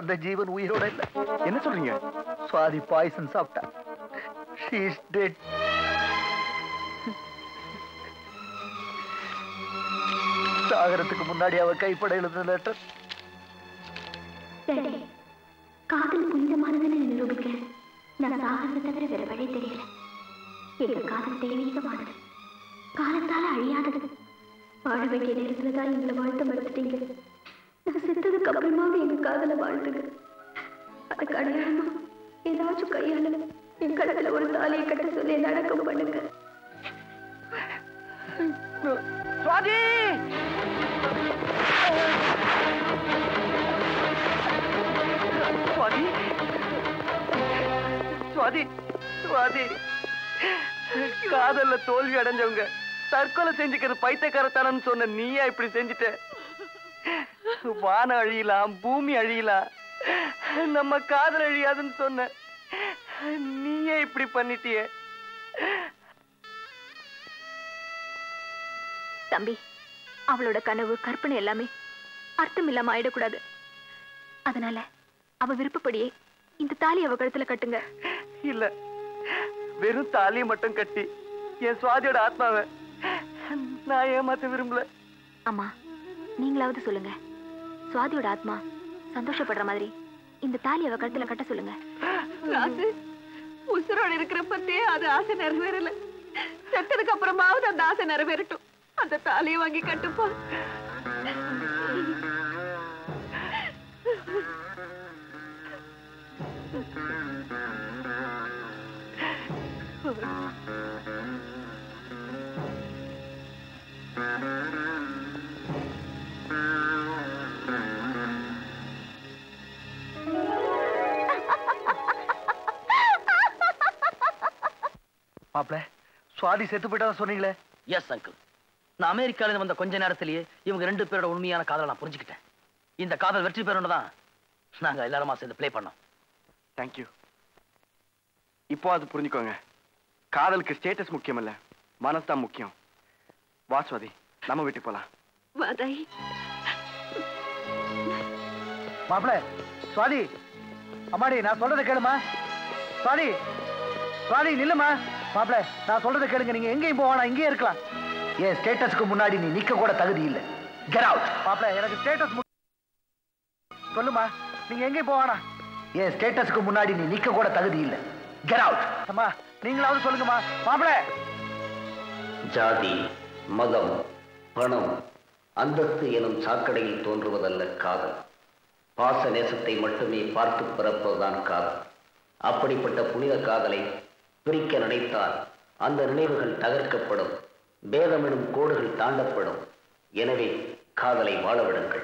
அந்த ஜீவன் உயிரோட இல்ல. என்ன சொல்றீங்க? சுவாதி பாய்சன் சாப்பிட்டா. ஷீ இஸ் டெட் சாகரத்துக்கு முன்னாடி அவ கைப்பட எழுந்த லெட்டர் காதல் புனிதமானதுன்னு நிரூபிக்க. நான் சாகரத்தை தவிர வேற வழி தெரியல. எங்க காதல் தெய்வீகமானது. காலத்தால அழியாதது. வாழ வேண்டிய நேரத்துல எங்களை வாழ்த்த மறுத்துட்டீங்க. செத்ததுக்கு அப்புறமாவது எங்க காதல வாழ்த்துங்க. அதுக்கு அடையாளமா ஏதாச்சும் கையால என் கடத்துல ஒரு தாலியை கட்ட சொல்லி என்ன பண்ணுங்க. சுவாதி! சுவாதி! சுவாதி! சுவாதி! காதல்ல தோல்வி அடைஞ்சவங்க தற்கொலை செஞ்சுக்கிறது பைத்தியக்காரத்தனம்னு சொன்ன நீயா இப்படி செஞ்சுட்ட? வானம் அழியலாம் பூமி அழியலாம் நம்ம காதல் அழியாதுன்னு சொன்ன. நீயே இப்படி பண்ணிட்டியே. தம்பி அவளோட கனவு கற்பனை எல்லாமே அர்த்தம் இல்லாம ஆயிடக்கூடாது. அதனால அவ விருப்பப்படியே இந்த தாலி அவ கழுத்துல கட்டுங்க. இல்ல வெறும் தாலியை மட்டும் கட்டி என் சுவாதியோட ஆத்மாவை நான் ஏமாத்த விரும்பல. அம்மா நீங்களாவது சொல்லுங்க. சுவாதியோட ஆத்மா சந்தோஷப்படுற மாதிரி. இந்த தாலி அவ கழுத்துல கட்ட சொல்லுங்க. ராசு உசுரோட இருக்கிறப்பத்தே அது ஆசை நிறைவேறல. செத்ததுக்கு அப்புறமாவது அந்த ஆசை நிறைவேறட்டும். அந்த தாலியை வாங்கி கட்டுப்பா. மாப்பிள சுவாதி செத்து போயிட்டா சொன்னீங்களே? எஸ் அங்கிள் நான் அமெரிக்கால இருந்து வந்த கொஞ்ச நேரத்திலேயே இவங்க ரெண்டு பேரோட உண்மையான காதலை நான் புரிஞ்சுக்கிட்டேன். இந்த காதல் வெற்றி பெறணும் தான் நாங்க எல்லாருமா சேர்ந்து ப்ளே பண்ணோம். தேங்க்யூ இப்போ அது புரிஞ்சுக்கோங்க. காதலுக்கு ஸ்டேட்டஸ் முக்கியம் இல்ல மனசு தான் முக்கியம். வாஸ்வதி நம்ம வீட்டுக்கு போலாம். மாப்பிள சுவாதி அம்மாடி நான் சொல்றதை கேளுமா? சுவாதி சுவாதி நில்லுமா? மாப்பிள நான் சொல்றதை கேளுங்க. நீங்க எங்கேயும் போவானா இங்கேயே இருக்கலாம். என் ஸ்டேட்டஸ்க்கு முன்னாடி நீ நிக்க கூட தகுதி இல்ல. கெட் அவுட் மாப்பிள எனக்கு ஸ்டேட்டஸ் சொல்லுமா நீங்க எங்கேயும் போவானா என் ஸ்டேட்டஸ்க்கு முன்னாடி நீ நிக்க கூட தகுதி இல்ல. கெட் அவுட் அம்மா நீங்களாவது சொல்லுங்கம்மா. மாப்பிள! ஜாதி மதம் பணம் அந்தஸ்து எனும் சாக்கடையில் தோன்றுவதல்ல காதல். பாச நேசத்தை மட்டுமே பார்த்து பிறப்பதுதான் காதல். அப்படிப்பட்ட புனித காதலை பிரிக்க நினைத்தால் அந்த நினைவுகள் தகர்க்கப்படும். பேதமிடும் கோடுகள் தாண்டப்படும். எனவே காதலை வாழ விடுங்கள்.